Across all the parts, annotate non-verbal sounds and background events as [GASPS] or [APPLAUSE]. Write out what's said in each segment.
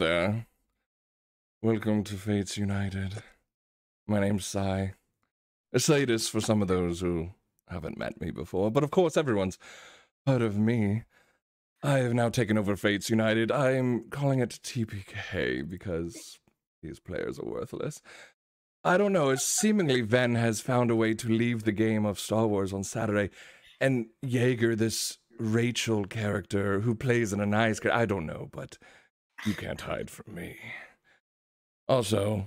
there. Welcome to Fates United. My name's Sai. Sadis for some of those who haven't met me before, but of course everyone's heard of me. I have now taken over Fates United. I'm calling it TPK because these players are worthless. I don't know, seemingly Ven has found a way to leave the game of Star Wars on Saturday, and Jaeger, this Rachel character who plays in a nice, I don't know, but you can't hide from me. Also,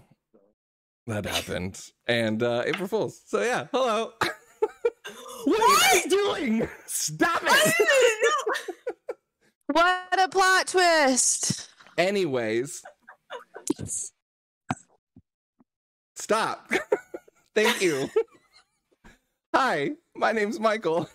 that [LAUGHS] happened, and uh, April Fools. So yeah, hello. [LAUGHS] what are you doing? Stop it! [LAUGHS] What a plot twist! Anyways, stop. Thank you. Hi, my name's Michael.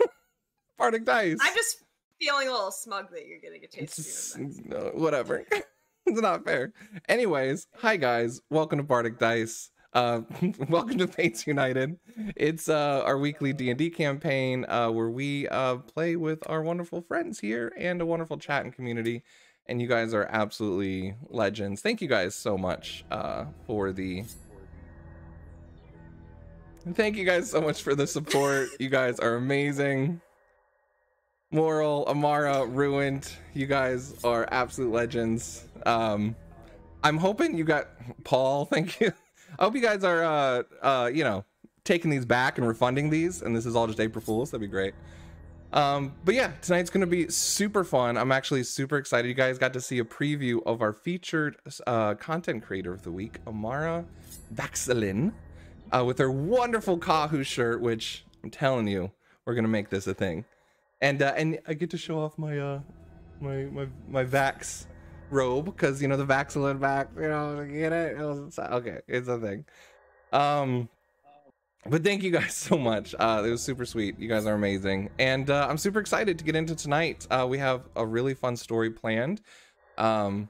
Bardic Dice. I'm just feeling a little smug that you're getting a [LAUGHS] taste of no, whatever. [LAUGHS] it's not fair. Anyways, hi guys. Welcome to Bardic Dice. Uh, [LAUGHS] welcome to Fates United. It's uh, our weekly D and D campaign uh, where we uh, play with our wonderful friends here and a wonderful chat and community. And you guys are absolutely legends. Thank you guys so much uh, for the. Thank you guys so much for the support. you guys are amazing. Moral, Amara, Ruined, you guys are absolute legends. Um, I'm hoping you got Paul. [LAUGHS] Thank you. I hope you guys are, uh, uh, you know, taking these back and refunding these, and this is all just April Fools. That'd be great. Um, but yeah, tonight's gonna be super fun. I'm actually super excited. You guys got to see a preview of our featured uh, content creator of the week, Amara Vaxelin, uh, with her wonderful Kahu shirt, which I'm telling you, we're gonna make this a thing. And uh, and I get to show off my uh my my my Vax robe because you know the Vaxilin vax, you know, get it? It's- Okay, it's a thing. Um, but thank you guys [LAUGHS] so much. Uh, it was super sweet. You guys are amazing, and uh, I'm super excited to get into tonight. Uh, we have a really fun story planned. Um,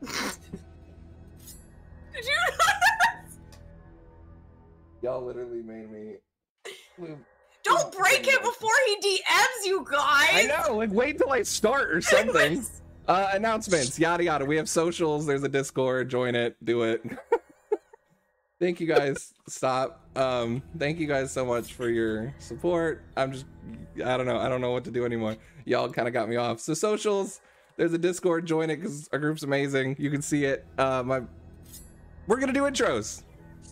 Did you? y'all literally made me. Don't break it before he DMs you guys. I know. Like, wait till I start or [LAUGHS] something. Uh, announcements, yada yada. We have socials. There's a Discord. Join it. Do it. [LAUGHS] thank you guys. Stop. Um, thank you guys so much for your support. I'm just, I don't know. I don't know what to do anymore. Y'all kind of got me off. So socials. There's a Discord. Join it because our group's amazing. You can see it. Uh, my, we're gonna do intros.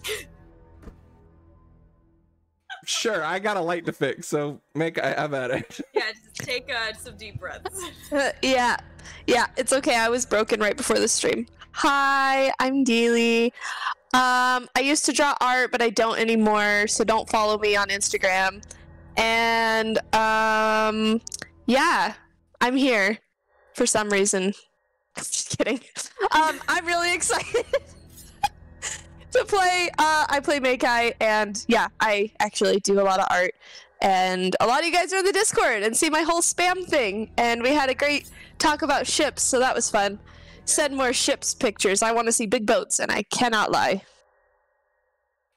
[LAUGHS] Sure, I got a light to fix, so make I have at it. [LAUGHS] Yeah, just take uh, some deep breaths. Uh, [LAUGHS] yeah, yeah, it's okay. I was broken right before the stream. Hi, I'm Deely. Um, I used to draw art, but I don't anymore, so don't follow me on Instagram. And um, yeah, I'm here for some reason. I'm [LAUGHS] just kidding. Um, I'm really excited to play. Uh, I play Meikai, and yeah, I actually do a lot of art. And a lot of you guys are in the Discord and see my whole spam thing. And we had a great talk about ships, so that was fun. Send more ships pictures. I want to see big boats, and I cannot lie.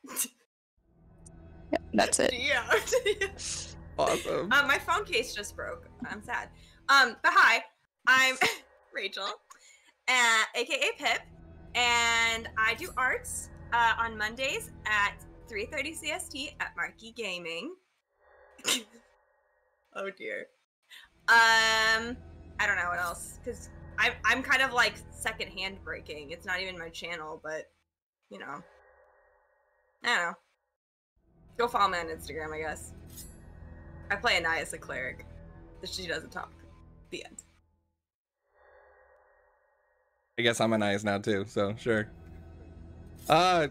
[LAUGHS] Yeah, that's it. yeah. [LAUGHS] Awesome. um, my phone case just broke. I'm sad. Um, but hi, I'm [LAUGHS] Rachel, uh, aka Pip, and I do arts uh, on Mondays at 3:30 CST at Marquee Gaming. [LAUGHS] oh dear. Um, I don't know what else because I'm I'm kind of like secondhand breaking. It's not even my channel, but you know, I don't know. Go follow me on Instagram, I guess. I play Anaya as a cleric. She doesn't talk. The end. I guess I'm a nice now too, so sure. Uh,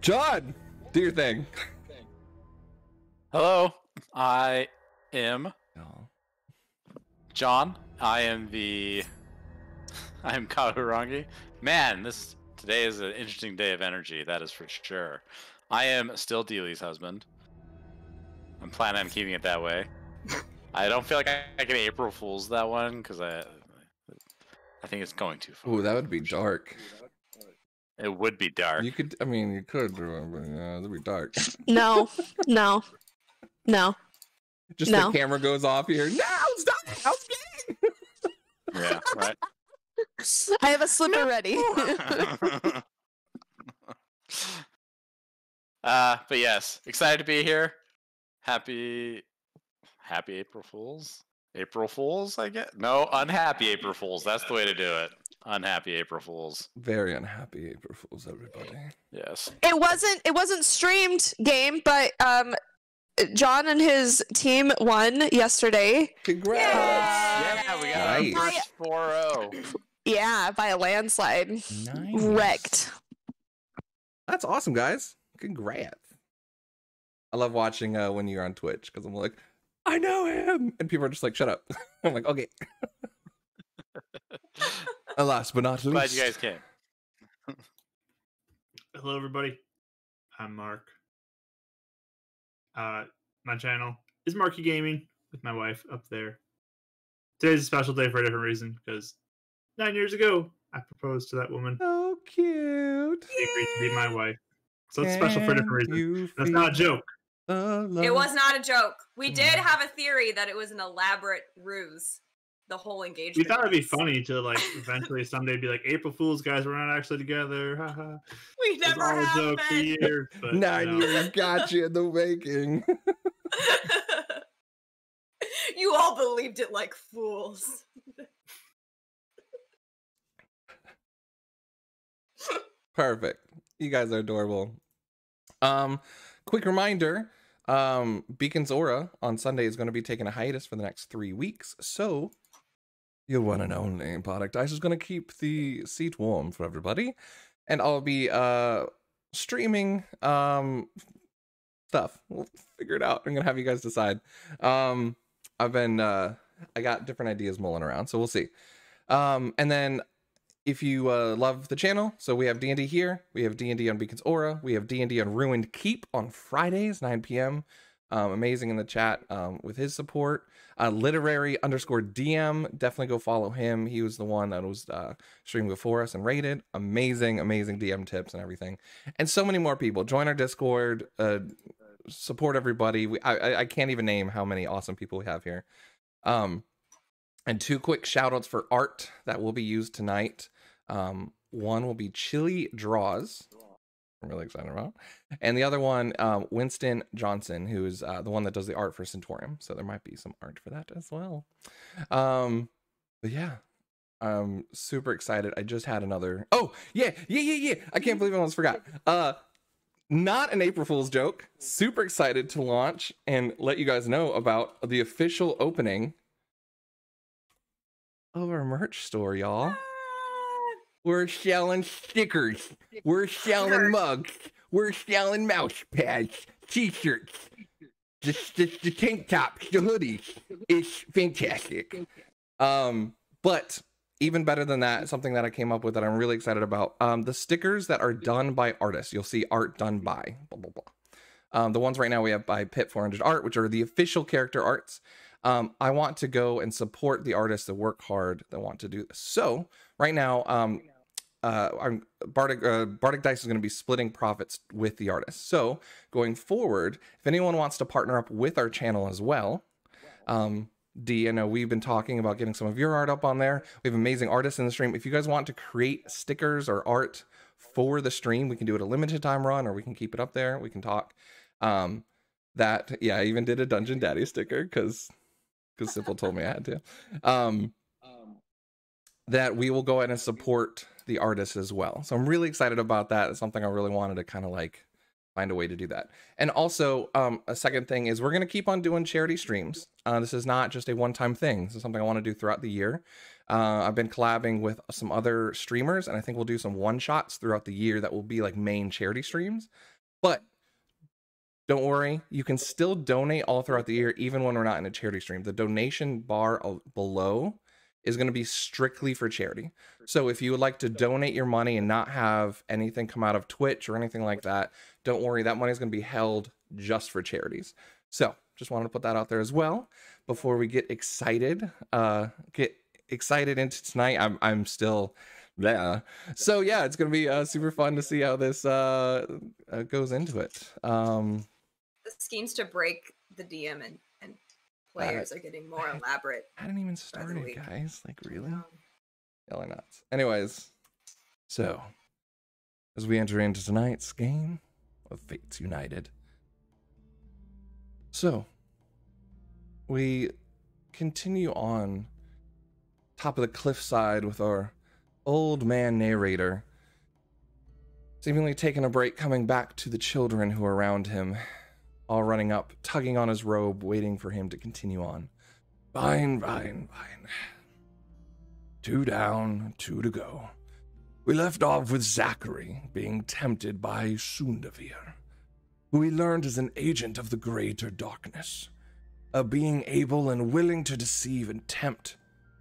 John, do your thing. Hello, I am John. I am the. [LAUGHS] I am Kahurangi. Man, this today is an interesting day of energy. That is for sure. I am still Dealey's husband. I'm planning on keeping it that way. I don't feel like I, I can April Fools that one because I. I think it's going too far. Ooh, that would be dark. It would be dark. You could, I mean, you could, do it, but uh, that'd be dark. [LAUGHS] No, no, no. Just No. the camera goes off here. No, stop! I was kidding. Yeah, right. I have a slipper ready. [LAUGHS] uh, but yes, excited to be here. Happy, happy April Fools. April Fools, I get. No, unhappy April Fools. That's the way to do it. Unhappy April Fools. Very unhappy April Fools, everybody. Yes. it wasn't it wasn't streamed game, but um John and his team won yesterday. Congrats! Yeah, we got Nice. our first 4 0. Yeah, by a landslide. Nice. Wrecked. That's awesome, guys. Congrats. I love watching uh, when you're on Twitch because I'm like, I know him, and people are just like, shut up. [LAUGHS] I'm like, okay. [LAUGHS] [LAUGHS] and last but not least, Glad you guys came. Hello, everybody. I'm Mark. Uh, my channel is Marky Gaming with my wife up there. Today's a special day for a different reason because nine years ago I proposed to that woman. so cute. She agreed to be my wife. So it's special for a different Can reason. That's not a joke. It was not a joke. We did Mm. have a theory that it was an elaborate ruse. The whole We engagement. thought it'd be funny to like [LAUGHS] eventually someday be like April Fools, guys. We're not actually together. [LAUGHS] we never all have joke for been. years. But Nine no. years got you in the making. [LAUGHS] you all believed it like fools. Perfect. You guys are adorable. Um, quick reminder: um, Beacon's Aura on Sunday is going to be taking a hiatus for the next three weeks. So, your one and only product ice is going to keep the seat warm for everybody, and I'll be uh streaming um stuff. We'll figure it out. I'm gonna have you guys decide. Um, I've been uh, I got different ideas mulling around, so we'll see. Um, and then if you uh, love the channel, so we have D&D here, we have D&D on Beacon's Aura, we have D&D on Ruined Keep on Fridays, 9 p.m. Um, amazing in the chat um, with his support. Uh, literary underscore DM, definitely go follow him. He was the one that was uh, streaming before us and rated. Amazing, amazing DM tips and everything. And so many more people. Join our Discord, uh, support everybody. We, I, I- can't even name how many awesome people we have here. Um, and two quick shout outs for art that will be used tonight. Um, one will be Chili Draws. Really excited about. And the other one, um, Winston Johnson, who is uh, the one that does the art for Centaurium. So there might be some art for that as well. Um, but yeah, I'm super excited. I just had another. Oh yeah, yeah, yeah, yeah. I can't believe I almost forgot. Uh, not an April Fool's joke. Super excited to launch and let you guys know about the official opening of our merch store, y'all. We're selling stickers. We're selling mugs. We're selling mouse pads, t-shirts, the, the, the tank tops, the hoodies. It's fantastic. Um, but even better than that, something that I came up with that I'm really excited about. Um, the stickers that are done by artists. You'll see art done by blah blah blah. Um, the ones right now we have by Pit 400 Art, which are the official character arts. Um, I want to go and support the artists that work hard that want to do this. So right now, um, uh, I'm, Bardic, uh, Bardic Dice is going to be splitting profits with the artists. So going forward, if anyone wants to partner up with our channel as well, um, D, I know we've been talking about getting some of your art up on there. We have amazing artists in the stream. If you guys want to create stickers or art for the stream, we can do it a limited time run or we can keep it up there. We can talk. Um, that yeah, I even did a Dungeon Daddy sticker because because Simple told me I had to. Um, [LAUGHS] that we will go ahead and support the artists as well. So I'm really excited about that. It's something I really wanted to kind of like find a way to do that. And also, um, a second thing is we're going to keep on doing charity streams. Uh, this is not just a one time thing. This is something I want to do throughout the year. Uh, I've been collabing with some other streamers, and I think we'll do some one shots throughout the year that will be like main charity streams. But don't worry, you can still donate all throughout the year, even when we're not in a charity stream. The donation bar below is going to be strictly for charity. So if you would like to donate your money and not have anything come out of Twitch or anything like that, don't worry, that money is going to be held just for charities. So just wanted to put that out there as well before we get excited. Uh, get excited into tonight. I'm I'm still yeah. So yeah, it's gonna be uh, super fun to see how this uh, uh goes into it. Um, The schemes to break the DM and, players are getting more I- elaborate. I hadn't even started, guys. Like, really? Um, Y'all are nuts. Anyways, so as we enter into tonight's game of Fates United, so we continue on top of the cliffside with our old man narrator, seemingly taking a break, coming back to the children who are around him, all running up, tugging on his robe, waiting for him to continue on. Fine, fine, fine. Two down, two to go. We left off with Zachary being tempted by Sundavir, who we learned is an agent of the greater darkness, a being able and willing to deceive and tempt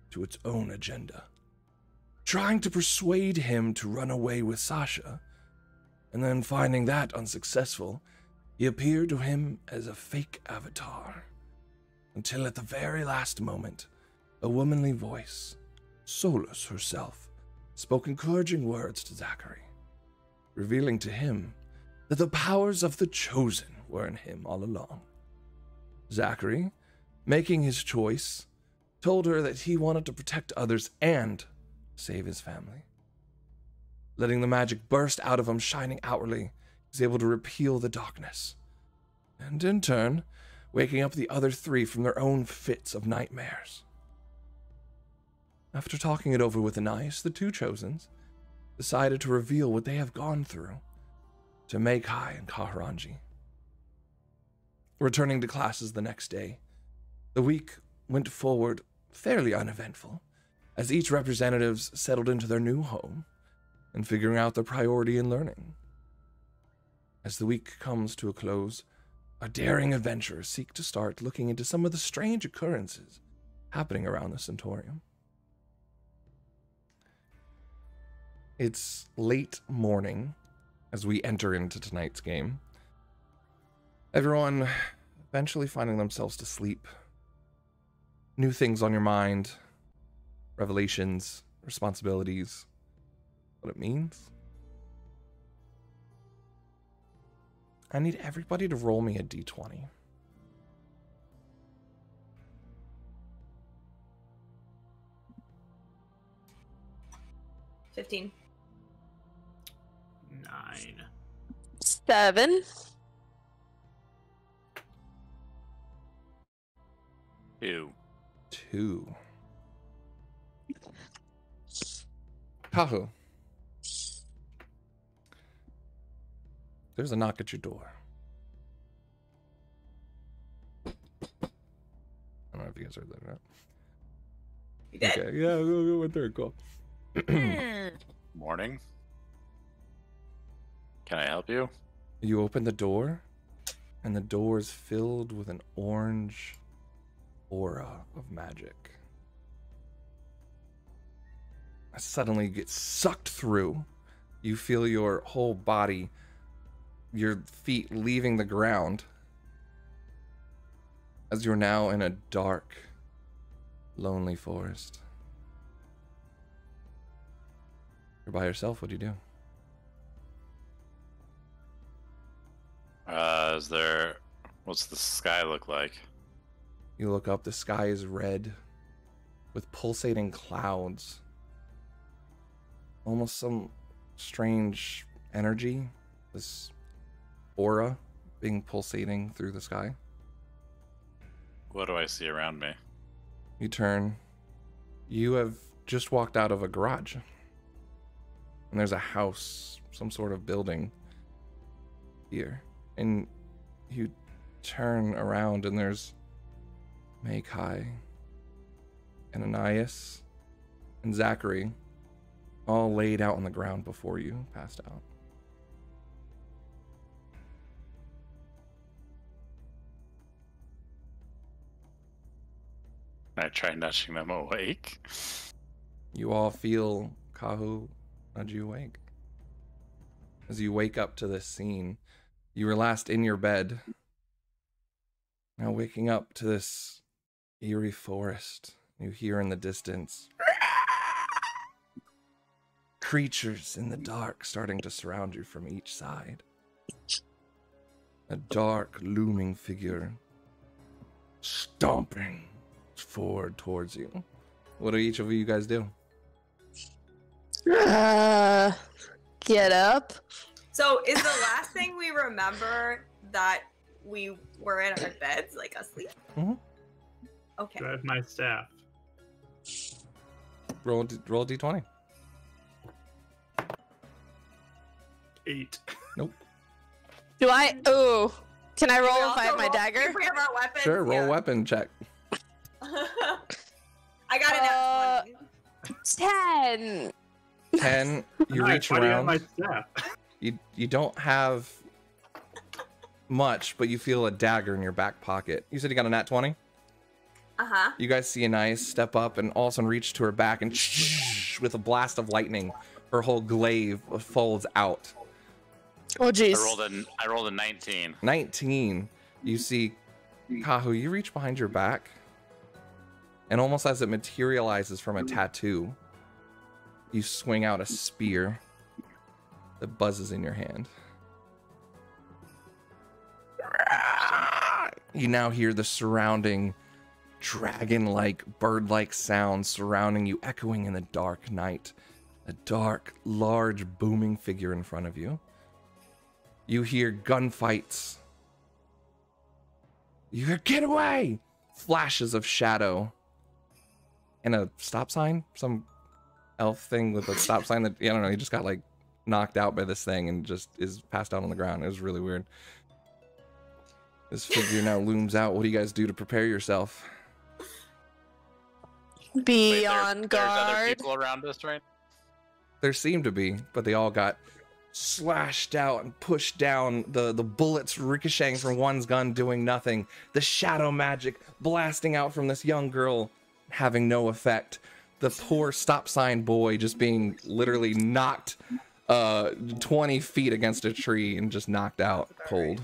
to its own agenda. Trying to persuade him to run away with Sasha, and then finding that unsuccessful, he appeared to him as a fake avatar. Until at the very last moment, a womanly voice, Solus herself, spoke encouraging words to Zachary, revealing to him that the powers of the chosen were in him all along. Zachary, making his choice, told her that he wanted to protect others and save his family. Letting the magic burst out of him, shining outwardly, was able to repeal the darkness. And in turn, waking up the other three from their own fits of nightmares. After talking it over with Anais, the two chosens decided to reveal what they have gone through to Mekai and Kahurangi. Returning to classes the next day, the week went forward fairly uneventful as each representatives settled into their new home and figuring out their priority in learning. As the week comes to a close, our daring adventurers seek to start looking into some of the strange occurrences happening around the Centaurium. It's late morning as we enter into tonight's game. Everyone eventually finding themselves to sleep. New things on your mind, revelations, responsibilities, what it means. I need everybody to roll me a d20. Fifteen. Nine. Seven. Two. Two. Kahu. There's a knock at your door. I don't know if you guys heard that or not. You did. Okay, yeah, we'll go with third. Cool. [CLEARS THROAT] Morning. Can I help you? You open the door, and the door is filled with an orange aura of magic. I suddenly, get sucked through. You feel your whole body, your feet leaving the ground, as you're now in a dark, lonely forest. You're by yourself. What do you do? Uh, is there? What's the sky look like? You look up, the sky is red with pulsating clouds. Almost some strange energy, this aura being pulsating through the sky. What do I see around me? You turn. You have just walked out of a garage. And there's a house, some sort of building here. And you turn around and there's Makai and Ananias and Zachary all laid out on the ground before you, passed out. I try nudging them [LAUGHS] awake. You all feel Kahu nudge you awake. As you wake up to this scene, you were last in your bed. Now waking up to this eerie forest, you hear in the distance creatures in the dark starting to surround you from each side. A dark, looming figure stomping forward towards you. What do each of you guys do? Uh, get up. So is the last thing we remember that we were in our beds, like asleep? Mhm. Okay. Do I have my staff? Roll a d- roll a d20. Eight. Nope. Do I? Oh, can I roll if I have my roll- dagger? We have our weapons. Sure, roll yeah. weapon check. [LAUGHS] I got it Uh, at 20. Ten. 10, you Alright, reach why do you have around. my staff? You you don't have much, but you feel a dagger in your back pocket. You said you got a nat 20? Uh huh. You guys see Anais step up and all of a sudden reach to her back and [LAUGHS] with a blast of lightning, her whole glaive folds out. Oh I jeez. rolled a I rolled a 19. 19, you see Kahu, you reach behind your back, and almost as it materializes from a tattoo, you swing out a spear that buzzes in your hand. You now hear the surrounding dragon like, bird like sounds surrounding you, echoing in the dark night. A dark, large, booming figure in front of you. You hear gunfights. You hear, get away! Flashes of shadow. And a stop sign? Some elf thing with a stop sign that, I don't know, he just got like knocked out by this thing and just is passed out on the ground. It was really weird. This figure now looms out. What do you guys do to prepare yourself? Be Wait, there- on There's other guard. people around us, right? There seem to be, but they all got slashed out and pushed down. The the bullets ricocheting from one's gun doing nothing. The shadow magic blasting out from this young girl having no effect. The poor stop sign boy just being literally knocked uh 20 feet against a tree and just knocked out cold.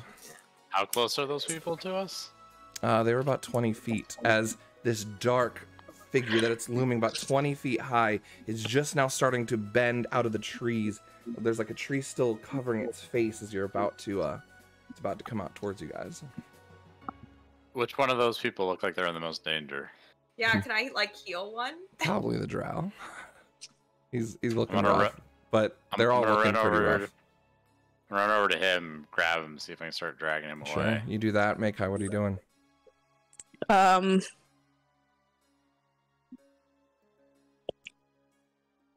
How close are those people to us? Uh, they were about 20 feet as this dark figure that it's looming about 20 feet high is just now starting to bend out of the trees. There's like a tree still covering its face as you're about to uh it's about to come out towards you guys. Which one of those people look like they're in the most danger? Yeah, can I like heal one? [LAUGHS] Probably the drow. He's he's looking I'm gonna rough, but I'm they're all gonna looking run pretty over- rough. Run over to him, grab him, see if I can start dragging him Sure, away. you do that. Makai, what are you doing? Um.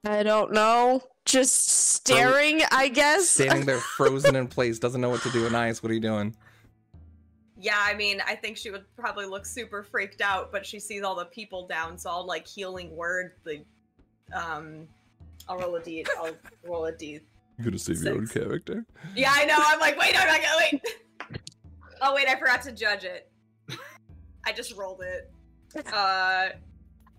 I don't know. Just staring, I guess. Standing there [LAUGHS] frozen in place, doesn't know what to do. Nice. What are you doing? Yeah, I mean, I think she would probably look super freaked out, but she sees all the people down, so I'll like healing word the um I'll roll a D I'll roll a D. You're gonna save your own character. Yeah, I know, I'm like, wait, I'm not gonna wait. Oh wait, I forgot to judge it. I just rolled it. Uh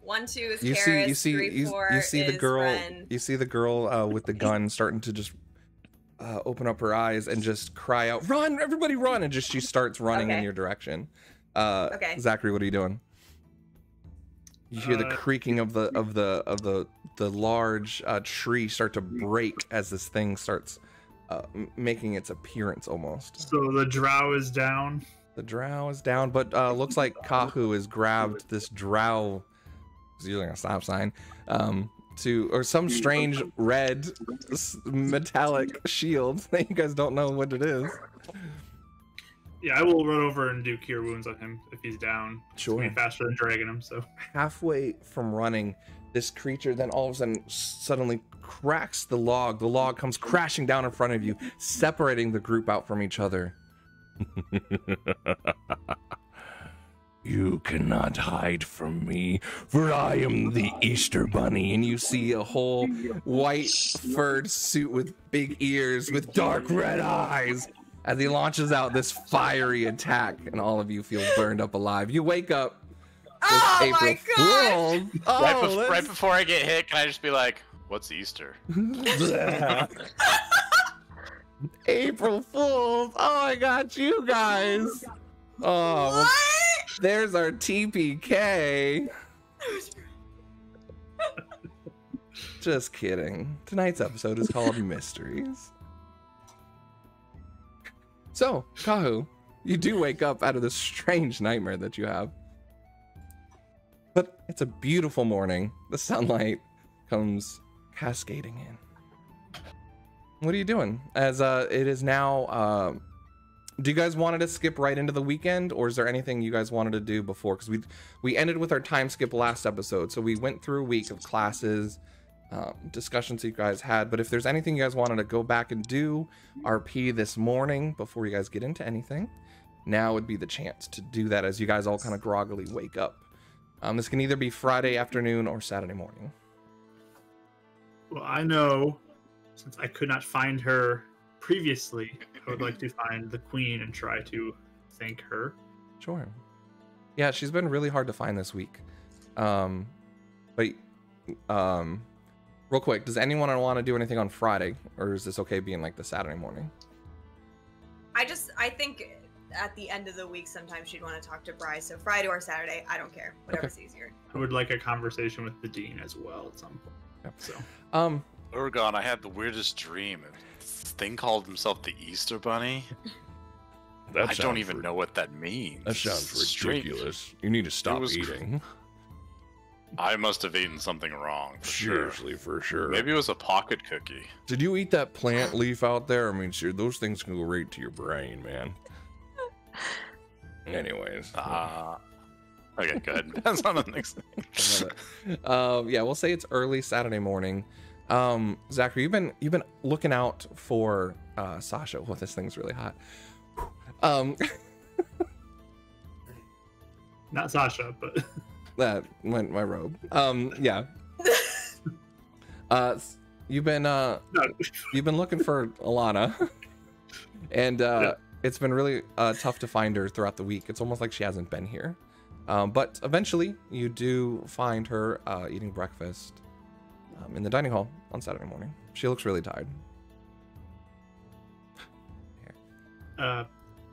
one, two is you see you see three, you, four you see the girl Ren. you see the girl uh, with the gun starting to just uh, open up her eyes and just cry out run everybody run and just she starts running in your direction uh Okay. zachary what are you doing you hear the Uh, creaking of the of the of the the large uh, tree start to break as this thing starts uh, making its appearance almost So the drow is down. the drow is down, but uh, looks like Kahu has grabbed this drow. He's using a stop sign. Um, to or some mm, strange red metallic shield [LAUGHS] that you guys don't know what it is. Yeah, I will run over and do cure wounds on him if he's down. Sure. be faster than dragging him. So Halfway from running, this creature then all of a sudden suddenly cracks the log. The log comes crashing down in front of you, separating the group out from each other. [LAUGHS] You cannot hide from me, for I am the Easter Bunny. And you see a whole white furred suit with big ears, with dark red eyes, as he launches out this fiery attack, and all of you feel burned up alive. You wake up. with Oh my god! Oh, right, bef- right before I get hit, can I just be like, "What's Easter?" [LAUGHS] April Fools! Oh, I got you guys. Oh, well, What? There's our TPK. Just kidding. Tonight's episode is called Mysteries. So, Kahu, you do wake up out of this strange nightmare that you have. But it's a beautiful morning. The sunlight comes cascading in. What are you doing? As uh, it is now. um do you guys wanted to skip right into the weekend, or is there anything you guys wanted to do before? Because we we ended with our time skip last episode, so we went through a week of classes, um, discussions you guys had. But if there's anything you guys wanted to go back and do RP this morning before you guys get into anything, now would be the chance to do that as you guys all kind of groggily wake up. Um, this can either be Friday afternoon or Saturday morning. Well, I know since I could not find her previously, I would like to find the queen and try to thank her. Sure. Yeah, she's been really hard to find this week. Um, but um, real quick, does anyone want to do anything on Friday, or is this okay being like the Saturday morning? I just I think at the end of the week sometimes she'd want to talk to Bryce. So Friday or Saturday, I don't care. Whatever's easier. I would like a conversation with the dean as well at some point. Yeah. So Um, Urgon, I had the weirdest dream. Thing called himself the Easter Bunny. That I don't even know what that means. That sounds It's strange. ridiculous. You need to stop eating. I must have eaten something wrong. For sure. Seriously, for sure. Maybe it was a pocket cookie. Did you eat that plant leaf out there? I mean, sure, those things can go right to your brain, man. Anyways, Uh, okay, good. [LAUGHS] That's on the next thing. um, [LAUGHS] yeah, we'll say it's early Saturday morning. Um, Zachary, you've been you've been looking out for uh, Sasha. Well, this thing's really hot. Um, [LAUGHS] not Sasha, but [LAUGHS] that went my robe. Um, yeah. [LAUGHS] Uh, you've been uh no, you've been looking for Alana, and uh, Yeah. it's been really uh, tough to find her throughout the week. It's almost like she hasn't been here. Um, but eventually, you do find her uh, eating breakfast um, in the dining hall on Saturday morning. She looks really tired. [LAUGHS] uh,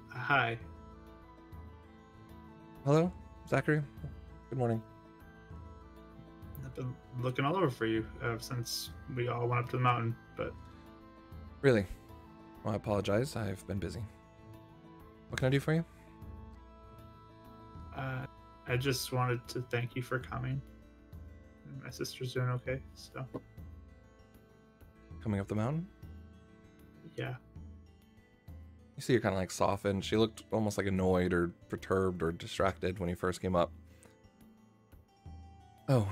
hi. Hello, Zachary. Good morning. I've been looking all over for you uh, since we all went up to the mountain, but Really? Well, I apologize. I've been busy. What can I do for you? uh, I just wanted to thank you for coming. My sister's doing okay, so Coming up the mountain? yeah. You see her kind of like soften. She looked almost like annoyed or perturbed or distracted when he first came up. Oh,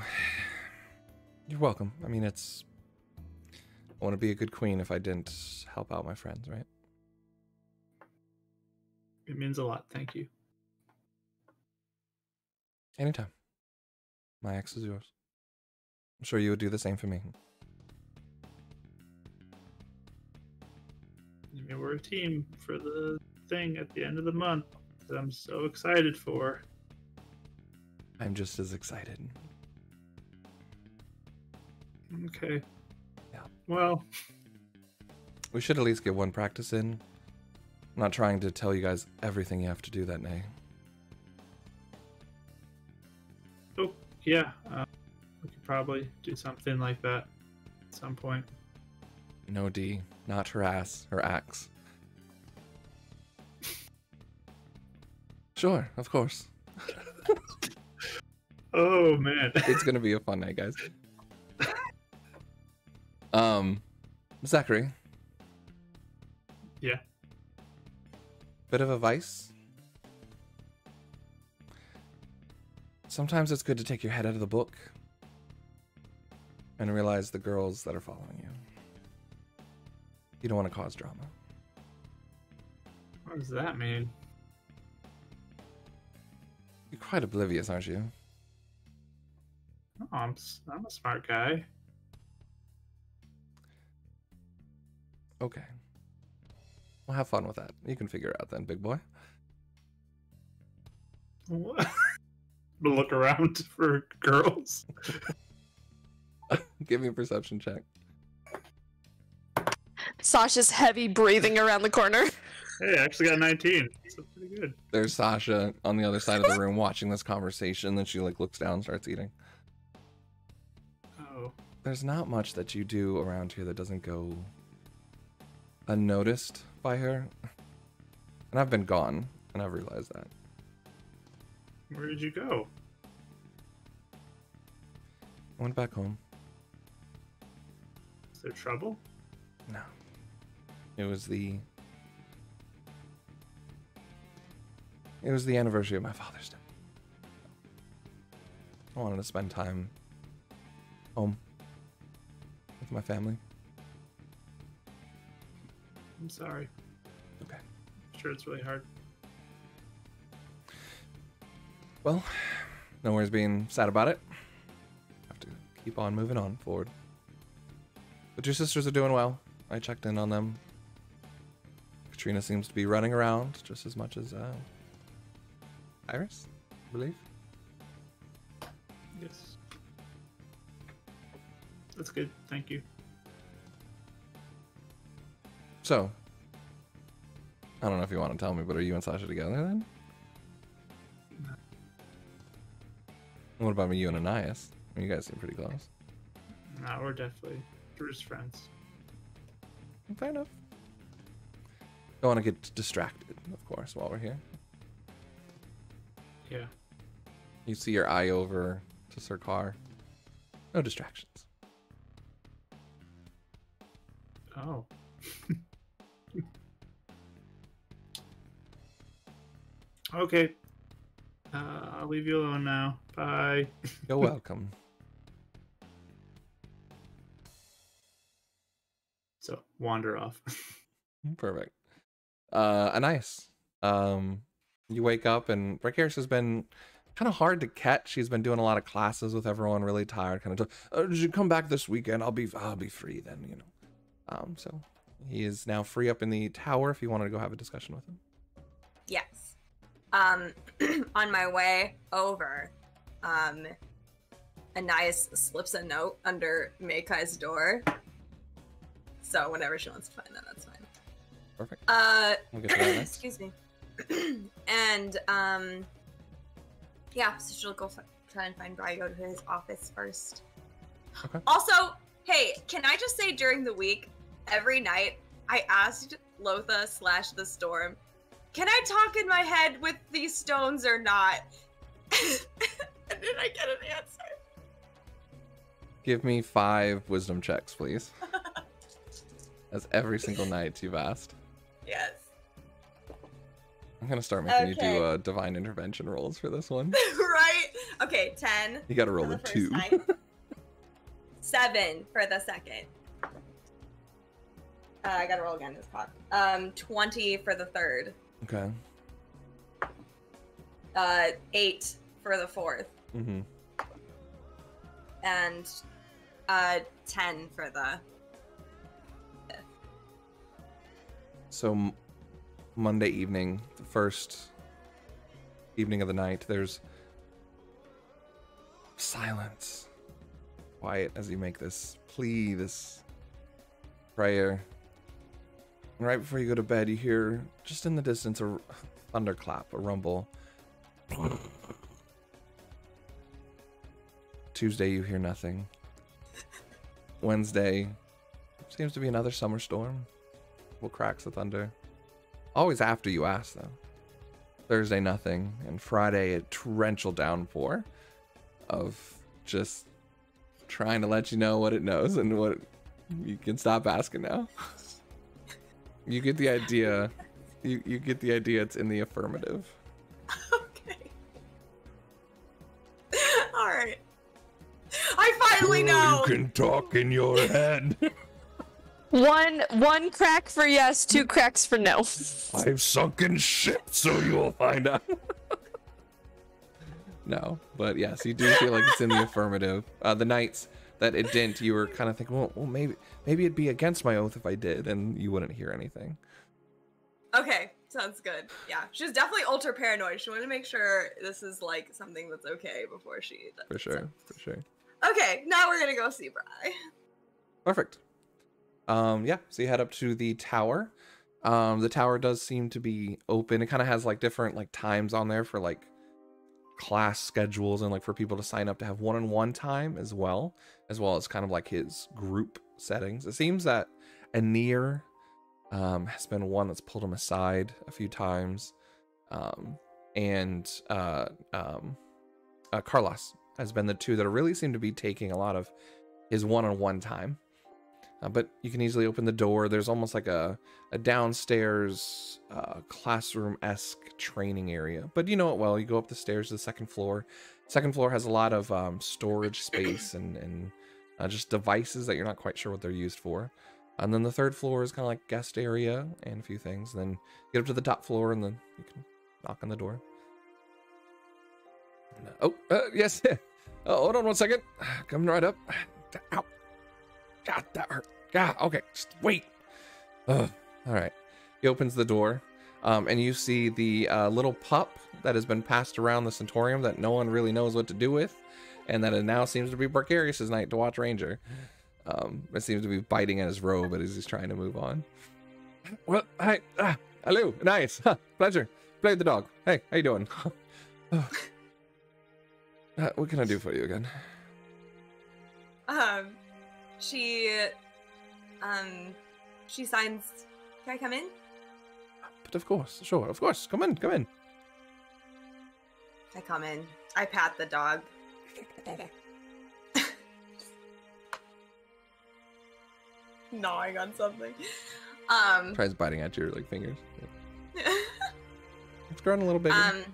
[SIGHS] you're welcome. I mean, it's. I want to be a good queen if I didn't help out my friends, right? It means a lot. Thank you. Anytime. My ex is yours. I'm sure you would do the same for me. I mean, we're a team for the thing at the end of the month that I'm so excited for. I'm just as excited. Okay. Yeah. Well, We should at least get one practice in. I'm not trying to tell you guys everything you have to do that day. oh yeah, uh, we could probably do something like that at some point. No D, not her ass, her axe. Sure, of course. [LAUGHS] Oh man. It's gonna be a fun night, guys. Um, Zachary. Yeah. Bit of advice. Sometimes it's good to take your head out of the book and realize the girls that are following you. You don't want to cause drama. What does that mean? You're quite oblivious, aren't you? Oh, I'm I'm a smart guy. Okay. Well, have fun with that. You can figure it out then, big boy. What? [LAUGHS] Look around for girls. [LAUGHS] [LAUGHS] Give me a perception check. Sasha's heavy breathing around the corner. Hey, I actually got 19. So pretty good. There's Sasha on the other side of the room watching this conversation. Then she like looks down, and starts eating. Oh, There's not much that you do around here that doesn't go unnoticed by her. And I've been gone and I've realized that. Where did you go? I went back home. Is there trouble? No. It was the. It was the anniversary of my father's death. I wanted to spend time home with my family. I'm sorry. Okay. I'm sure it's really hard. Well, no worries being sad about it. Have to keep on moving on forward. But your sisters are doing well. I checked in on them. Katrina seems to be running around just as much as uh, Iris, I believe. Yes. That's good. Thank you. So, I don't know if you want to tell me, but are you and Sasha together then? No. What about me, you and Ananias? I mean, you guys seem pretty close. No, we're definitely we're just friends. Fair enough. Don't want to get distracted, of course, while we're here. Yeah. You see your eye over to Sir Car. No distractions. Oh. [LAUGHS] okay. Uh, I'll leave you alone now. Bye. You're [LAUGHS] welcome. So wander off. [LAUGHS] Perfect. Uh, Anais, um, you wake up and Bracaris has been kind of hard to catch. She's been doing a lot of classes with everyone, really tired. Kind of, uh, did you come back this weekend? I'll be, I'll be free then, you know. Um, so he is now free up in the tower. If you wanted to go have a discussion with him. Yes. Um, [CLEARS THROAT] on my way over, um, Anais slips a note under Meikai's door. So whenever she wants to find that, that's fine. Perfect. Uh, We'll get to that next. excuse me. [CLEARS THROAT] and um, yeah, so she'll go f- try and find Bri. Go to his office first. Okay. Also, hey, can I just say during the week, every night, I asked Lotha slash the storm, can I talk in my head with these stones or not? [LAUGHS] and did I get an answer? Give me five wisdom checks, please. [LAUGHS] As every single night you've asked. Yes. I'm gonna start making you do uh, divine intervention rolls for this one. [LAUGHS] right? Okay, 10. You gotta roll the a two. [LAUGHS] Seven for the second. Uh, I gotta roll again. This clock. Um, twenty for the third. Okay. Uh, eight for the fourth, Mm-hmm. and uh, ten for the. So Monday evening, the first evening of the night, there's silence. Quiet as you make this plea, this prayer. And right before you go to bed, you hear just in the distance a thunderclap, a rumble. Tuesday, you hear nothing. Wednesday, seems to be another summer storm. Will cracks of thunder. Always after you ask, though. Thursday, nothing. And Friday, a torrential downpour of just trying to let you know what it knows and what you can stop asking now. You get the idea. You, you get the idea it's in the affirmative. [LAUGHS] okay. [LAUGHS] All right. I finally know. You can talk in your head. [LAUGHS] One one crack for yes, two cracks for no. I've sunken ship, so you'll find out. No, but yes, you do feel like it's in the affirmative. Uh, the nights that it didn't, you were kind of thinking, well, well, maybe maybe it'd be against my oath if I did, and you wouldn't hear anything. Okay, sounds good. Yeah, she's definitely ultra paranoid. She wanted to make sure this is like something that's okay before she. For it. sure, for sure. Okay, now we're gonna go see Bri. Perfect. Um, yeah, so you head up to the tower. Um, the tower does seem to be open. It kind of has like different like times on there for like class schedules and like for people to sign up to have one-on-one time as well, as well as kind of like his group settings. It seems that Anir um, has been one that's pulled him aside a few times. um, and uh, um, uh, Carlos has been the two that really seem to be taking a lot of his one-on-one time. Uh, but you can easily open the door. There's almost like a, a downstairs uh, classroom-esque training area. But you know it well. You go up the stairs to the second floor. Second floor has a lot of um, storage space and, and uh, just devices that you're not quite sure what they're used for. And then the third floor is kind of like guest area and a few things. And then get up to the top floor and then you can knock on the door. Oh, uh, yes. Oh, [LAUGHS] hold on one second. [SIGHS] Coming right up. Ow. God, that hurt. God, okay. Just wait. Ugh. All right. He opens the door, um, and you see the uh, little pup that has been passed around the Centaurium that no one really knows what to do with, and that it now seems to be Barcarius's night to watch Ranger. Um, it seems to be biting at his robe as he's trying to move on. Well, hi, ah, hello, nice, huh, pleasure. Play the dog. Hey, how you doing? [LAUGHS] Uh, what can I do for you again? Um, she, um, she signs. Can I come in? But of course, sure, of course. Come in, come in. I come in. I pat the dog. [LAUGHS] Gnawing on something. Um, Tries biting at your like fingers. [LAUGHS] It's growing a little bigger. um.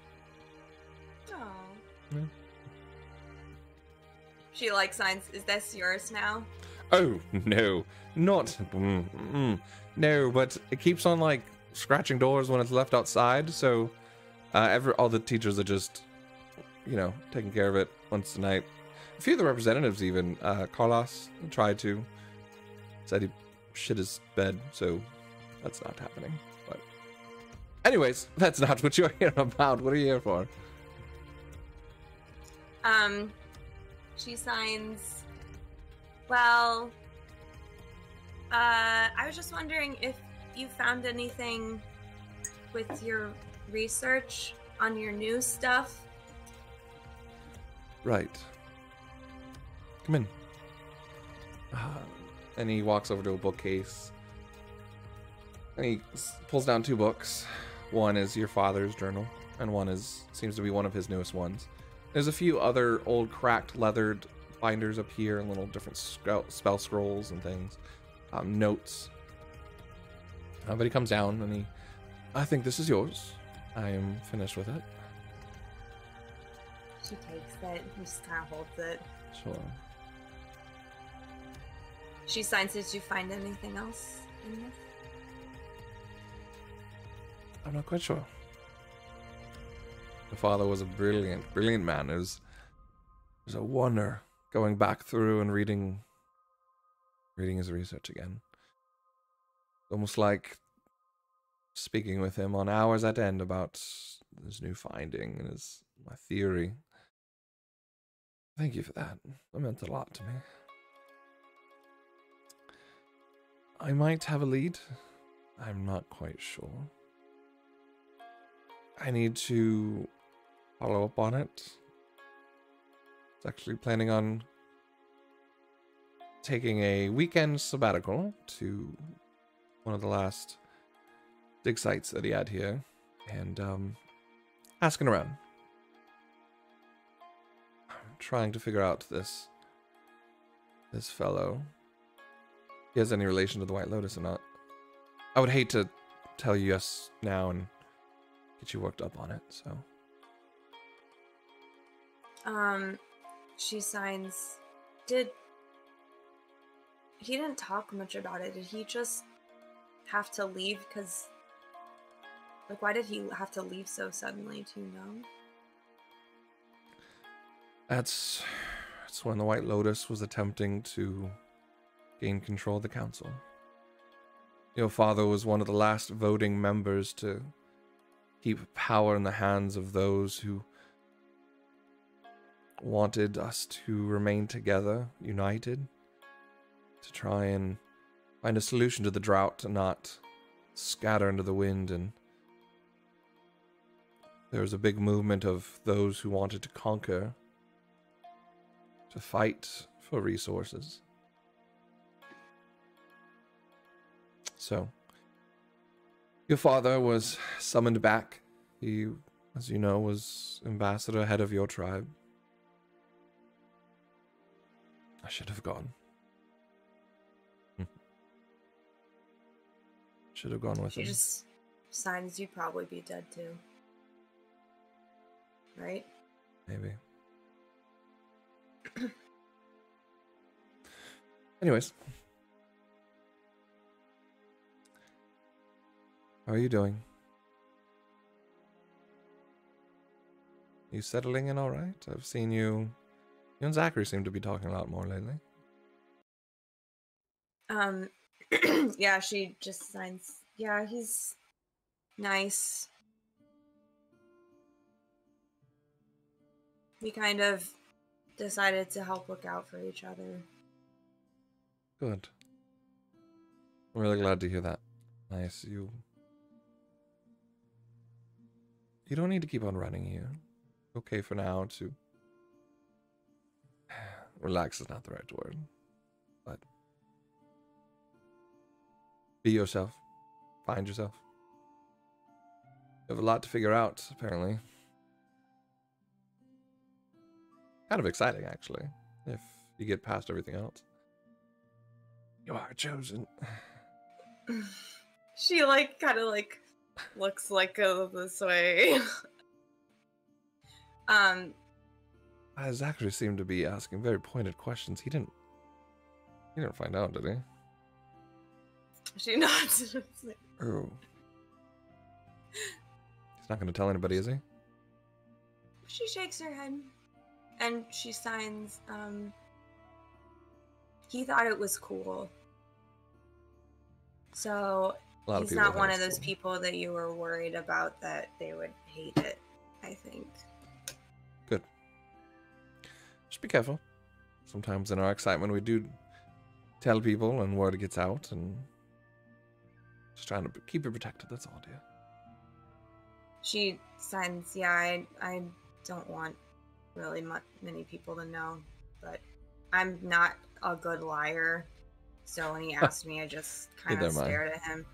Oh. Yeah. She like signs. Is this yours now? Oh no, not mm, mm, no, but it keeps on like scratching doors when it's left outside. So, uh, every all the teachers are just, you know, taking care of it once a night. A few of the representatives even, uh, Carlos tried to, said he shit his bed, so that's not happening. But, anyways, that's not what you're here about. What are you here for? Um, she signs. Well, uh, I was just wondering if you found anything with your research on your new stuff. Right. Come in. Uh, and he walks over to a bookcase. And he pulls down two books. One is your father's journal, and one is seems to be one of his newest ones. There's a few other old cracked leathered binders up here and little different spell, scrolls and things. Um, notes. Uh, but he comes down and he, I think this is yours. I am finished with it. She takes it. He just kind of holds it. Sure. She signs. Did you find anything else in this? I'm not quite sure. The father was a brilliant, brilliant man. It was, it was a wonder going back through and reading, reading his research again. Almost like speaking with him on hours at end about his new finding and his my theory. Thank you for that. That meant a lot to me. I might have a lead. I'm not quite sure. I need to follow up on it. Actually planning on taking a weekend sabbatical to one of the last dig sites that he had here and um, asking around. [SIGHS] Trying to figure out this this fellow. He has any relation to the White Lotus or not. I would hate to tell you yes now and get you worked up on it. So Um, she signs. Did he didn't talk much about it? Did he just have to leave? Because, like, why did he have to leave so suddenly? Do you know? that's that's when the White Lotus was attempting to gain control of the council. Your father was one of the last voting members to keep power in the hands of those who wanted us to remain together, united, to try and find a solution to the drought and not scatter into the wind. And there was a big movement of those who wanted to conquer, to fight for resources. So, your father was summoned back He, as you know, was ambassador head of your tribe. I should have gone. Hmm. Should have gone with She him. just signs you'd probably be dead too. Right? Maybe. [CLEARS THROAT] Anyways. How are you doing? You settling in all right? I've seen you. You and Zachary seem to be talking a lot more lately. Um [CLEARS THROAT] yeah, she just signs yeah, he's nice. We kind of decided to help look out for each other. Good. I'm really glad to hear that. Nice. You. You don't need to keep on running here. Okay for now to. Relax is not the right word. But. Be yourself. Find yourself. You have a lot to figure out, apparently. Kind of exciting, actually, if you get past everything else. You are chosen. [SIGHS] She like kind of like looks like uh, this way. [LAUGHS] um Zachary seemed to be asking very pointed questions. He didn't. He didn't find out, did he? she nods. [LAUGHS] Oh. He's not going to tell anybody, is he? she shakes her head and she signs um he thought it was cool so A lot of he's not one of those cool. people that you were worried about that they would hate it i think. Just be careful. Sometimes in our excitement, we do tell people, and word gets out, and just trying to keep you protected. That's all, dear. she signs yeah i i don't want really mu- many people to know but i'm not a good liar so when he [LAUGHS] asked me i just kind of stared at him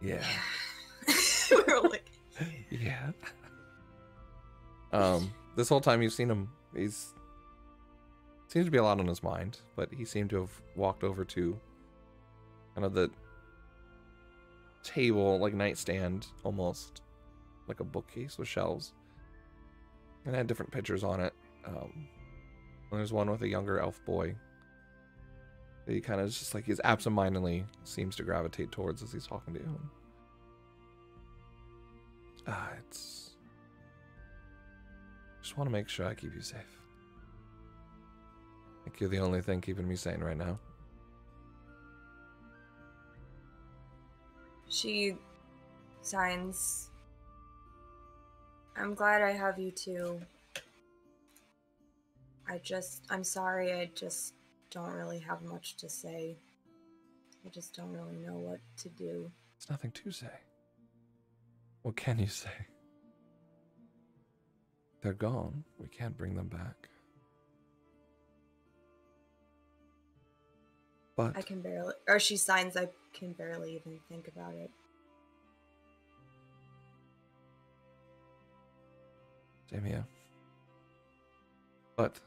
Yeah. [LAUGHS] we were like [LAUGHS] Yeah. Um, this whole time you've seen him, he's seems to be a lot on his mind, but he seemed to have walked over to kind of the table, like nightstand, almost like a bookcase with shelves, and had different pictures on it. Um, there's one with a younger elf boy. That he kind of just like he's absentmindedly seems to gravitate towards as he's talking to you. Ah, it's. Just want to make sure I keep you safe. I think you're the only thing keeping me sane right now. She signs. I'm glad I have you too. I just, I'm sorry, I just don't really have much to say. I just don't really know what to do. It's nothing to say. What can you say? They're gone. We can't bring them back. But I can barely, or she signs, I can barely even think about it. Same here. But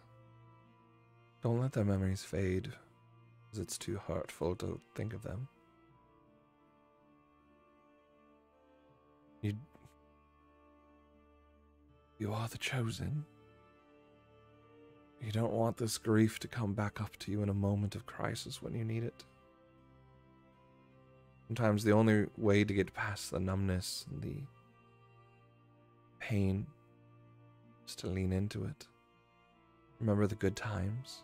don't let their memories fade, as it's too hurtful to think of them. You, you are the chosen. You don't want this grief to come back up to you in a moment of crisis when you need it. Sometimes the only way to get past the numbness and the pain is to lean into it. Remember the good times.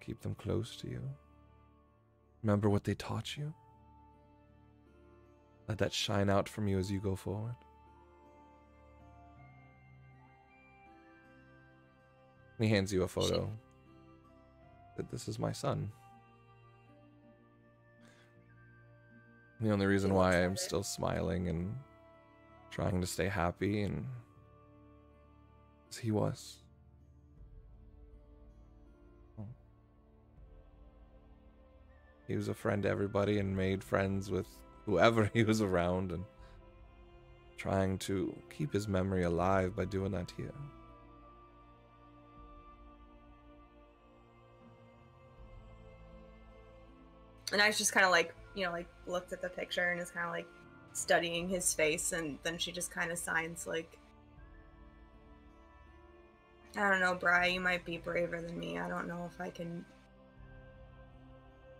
Keep them close to you. Remember what they taught you. Let that shine out from you as you go forward. And he hands you a photo. That this is my son. The only reason why I'm it. still smiling and trying to stay happy and he was. He was a friend to everybody and made friends with whoever [LAUGHS] he was around and trying to keep his memory alive by doing that here. And I just kind of like, you know, like looked at the picture and is kind of like studying his face, and then she just kind of signs like, I don't know, Bri, you might be braver than me. I don't know if I can.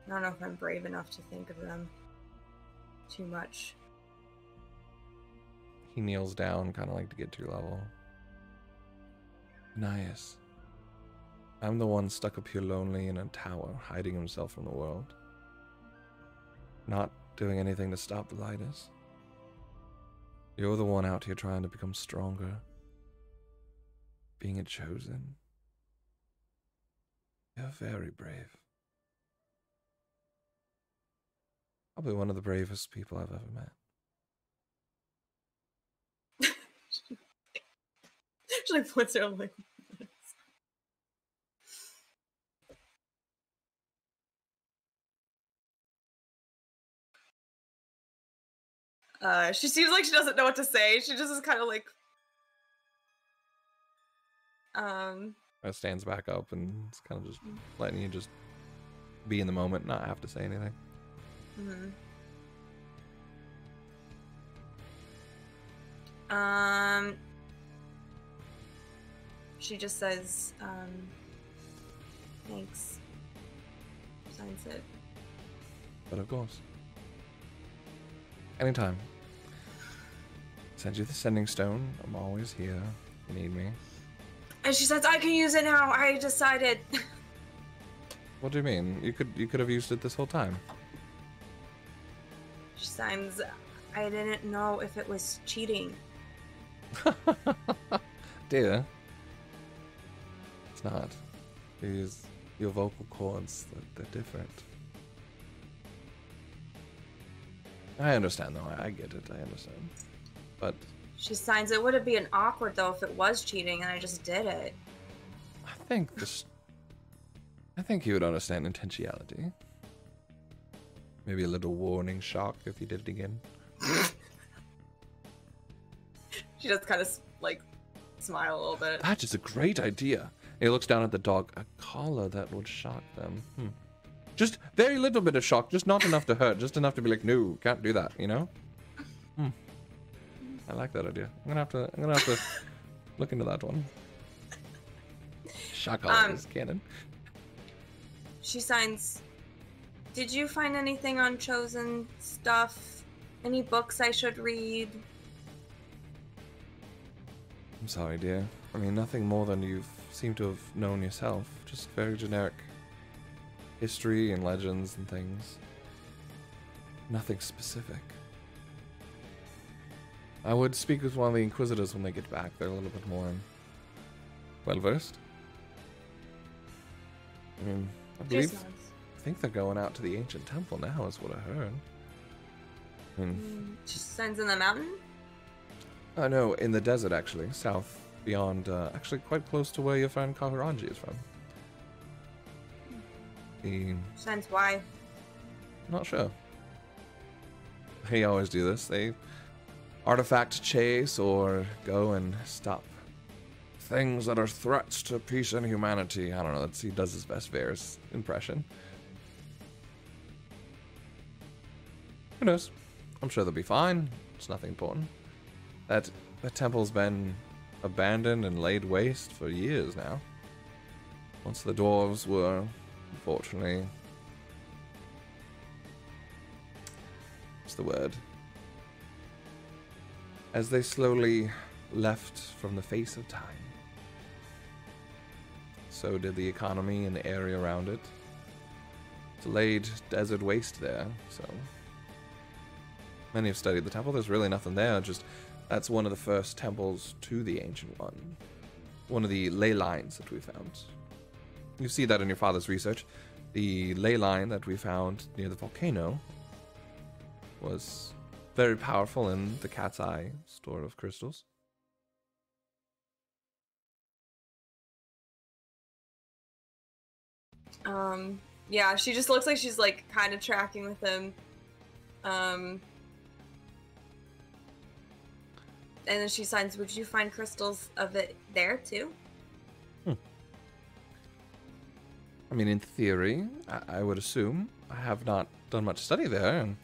I don't know if I'm brave enough to think of them too much. He kneels down, kind of like to get to your level. Nias. I'm the one stuck up here lonely in a tower, hiding himself from the world. Not doing anything to stop the lighters. You're the one out here trying to become stronger. Being a chosen. You're very brave. Probably one of the bravest people I've ever met. [LAUGHS] she like puts her like. Uh, she seems like she doesn't know what to say. She just is kind of like, um, It stands back up and it's kind of just letting you just be in the moment, not have to say anything. mhm. um, she just says, um, thanks. Signs it. But of course. Anytime. Send you the sending stone. I'm always here. You need me. And she says, I can use it now. I decided. [LAUGHS] What do you mean? You could you could have used it this whole time. she signs, I didn't know if it was cheating. [LAUGHS] Dear. It's not. You use your vocal cords, they're, they're different. I understand though, I, I get it, I understand. But She signs, it would have been awkward though if it was cheating and I just did it. I think this I think you would understand intentionality. Maybe a little warning shock if you did it again. [LAUGHS] She does kind of like smile a little bit. That is a great idea. And he looks down at the dog. A collar that would shock them. Hmm. Just very little bit of shock, just not enough to hurt, just enough to be like, no, can't do that, you know? Hmm. I like that idea. I'm gonna have to I'm gonna have to look into that one. Shock Um, is canon. She signs, Did you find anything on chosen stuff? Any books I should read? I'm sorry, dear. I mean nothing more than you've seemed to have known yourself. Just very generic history and legends and things. Nothing specific. I would speak with one of the Inquisitors when they get back. They're a little bit more well versed. I mean, I believe, I think they're going out to the ancient temple now, is what I heard. I mean, Mm, She signs in the mountain? I know, in the desert actually, south beyond, uh, actually quite close to where your friend Kahurangi is from. The Signs why? Not sure. They always do this. They artifact chase or go and stop things that are threats to peace and humanity. I don't know. That's he does his best Varys impression. Who knows? I'm sure they'll be fine. It's nothing important. That the temple's been abandoned and laid waste for years now. Once the dwarves were, unfortunately, what's the word? As they slowly left from the face of time, so did the economy and the area around it. It's a laid desert waste there, so. Many have studied the temple, there's really nothing there, just that's one of the first temples to the Ancient One. One of the ley lines that we found. You see that in your father's research. The ley line that we found near the volcano was very powerful in the cat's eye store of crystals. Um, yeah, she just looks like she's like kind of tracking with him. Um, and then she signs. Would you find crystals of it there too? I mean, in theory, I, I would assume. I have not done much study there, and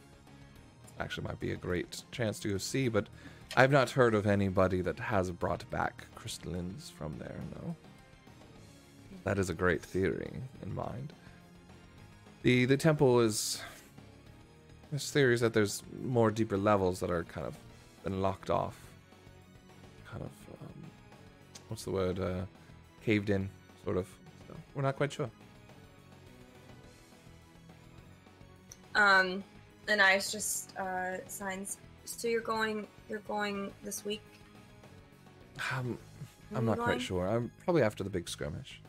actually might be a great chance to go see, but I've not heard of anybody that has brought back crystallines from there, no. That is a great theory in mind. The the temple is there's theories that there's more deeper levels that are kind of been locked off. Kind of um, what's the word? Uh, caved in, sort of. So we're not quite sure. Um, and Ice just uh, signs. So you're going. You're going this week. Um, I'm not you quite sure. I'm probably after the big skirmish.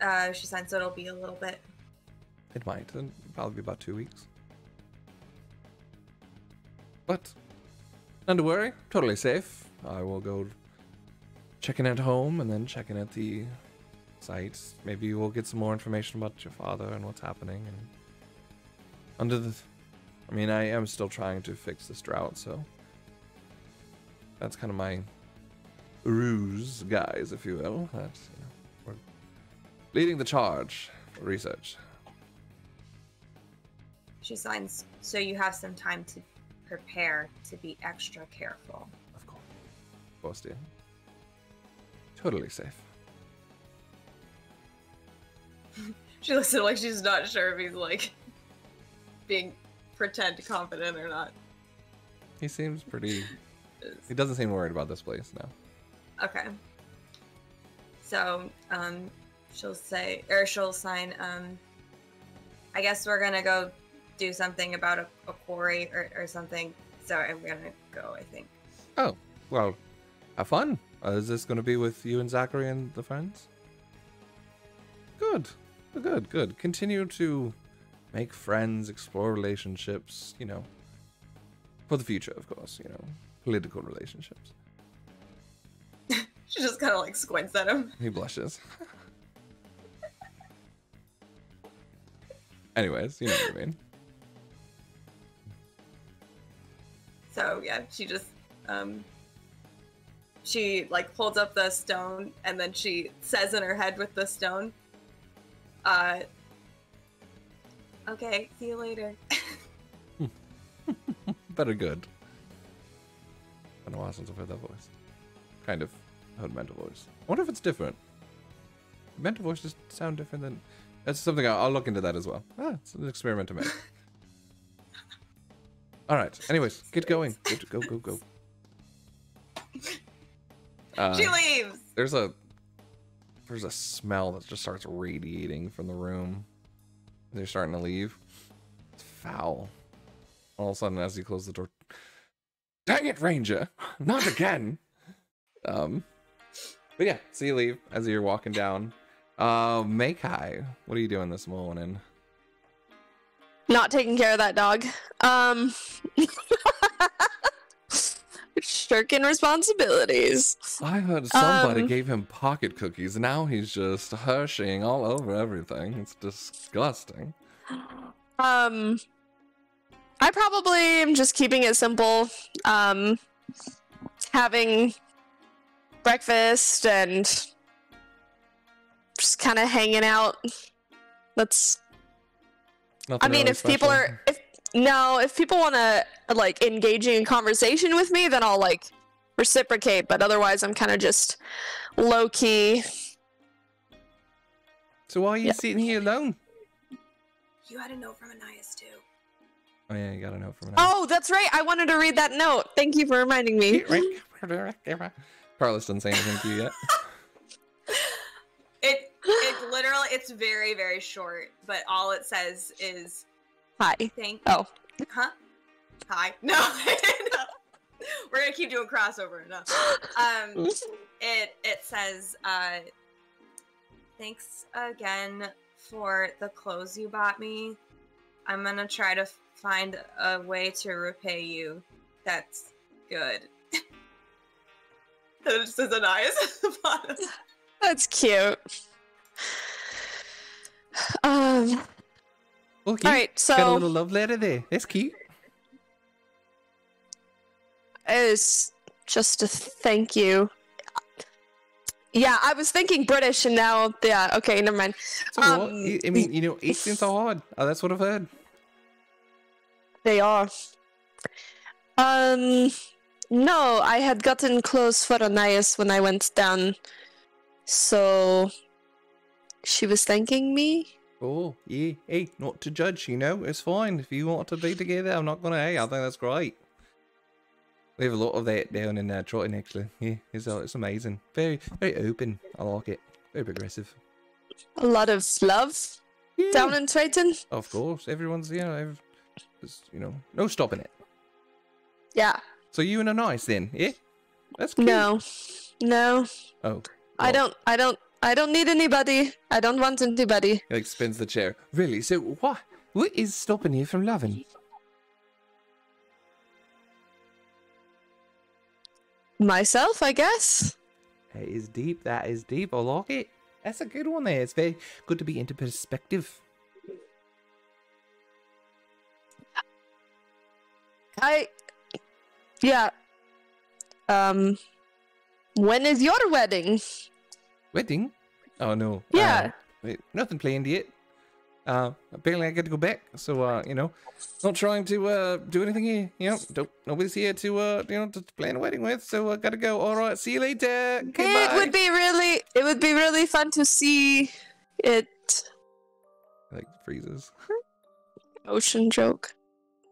Uh, she signs. So it'll be a little bit. It might. It'll probably be about two weeks. But none to worry. Totally safe. I will go checking at home and then checking at the Maybe we'll get some more information about your father and what's happening. And under the, I mean, I am still trying to fix this drought, so that's kind of my ruse, guys, if you will. That you know, we're leading the charge for research. She signs. So you have some time to prepare to be extra careful. Of course. Of course, dear. Totally safe. [LAUGHS] She looks at him like she's not sure if he's like being pretend confident or not. He seems pretty. [LAUGHS] He doesn't seem worried about this place now. Okay. So, um, she'll say, or she'll sign, um, I guess we're gonna go do something about a, a quarry or, or something. So I'm gonna go, I think. Oh, well, have fun. Uh, is this going to be with you and Zachary and the friends? Good. Good, good. Continue to make friends, explore relationships, you know, for the future, of course, you know, political relationships. [LAUGHS] She just kind of like squints at him. He blushes. [LAUGHS] Anyways, you know what I mean. So yeah, she just, um, she like holds up the stone and then she says in her head with the stone, uh, okay, see you later. [LAUGHS] Better good. Been a while since I've heard that voice. Kind of heard mental voice. I wonder if it's different. Mental voice just sound different than. That's something I'll, I'll look into that as well. Ah, it's an experiment to make. [LAUGHS] All right. Anyways, get going. Get, go, go, go. Uh, [LAUGHS] she leaves. there's a there's a smell that just starts radiating from the room. They're starting to leave. It's foul. All of a sudden, as you close the door, dang it, Ranger, [LAUGHS] not again. [LAUGHS] um, but yeah, so you leave as you're walking down. Uh, Makai, what are you doing this morning? Not taking care of that dog. Um, [LAUGHS] shirking responsibilities. I heard somebody Um, gave him pocket cookies. Now he's just hersheying all over everything. It's disgusting. Um, I probably am just keeping it simple. Um, having breakfast and just kind of hanging out. That's. Nothing I mean, really if people are, if no, if people want to like engaging in conversation with me, then I'll like reciprocate. But otherwise, I'm kind of just low key. So why are you Yeah. sitting here alone? You had a note from Anais too. Oh yeah, you got a note from an Oh, that's right. I wanted to read that note. Thank you for reminding me. [LAUGHS] Carlos doesn't say anything to you yet. [LAUGHS] It it literally it's very very short, but all it says is Hi. thank Oh. huh? Hi. [LAUGHS] No. no. We're gonna keep doing crossover. No. [GASPS] Um it it says uh thanks again for the clothes you bought me. I'm gonna try to find a way to repay you. That's good. [LAUGHS] it just says at the bottom. [LAUGHS] That's cute. [SIGHS] Um. Okay. All right. Got a little love letter there. That's cute. is just a thank you. Yeah, I was thinking British, and now yeah. Okay, never mind. So? Um, I I mean, you know, [LAUGHS] accents are hard. Oh, that's what I've heard. They are. Um, no, I had gotten close for Anais when I went down, so she was thanking me. Oh, yeah. Hey, not to judge, you know. It's fine. If you want to be together, I'm not going to. Hey, I think that's great. We have a lot of that down in uh, Trotton, actually. Yeah, it's, uh, it's amazing. Very, very open. I like it. Very progressive. A lot of love Yeah, down in Triton. of course. Everyone's, you know, ev- there's, you know, no stopping it. Yeah. So you and Anais then, yeah? That's cute. No, no, Oh. I don't. I don't. I don't need anybody. I don't want anybody. He like spins the chair. Really? So what? What is stopping you from loving? Myself, I guess. That is deep. That is deep. I like it. That's a good one there. It's very good to be into perspective. I. Yeah. Um. When is your wedding? Wedding? Oh no. Yeah. Uh, wait, nothing planned yet. Uh, apparently I get to go back. So uh, you know, not trying to uh do anything here. You know, don't nobody's here to uh you know to plan a wedding with. So I gotta go. All right. See you later. Goodbye. It would be really. It would be really fun to see it. like freezes. [LAUGHS] Ocean joke.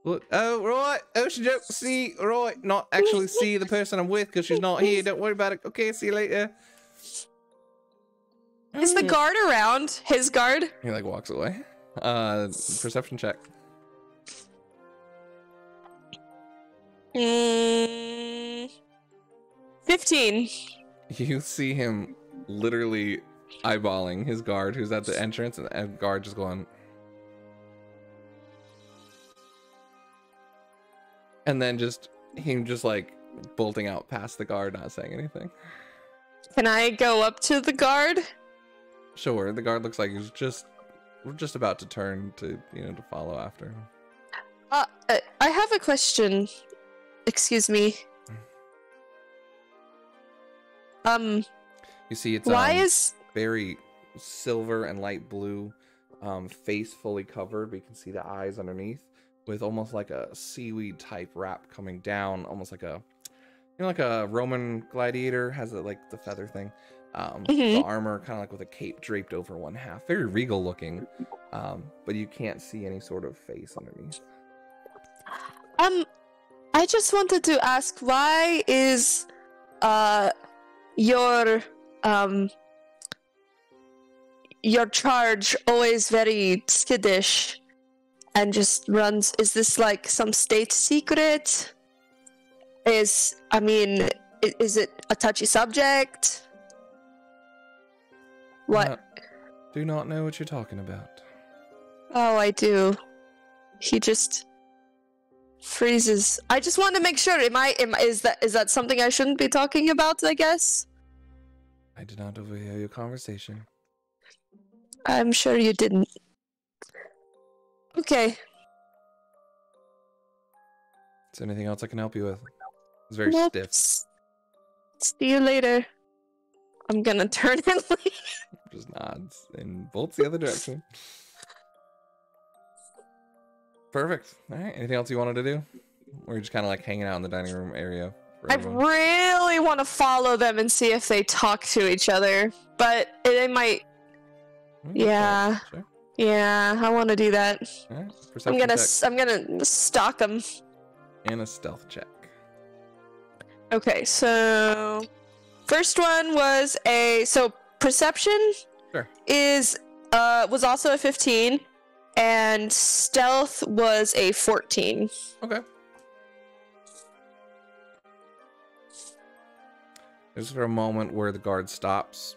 Oh right. Ocean joke. See right. Not actually see the person I'm with because she's not here. Don't worry about it. Okay. See you later. Is the guard around? His guard? He like walks away. Uh, perception check. Mm, Fifteen. You see him literally eyeballing his guard who's at the entrance, and the guard just going. And then just him just like bolting out past the guard, not saying anything. Can I go up to the guard? Sure, the guard looks like he's just we're just about to turn to you know to follow after. Uh, uh, I have a question. Excuse me. Um, You see, it's why um, is very silver and light blue, um, face fully covered, We can see the eyes underneath, with almost like a seaweed type wrap coming down, almost like a, you know, like a Roman gladiator has it like the feather thing. Um, The Mhm. armor kind of like with a cape draped over one half, very regal looking, um, but you can't see any sort of face underneath. um? I just wanted to ask why is uh your um your charge always very skittish and just runs is this like some state secret is i mean i- is it a touchy subject what Uh, do not know what you're talking about. oh i do he just freezes i just want to make sure am i am is that is that something i shouldn't be talking about i guess I did not overhear your conversation. i'm sure you didn't okay Is there anything else I can help you with? It's very Nope. stiff. See you later. I'm gonna turn and [LAUGHS] leave. just nods and bolts the other direction. Perfect. All right. Anything else you wanted to do? You're just kind of like hanging out in the dining room area? I everyone? really want to follow them and see if they talk to each other, but they might. Go for it. yeah. Sure. Yeah, I want to do that. Right. I'm gonna. check s- I'm gonna stalk them. and a stealth check. Okay, so first one was a so perception Sure. is uh was also a 15 and stealth was a 14. Okay. There's for a moment where the guard stops,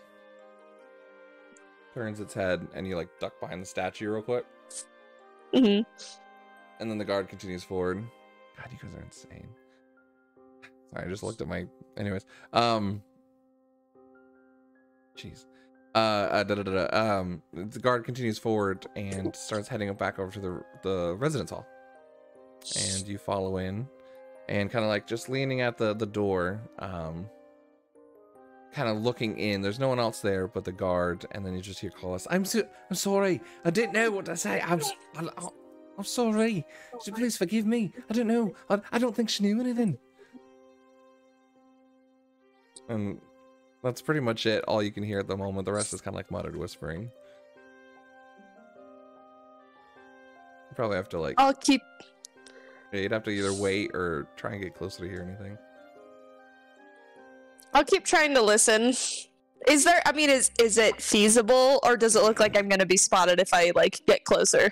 turns its head, and you like duck behind the statue real quick. Mm-hmm. And then the guard continues forward. God, you guys are insane. Sorry, I just looked at my. Anyways, um, jeez, uh, uh um, the guard continues forward and starts heading back over to the the residence hall, and you follow in, and kind of like just leaning at the the door, um, kind of looking in. There's no one else there but the guard, and then you just hear Carlos. I'm so I'm sorry. I didn't know what to say. I'm I, I'm sorry. So please forgive me. I don't know. I, I don't think she knew anything. And that's pretty much it. All you can hear at the moment. The rest is kind of like muttered whispering. You probably have to like. I'll keep. Yeah, you'd have to either wait or try and get closer to hear anything. I'll keep trying to listen. Is there? I mean, is is it feasible, or does it look like I'm gonna be spotted if I like get closer?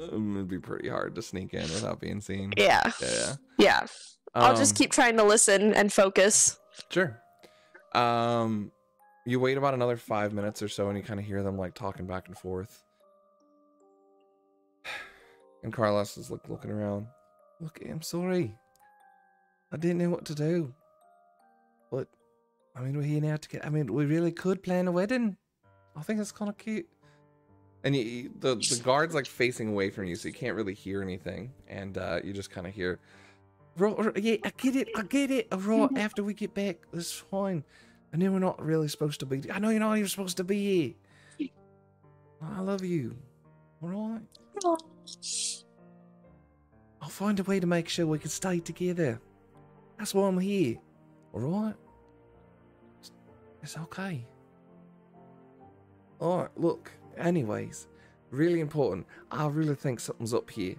Um, it'd be pretty hard to sneak in without being seen. Yeah, Yeah. yeah. yeah. I'll just Um, keep trying to listen and focus. Sure. Um, you wait about another five minutes or so, and you kind of hear them like talking back and forth. [SIGHS] And Carlos is like looking around. Look, I'm sorry. I didn't know what to do. But I mean, we're here now to get. I mean, we really could plan a wedding. I think it's kind of cute. And you, the the guard's like facing away from you, so you can't really hear anything, and uh, you just kind of hear. Yeah, I get it. I get it. All right, mm-hmm. after we get back, that's fine. I know we're not really supposed to be. I know you're not even supposed to be here. I love you. All right. [LAUGHS] I'll find a way to make sure we can stay together. That's why I'm here. All right. It's- It's okay. All right. Look. Anyways, really important. I really think something's up here.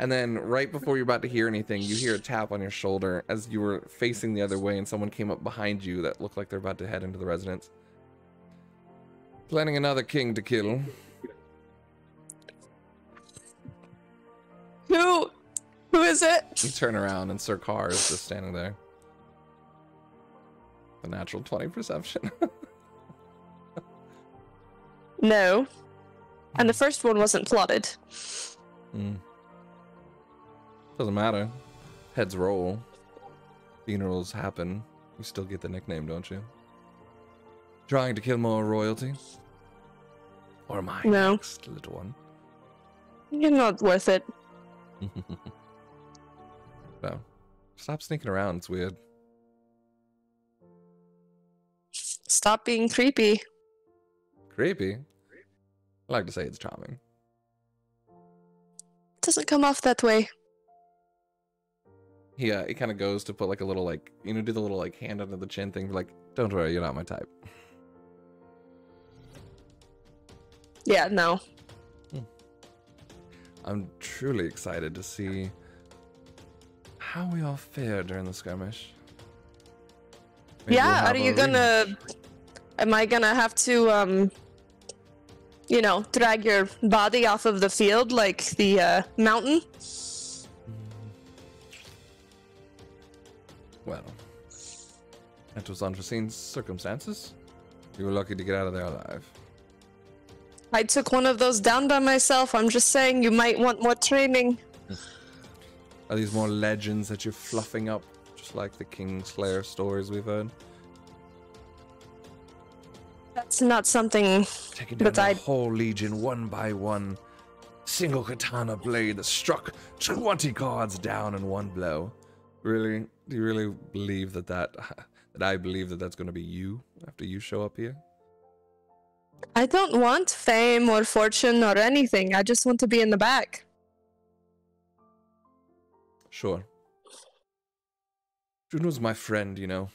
And then right before you're about to hear anything, you hear a tap on your shoulder as you were facing the other way and someone came up behind you that looked like they're about to head into the residence. Planning another king to kill. Who? Who is it? You turn around and Sir Carr is just standing there. The natural 20 perception. [LAUGHS] No. And the first one wasn't plotted. Hmm. Doesn't matter. Heads roll. Funerals happen. You still get the nickname, don't you? Trying to kill more royalty? Or am I No. next, little one? You're not worth it. [LAUGHS] no. Stop sneaking around. It's weird. Stop being creepy. Creepy. I like to say it's charming. It doesn't come off that way. He uh, he kind of goes to put like a little like you know do the little like hand under the chin thing. Like, don't worry, you're not my type. Yeah, no. I'm truly excited to see how we all fare during the skirmish. Maybe we'll yeah, are you gonna. Am I gonna have to, um. You know, drag your body off of the field like the uh, mountain? Well, that was unforeseen circumstances. You were lucky to get out of there alive. I took one of those down by myself. I'm just saying you might want more training. Are these more legends that you're fluffing up, just like the Kingslayer stories we've heard? That's not something. Taking down the I- whole legion one by one. Single katana blade that struck 20 guards down in one blow. Really? Do you really believe that that, [LAUGHS] that I believe that that's going to be you after you show up here? I don't want fame or fortune or anything. I just want to be in the back. Sure. June was my friend, you know.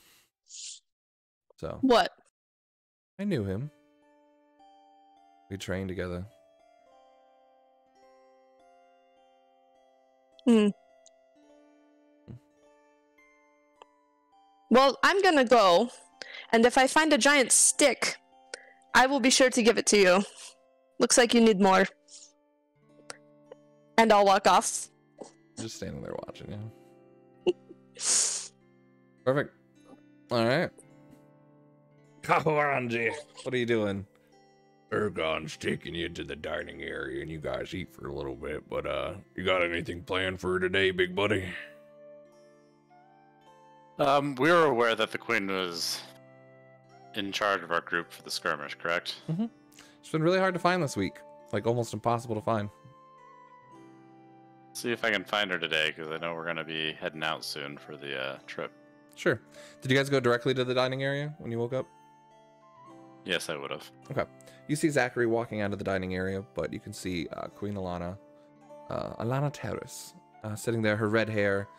So, What? I knew him. We trained together. Hmm. Well, I'm gonna go, and if I find a giant stick, I will be sure to give it to you. Looks like you need more. And I'll walk off. Just standing there watching you. Perfect. All right. Kahurangi, what are you doing? Ergon's taking you to the dining area and you guys eat for a little bit, but uh you got anything planned for today, big buddy? Um, we were aware that the queen was in charge of our group for the skirmish, correct? It's been really hard to find this week. Like almost impossible to find. See if I can find her today, because I know we're gonna be heading out soon for the uh, trip. Sure. Did you guys go directly to the dining area when you woke up? Yes, I would have. Okay. You see Zachary walking out of the dining area, but you can see uh, Queen Alana, uh, Alana Terrace, uh, sitting there, her red hair,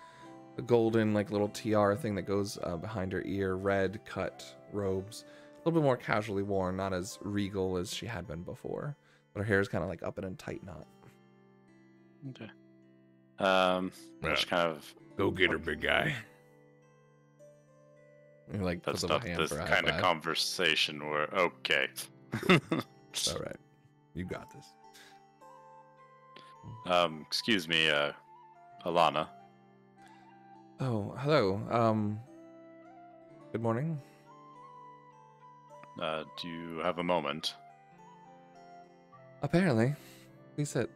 a golden like little tiara thing that goes uh, behind her ear, red cut robes, a little bit more casually worn, not as regal as she had been before. But her hair is kind of like up in a tight knot. Okay. Um, Yeah. just kind of Go get her, big guy. [LAUGHS] And, like that's puts up not this for a high kind of five. conversation where okay. All right, you got this. um, excuse me, uh, Alana. Oh, hello. Um, good morning. Uh, do you have a moment? Apparently, please sit.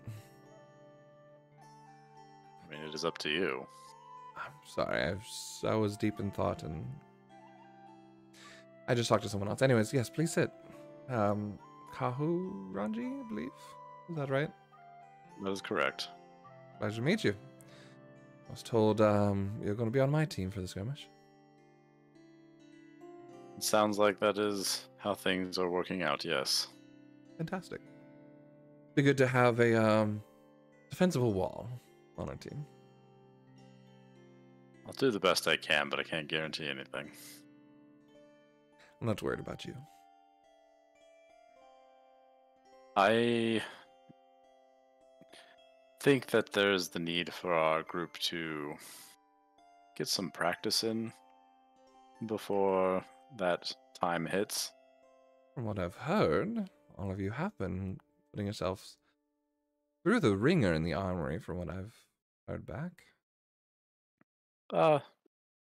I mean, it is up to you. I'm sorry, I was, I was deep in thought and I just talked to someone else. Anyways, yes, please sit. Um, Kahu Ranji, I believe. Is that right? That is correct. Pleasure to meet you. I was told um, you're going to be on my team for the skirmish. It sounds like that is how things are working out. Yes. Fantastic. Be good to have a um, defensible wall on our team. I'll do the best I can, but I can't guarantee anything. I'm not worried about you. I think that there's the need for our group to get some practice in before that time hits. From what I've heard, all of you have been putting yourselves through the ringer in the armory, from what I've heard back. Uh,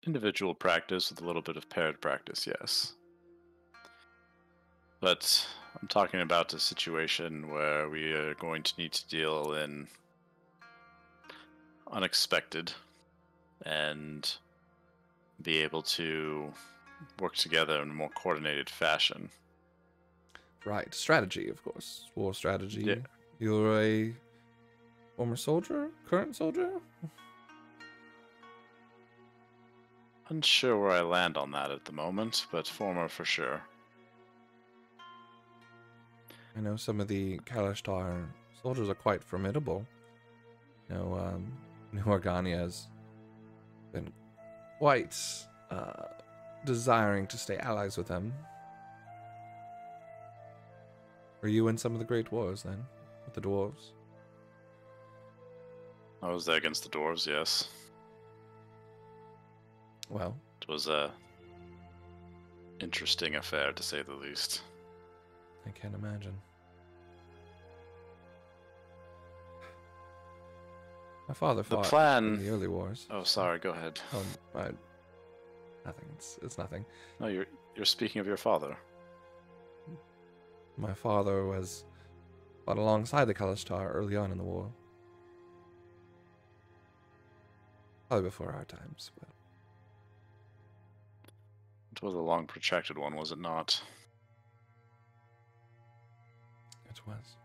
individual practice with a little bit of paired practice, yes. But I'm talking about a situation where we are going to need to deal in unexpected and be able to work together in a more coordinated fashion. Right, strategy, of course. War strategy. Yeah. You're a former soldier? Current soldier? Unsure where I land on that at the moment, but former for sure. I know some of the Kalashtar soldiers are quite formidable. You know, um, [LAUGHS] New Organia has been quite uh, desiring to stay allies with them. Were you in some of the Great Wars then, with the dwarves? I was there against the dwarves, yes. Well, It was a interesting affair to say the least. I can't imagine. My father The fought in plan- the early wars. Oh, sorry. Go ahead. Um, I, nothing. It's, it's nothing. No, you're you're speaking of your father. My father was fought alongside the Kalashtar early on in the war. Probably before our times, but It was a long, protracted one, was it not? it was.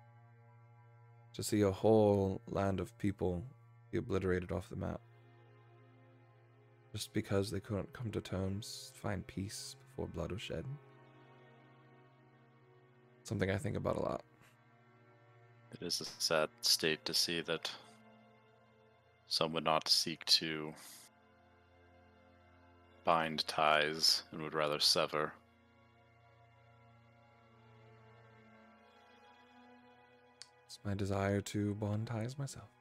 To see a whole land of people be obliterated off the map. Just because they couldn't come to terms, find peace before blood was shed. Something I think about a lot. It is a sad state to see that some would not seek to bind ties and would rather sever. It's my desire to bond ties myself.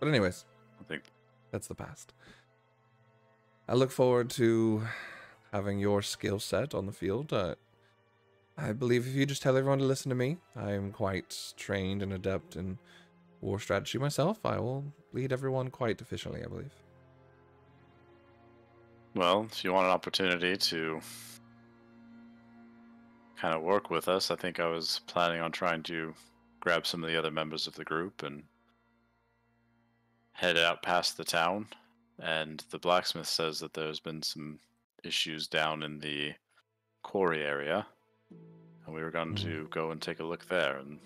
But anyways, I think that's the past. I look forward to having your skill set on the field. Uh, I believe if you just tell everyone to listen to me, I am quite trained and adept in war strategy myself. I will lead everyone quite efficiently, I believe. Well, if you want an opportunity to kind of work with us, I think I was planning on trying to grab some of the other members of the group and head out past the town. And the blacksmith says that there's been some issues down in the quarry area. And we were going to hmm. go and take a look there and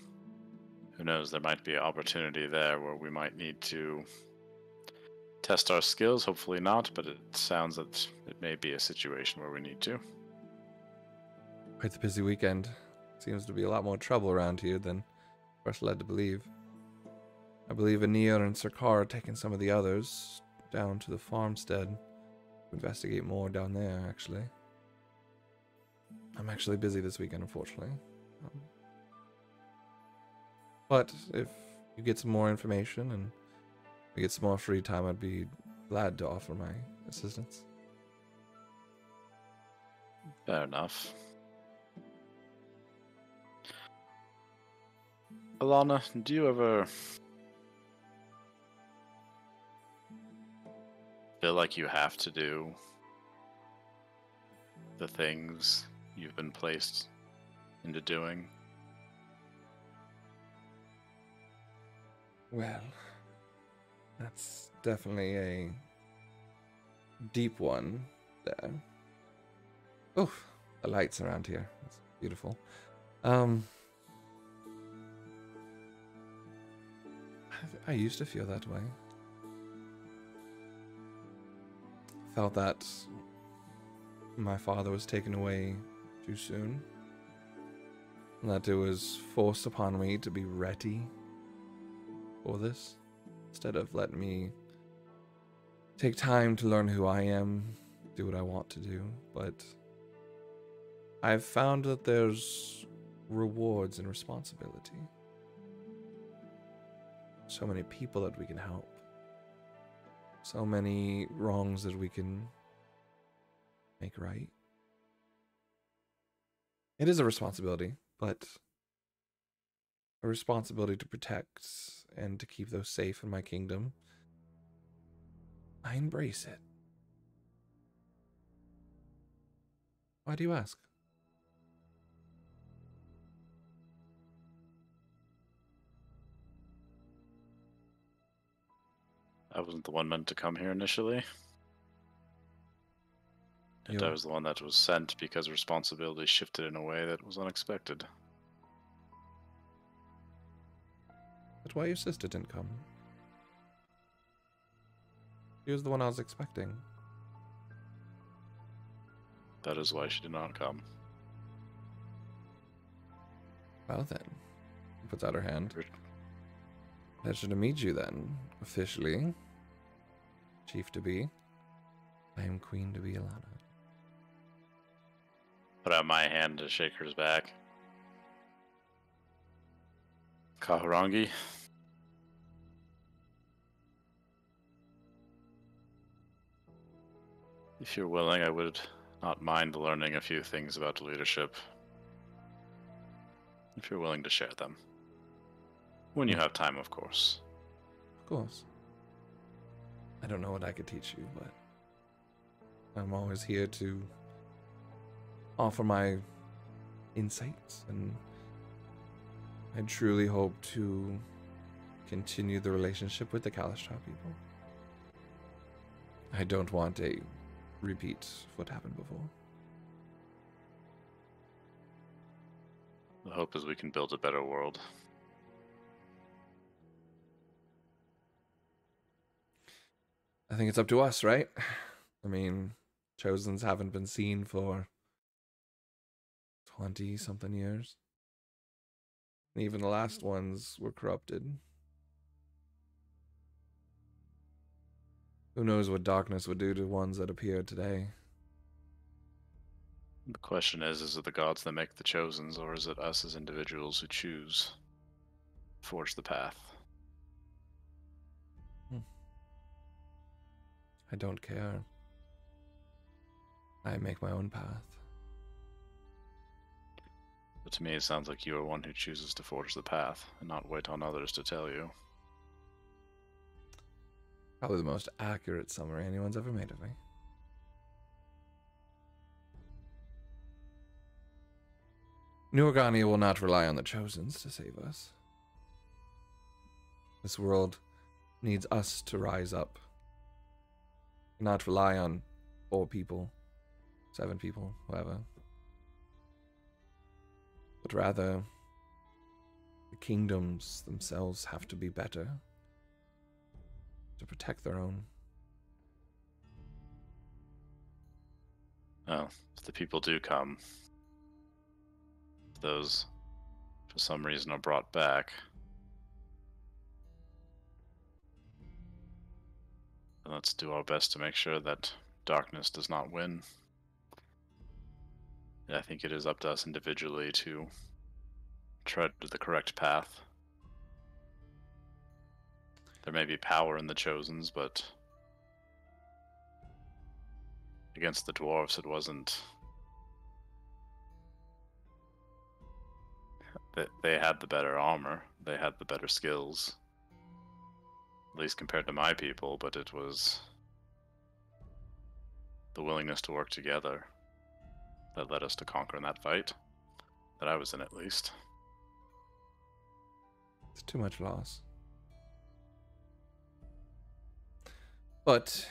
who knows, there might be an opportunity there where we might need to test our skills. Hopefully not, but it sounds that it may be a situation where we need to. Quite the busy weekend. Seems to be a lot more trouble around here than first led to believe. I believe Anir and Sarkar are taking some of the others down to the farmstead to investigate more down there, actually. I'm actually busy this weekend, unfortunately. Um, but if you get some more information and we get some more free time, I'd be glad to offer my assistance. Fair enough. Alana, do you ever feel like you have to do the things you've been placed into doing? Well, that's definitely a deep one there. Oh, the lights around here. That's beautiful. Um, I, I used to feel that way. I felt that my father was taken away too soon. And that it was forced upon me to be ready for this instead of letting me take time to learn who I am, do what I want to do. But I've found that there's rewards and responsibility. So many people that we can help, so many wrongs that we can make right. It is a responsibility, but a responsibility to protect and to keep those safe in my kingdom. I embrace it. Why do you ask? I wasn't the one meant to come here initially. And I was the one that was sent because responsibility shifted in a way that was unexpected. That's why your sister didn't come. She was the one I was expecting. That is why she did not come. Well then, puts out her hand. Pleasure to meet you then, officially. Chief to be. I am Queen to be Alana. Put out my hand to shake hers back. Kahurangi, if you're willing, I would not mind learning a few things about leadership. If you're willing to share them. When you hmm. have time, of course. Of course. I don't know what I could teach you, but I'm always here to offer my insights, and I truly hope to continue the relationship with the Kalashtar people. I don't want a repeat of what happened before. The hope is we can build a better world. I think it's up to us, right? [SIGHS] I mean, Chosens haven't been seen for 20 something years. And even the last ones were corrupted. Who knows what darkness would do to ones that appear today? The question is is it the gods that make the chosens, or is it us as individuals who choose? Forge the path. I don't care. I make my own path. But to me, it sounds like you are one who chooses to forge the path and not wait on others to tell you. Probably the most accurate summary anyone's ever made of me. Nurgani will not rely on the Chosens to save us. This world needs us to rise up. Not rely on four people, seven people, whatever. But rather, the kingdoms themselves have to be better to protect their own. Well, if the people do come, those for some reason are brought back, let's do our best to make sure that darkness does not win. And I think it is up to us individually to tread the correct path. There may be power in the chosens, but against the dwarves it wasn't they had the better armor they had the better skills at least compared to my people but it was the willingness to work together that led us to conquer in that fight that i was in at least It's too much loss. But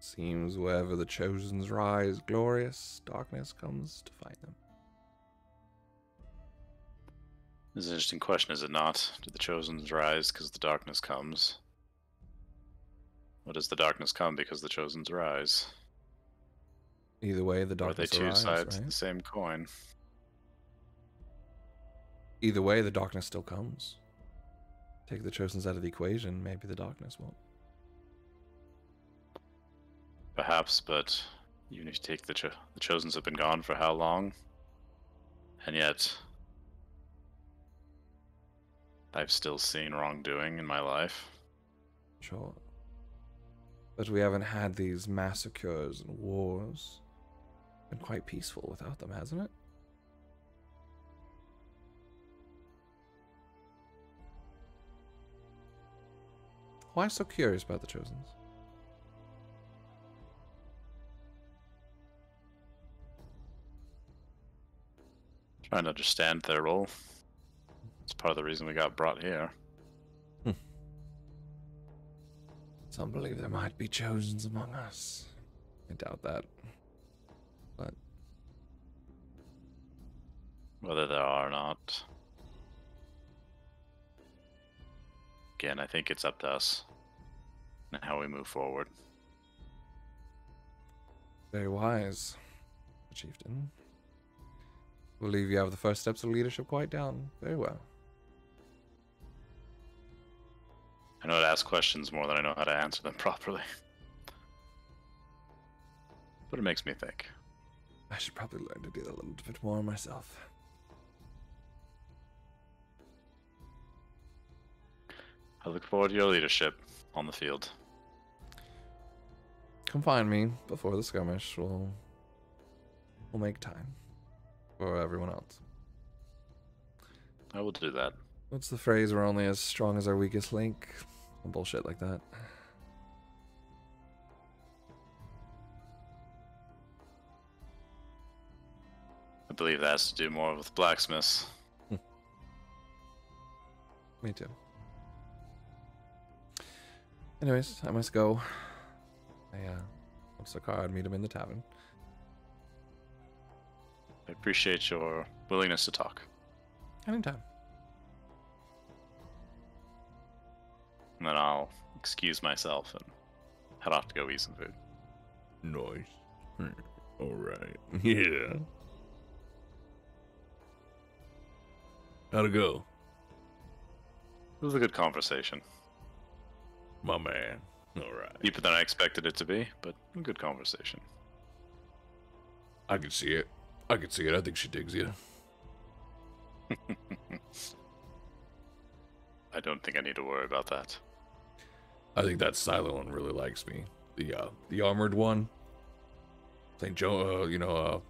seems wherever the chosens rise glorious, darkness comes to fight them. Is an interesting question, is it not? Do the chosens rise because the darkness comes? Or does the darkness come because the chosens rise? Either way, the Or are they two sides of right? the same coin? Either way, the darkness still comes. Take the chosens out of the equation, maybe the darkness won't. Perhaps, but you need to take the cho- the chosens have been gone for how long? And yet, I've still seen wrongdoing in my life. Sure. But we haven't had these massacres and wars. Been quite peaceful without them, hasn't it? Why so curious about the Chosens? Trying to understand their role. It's part of the reason we got brought here. Some believe there might be Chosens among us. I doubt that. But Whether there are or not. Again, I think it's up to us and how we move forward. very wise, chieftain. Believe you have the first steps of leadership quite down. Very well. I know how to ask questions more than I know how to answer them [LAUGHS] properly. But it makes me think. I should probably learn to do that a little bit more myself. I look forward to your leadership on the field. Come find me before the skirmish. We'll we'll make time for everyone else. I will do that. What's the phrase? We're only as strong as our weakest link. Bullshit like that. I believe that has to do more with blacksmiths. [LAUGHS] Me too. Anyways, I must go. I uh, once Sakara, I'd meet him in the tavern. I appreciate your willingness to talk. Anytime. And then I'll excuse myself and head off to go eat some food. Nice. [LAUGHS] All right. [LAUGHS] Yeah. How'd it go, It was a good conversation. my man? All right. Deeper than I expected it to be, but a good conversation. I can see it. I can see it. I think she digs you. [LAUGHS] I don't think I need to worry about that. I think that silent one really likes me. The uh, the armored one. Saint Joe, uh, you know, uh,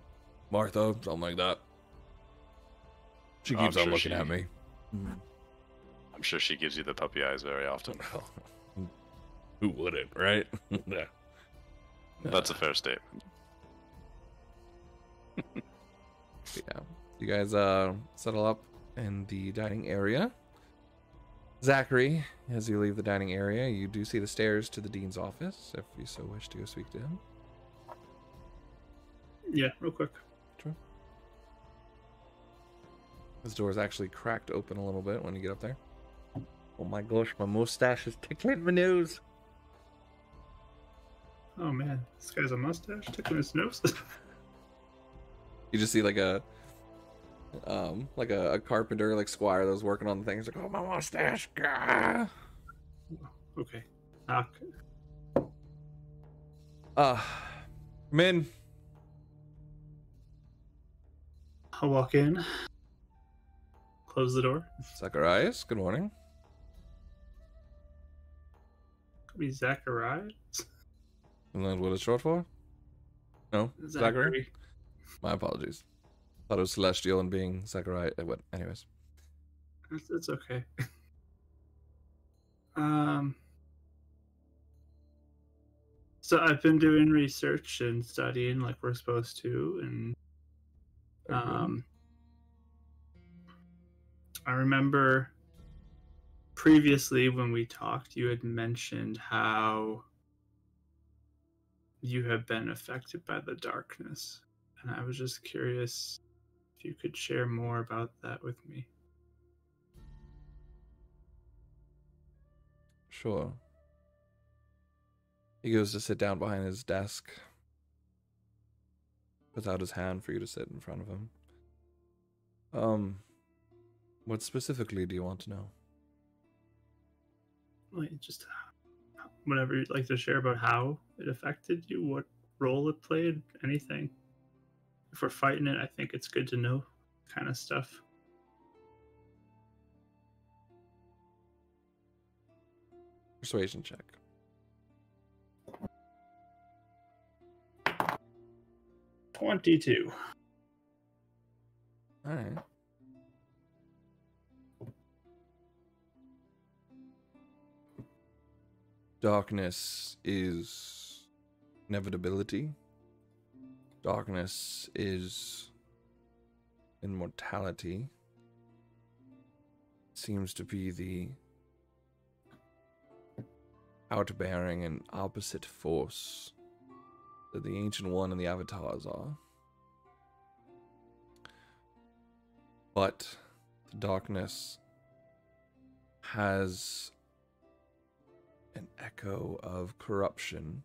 Martha, something like that. She keeps on looking she- at me. I'm sure she gives you the puppy eyes very often. [LAUGHS] Who wouldn't, right? yeah. [LAUGHS] That's a fair statement. [LAUGHS] yeah. You guys uh settle up in the dining area. Zachary, as you leave the dining area, you do see the stairs to the dean's office, if you so wish to go speak to him. Yeah, real quick. Sure. This door is actually cracked open a little bit when you get up there. Oh my gosh, my mustache is tickling my nose. Oh man, this guy's a mustache tickling his nose. [LAUGHS] You just see like a um like a, a carpenter like squire that was working on the things like oh my mustache gah. okay. Knock. uh men I'll walk in. Close the door. Zacharias, good morning. Could be Zacharias. And then what it's short for? No, Zachary. Zachary. My apologies. Thought it was celestial and being Zachariah. What? Anyways, It's, it's okay. [LAUGHS] um. So I've been doing research and studying like we're supposed to, and um, I remember previously when we talked, you had mentioned how you have been affected by the darkness, and I was just curious if you could share more about that with me. sure. He goes to sit down behind his desk. Puts out his hand for you to sit in front of him. Um, what specifically do you want to know? like just whatever you'd like to share about how it affected you, what role it played, anything. If we're fighting it, I think it's good to know kind of stuff. Persuasion check. Twenty-two. All right. Darkness is inevitability. Darkness is immortality. Seems to be the outbearing and opposite force that the Ancient One and the Avatars are. But the darkness has an echo of corruption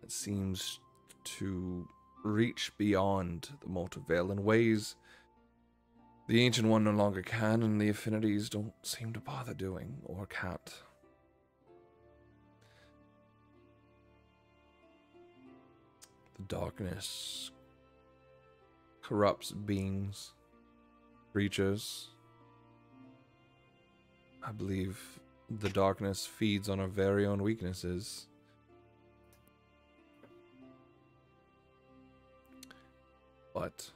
that seems to reach beyond the mortal veil in ways the Ancient One no longer can, and the affinities don't seem to bother doing or can't. The darkness corrupts beings, creatures. I believe the darkness feeds on our very own weaknesses. But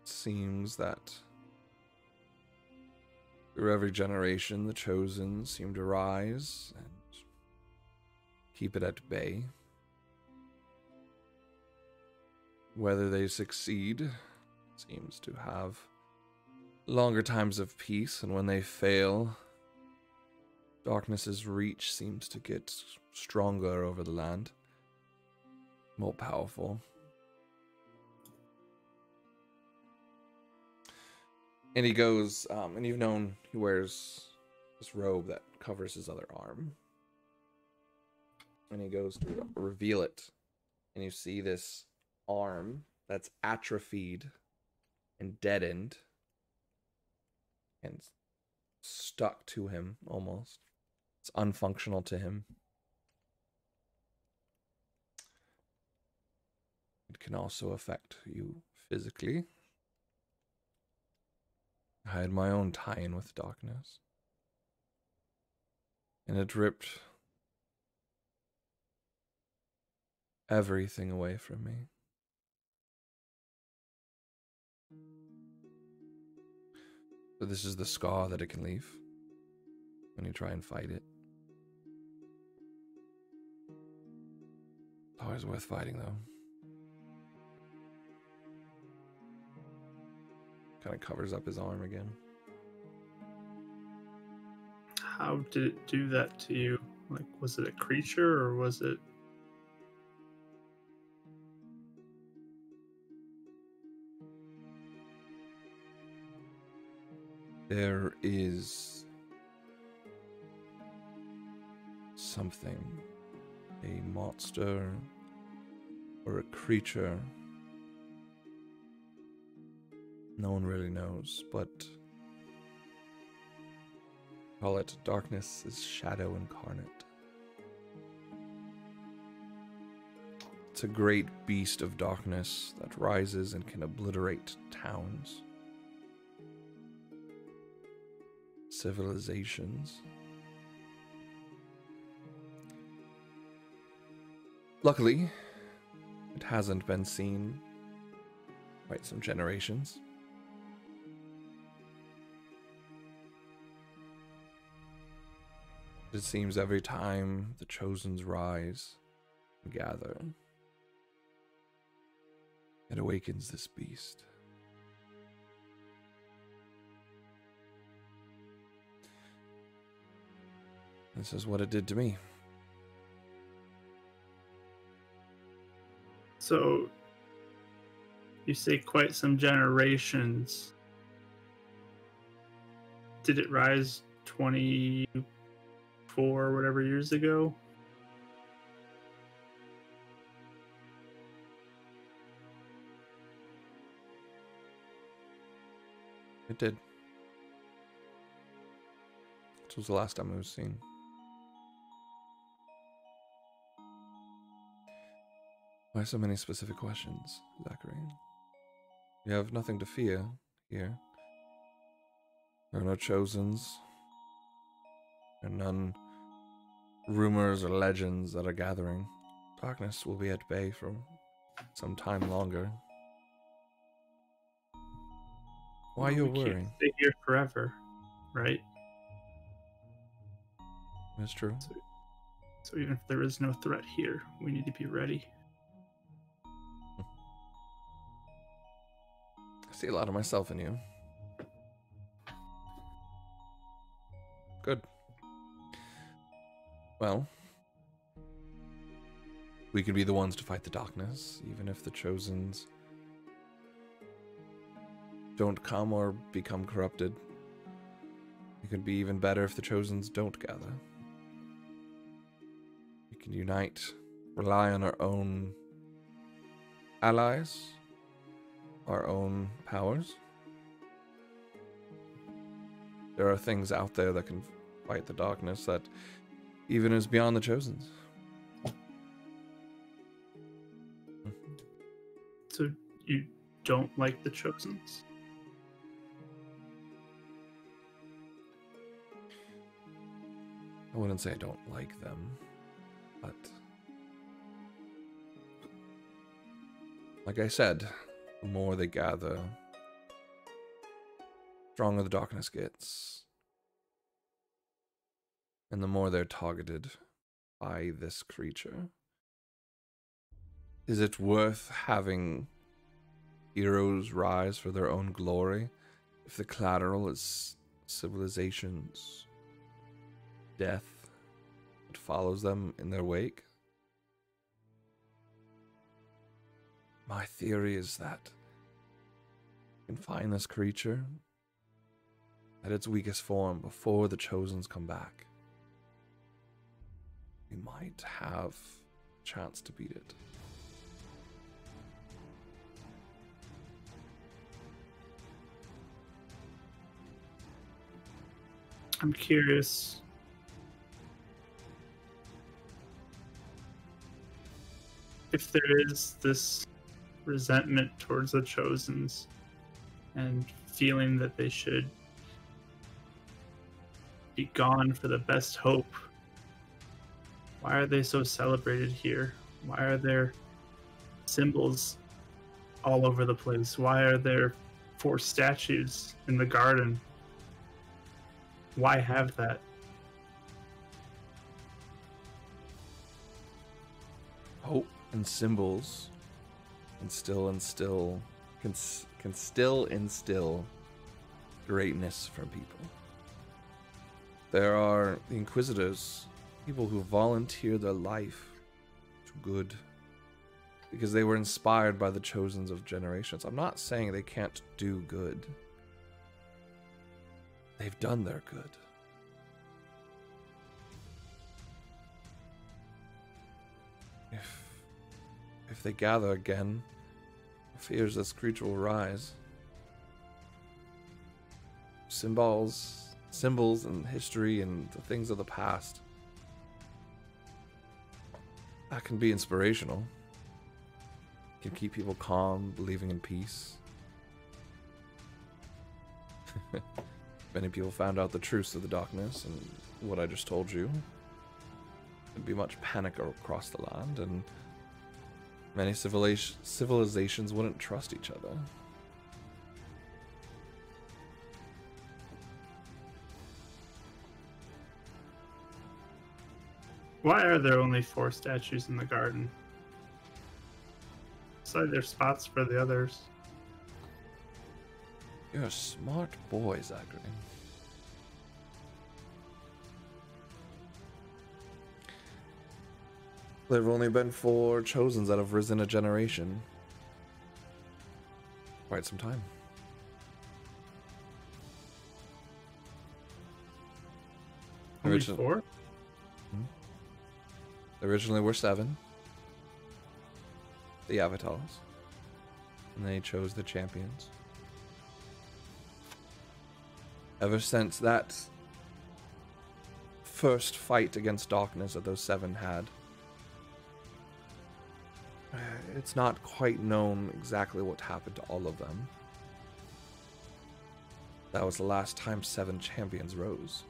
it seems that through every generation, the chosen seem to rise and keep it at bay. Whether they succeed seems to have longer times of peace, and when they fail, darkness's reach seems to get stronger over the land, more powerful. And he goes, um, and you've known he wears this robe that covers his other arm. And he goes to reveal it, and you see this arm that's atrophied and deadened and stuck to him almost. It's unfunctional to him. Can also affect you physically. I had my own tie in with darkness. And it ripped everything away from me. But this is the scar that it can leave when you try and fight it. It's always worth fighting, though. Kind of covers up his arm again. How did it do that to you? Like, was it a creature or was it There is something, a monster or a creature no one really knows, but call it darkness is shadow incarnate. It's a great beast of darkness that rises and can obliterate towns, civilizations. Luckily, it hasn't been seen quite some generations. It seems every time the Chosens rise and gather, it awakens this beast. This is what it did to me. So you say quite some generations. Did it rise 24 or whatever years ago? It did. This was the last time it was seen. Why so many specific questions, Zachary? You have nothing to fear here. There are no chosens. Are none rumors or legends that are gathering. Darkness will be at bay for some time longer. Why are you We can't worrying? Stay here forever, right? It's true. So even if there is no threat here, we need to be ready. [LAUGHS] I see a lot of myself in you. Well, we could be the ones to fight the darkness, even if the chosens don't come or become corrupted. It could be even better if the chosens don't gather. We can unite, rely on our own allies, our own powers. There are things out there that can fight the darkness that even as beyond the chosens. So you don't like the Chosens? I wouldn't say I don't like them, but like I said, the more they gather, stronger the darkness gets. And the more they're targeted by this creature. Is it worth having heroes rise for their own glory if the collateral is civilizations death that follows them in their wake? My theory is that we can find this creature at its weakest form before the Chosens come back. We might have a chance to beat it. I'm curious. If there is this resentment towards the Chosens and feeling that they should be gone for the best hope, why are they so celebrated here? Why are there symbols all over the place? Why are there four statues in the garden? Why have that? hope and symbols can still instill can, can still instill greatness from people there are the inquisitors people who volunteer their life to good because they were inspired by the chosens of generations i'm not saying they can't do good They've done their good. If if they gather again, fears this creature will rise. Symbols symbols and history and the things of the past. That can be inspirational. Can keep people calm, believing in peace. [LAUGHS] Many people found out the truths of the darkness and what I just told you. There'd be much panic across the land, and many civiliz- civilizations wouldn't trust each other. Why are there only four statues in the garden? So there's spots for the others. You're a smart boy, Zachary. There have only been four chosens that have risen a generation. Quite some time. Only Origin- four? Originally were seven. The avatars. And they chose the champions. Ever since that first fight against darkness that those seven had, [SIGHS] it's not quite known exactly what happened to all of them. That was the last time seven champions rose.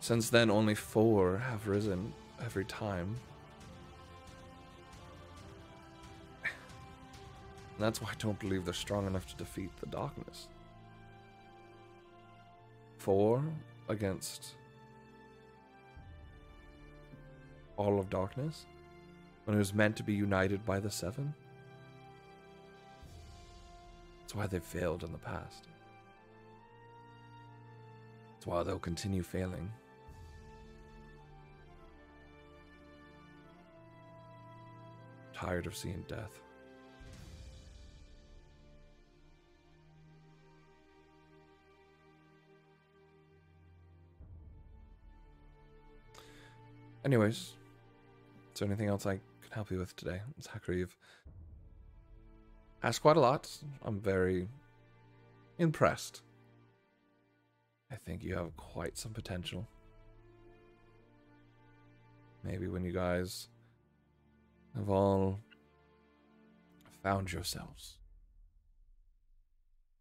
Since then, only four have risen every time. And that's why I don't believe they're strong enough to defeat the darkness. Four against all of darkness when it was meant to be united by the seven. That's why they've failed in the past. That's why they'll continue failing. Tired of seeing death. Anyways, is there anything else I can help you with today? Zachary, you've asked quite a lot. I'm very impressed. I think you have quite some potential. Maybe when you guys have all found yourselves,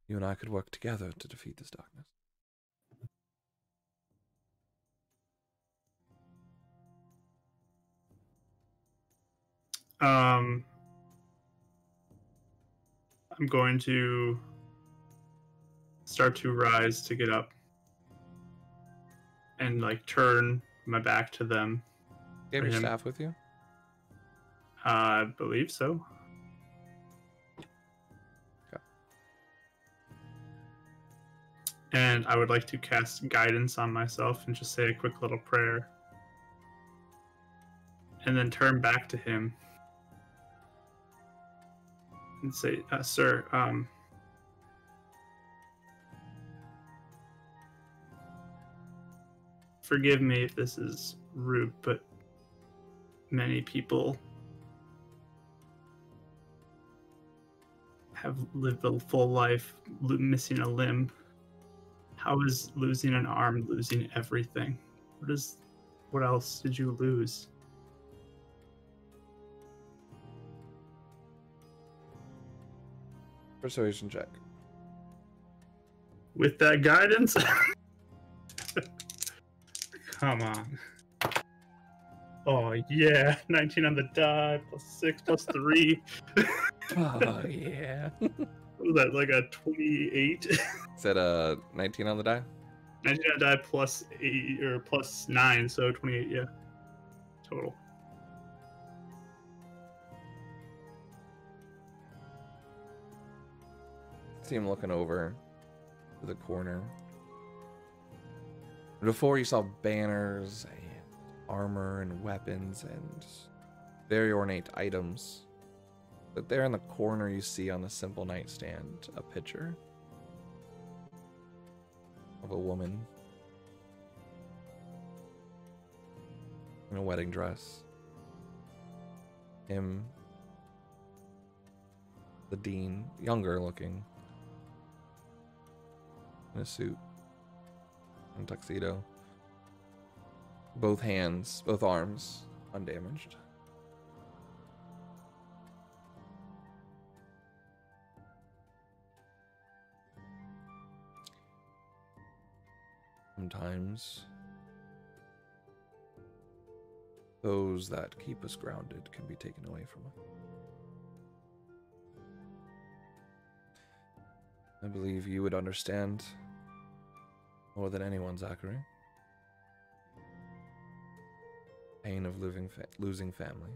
you and I could work together to defeat this darkness. Um, I'm going to start to rise to get up and like turn my back to them. You have your him. staff with you? I believe so. Okay. And I would like to cast guidance on myself and just say a quick little prayer. And then turn back to him and say, uh, Sir, um, forgive me if this is rude, but many people have lived a full life missing a limb. How is losing an arm losing everything? What is what else did you lose? Persuasion check. With that guidance? [LAUGHS] Come on. Oh yeah, [LAUGHS] 19 on the die, plus 6, plus 3. Oh, [LAUGHS] yeah. What was that, like a 28? [LAUGHS] Is that a 19 on the die? 19 on the die plus 8, or plus 9, so 28, yeah. Total. See him looking over the corner. Before you saw banners and armor and weapons and very ornate items. But there in the corner you see on the simple nightstand a picture. Of a woman in a wedding dress. Him, the dean, younger looking, in a suit and tuxedo. Both hands, both arms undamaged. Sometimes those that keep us grounded can be taken away from us. I believe you would understand more than anyone, Zachary. Pain of living fa- losing family.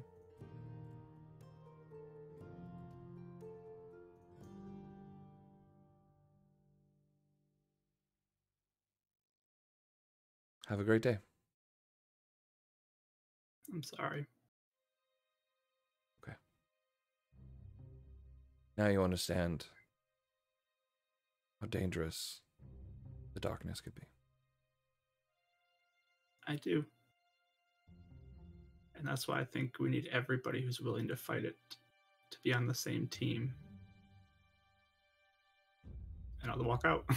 Have a great day. I'm sorry. Okay. Now you understand how dangerous the darkness could be. I do. And that's why I think we need everybody who's willing to fight it to be on the same team. And I'll walk out. [LAUGHS]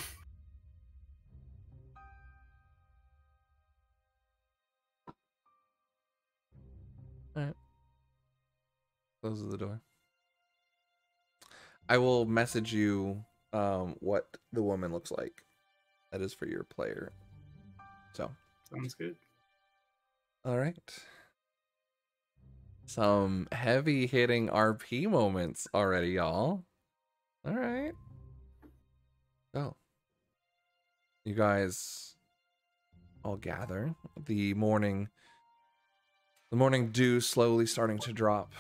Closes the door. I will message you um, what the woman looks like. That is for your player. So, Sounds good. all right. Some heavy hitting RP moments already, y'all. All right. So, you guys all gather. The morning, the morning dew slowly starting to drop.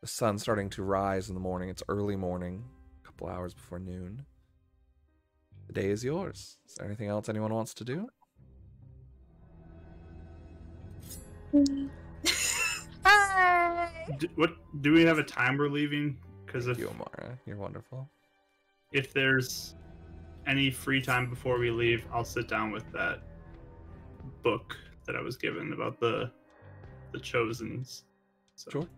The sun starting to rise in the morning. It's early morning, a couple hours before noon. The day is yours. Is there anything else anyone wants to do? Hi. Do, what do we have a time we're leaving? Because if You, Amara. You're wonderful. if there's any free time before we leave, I'll sit down with that book that I was given about the the chosens. So Sure.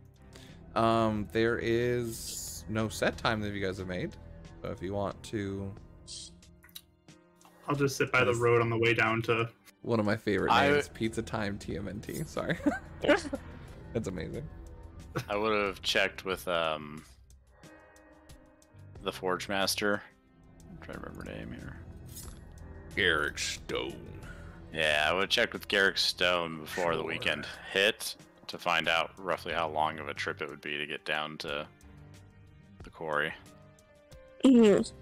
Um, there is no set time that you guys have made. So if you want to, I'll just sit by the road on the way down to. one of my favorite I- Pizza Time TMNT. Sorry, [LAUGHS] [LAUGHS] that's amazing. I would have checked with um the Forge Master. I'm trying to remember name here. Garrick Stone. Yeah, I would have checked with Garrick Stone before the weekend hit to find out roughly how long of a trip it would be to get down to the quarry. Mhm.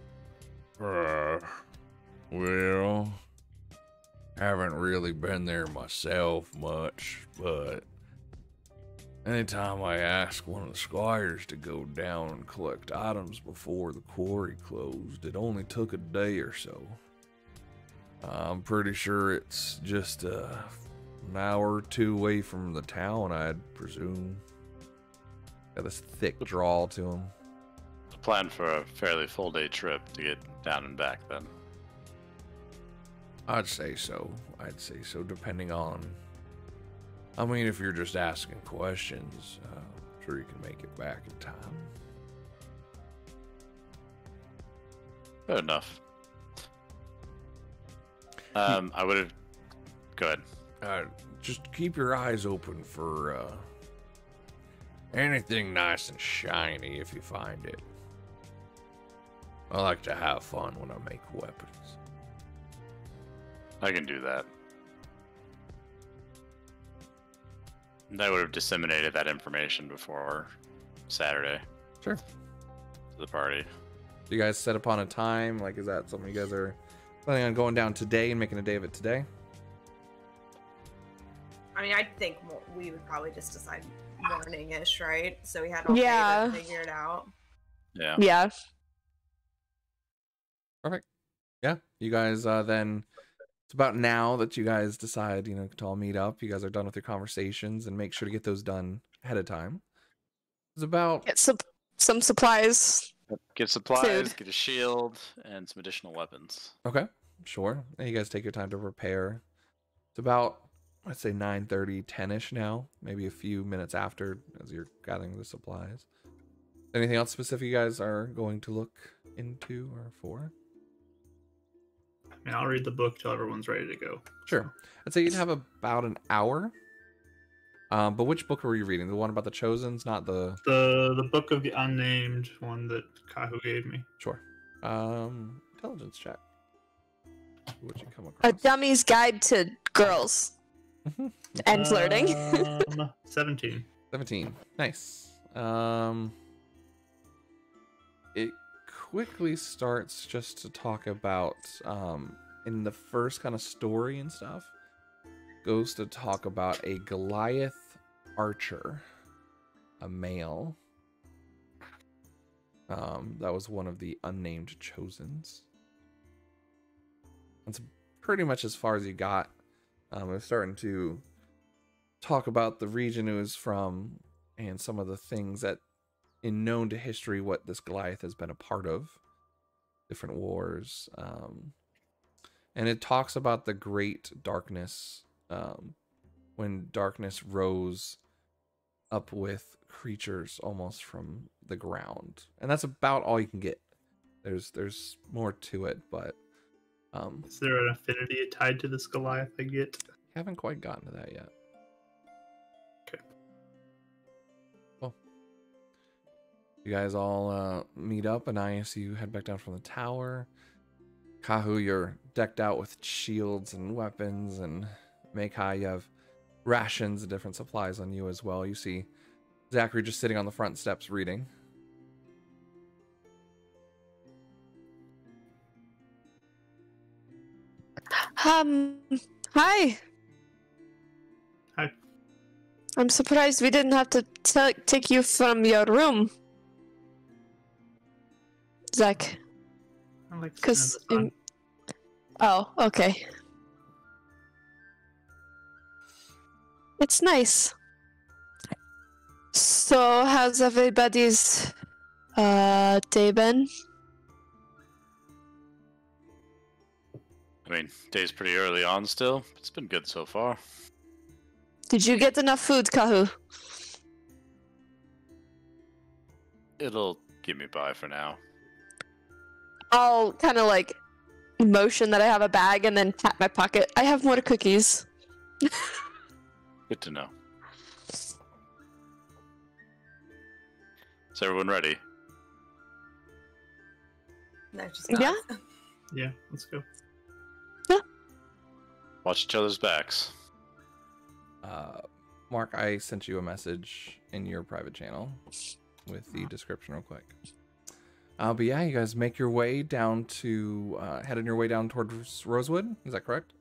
Uh, well, haven't really been there myself much, but anytime I ask one of the squires to go down and collect items before the quarry closed, it only took a day or so. I'm pretty sure it's just uh, an hour or two away from the town, I'd presume. Got this thick drawl to him. Plan for a fairly full day trip to get down and back then. I'd say so. I'd say so, depending on. I mean, if you're just asking questions, uh, I'm sure you can make it back in time. Good enough. Um, I would have. Good. Uh, just keep your eyes open for uh, anything nice and shiny if you find it. I like to have fun when I make weapons. I can do that. And I would have disseminated that information before Saturday Sure. to the party. Do you guys set upon a time? Like, is that something you guys are planning on going down today and making a day of it today? I mean, I think mo- we would probably just decide morning-ish, right? So we had all Yeah. day to figure it out. Yeah. Yeah. Perfect. Yeah you guys uh then it's about now that you guys decide you know to all meet up you guys are done with your conversations and make sure to get those done ahead of time it's about Get some some supplies Get supplies, Food. get a shield, and some additional weapons. Okay, sure. And you guys take your time to prepare. It's about, let's say 9.30, 10ish now. Maybe a few minutes after as you're gathering the supplies. Anything else specific you guys are going to look into or for? I mean, I'll read the book till everyone's ready to go. Sure. I'd say you'd have about an hour. Um, but which book were you reading? The one about the Chosens, not the The the book of the unnamed one that Kahu gave me. sure. Um, intelligence check. What you come across? A dummy's guide to girls [LAUGHS] and flirting. Um, [LAUGHS] Seventeen. 17. Nice. Um it quickly starts just to talk about um in the first kind of story and stuff goes to talk about a Goliath archer, a male. Um that was one of the unnamed chosens. That's pretty much as far as you got. Um, it's starting to talk about the region it was from and some of the things that in known to history what this Goliath has been a part of different wars um and it talks about the great darkness um when darkness rose up with creatures almost from the ground and that's about all you can get there's there's more to it but um Is there an affinity tied to this Goliath I get? haven't quite gotten to that yet. You guys all uh, meet up, and I see you head back down from the tower. Kahu, you're decked out with shields and weapons, and Mekai, you have rations and different supplies on you as well. You see Zachary just sitting on the front steps reading. Um, hi. Hi. I'm surprised we didn't have to ta- take you from your room. Zach, I like because. spend the sun. Oh, okay. It's nice. So, how's everybody's uh, day been? I mean, day's pretty early on still. but It's been good so far. Did you get enough food, Kahu? It'll get me by for now. I'll kind of like motion that I have a bag and then tap my pocket. I have more cookies. Good to know. Is everyone ready? No, just Yeah. not. [LAUGHS] Yeah, let's go. Yeah. Watch each other's backs. Uh, Mark, I sent you a message in your private channel with the description real quick. Uh, but yeah, you guys make your way down to uh, head on your way down towards Rosewood. Is that correct?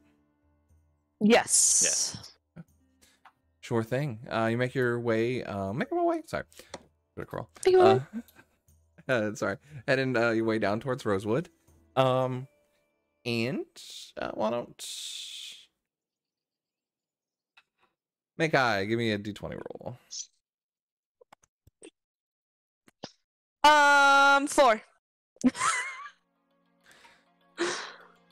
Yes. Yes. Sure thing. Uh, you make your way. Uh, make your way. Sorry, go to crawl. Uh, [LAUGHS] uh, sorry, heading uh, your way down towards Rosewood. Um, and uh, why don't Mekai? Give me a d twenty roll. Um, four.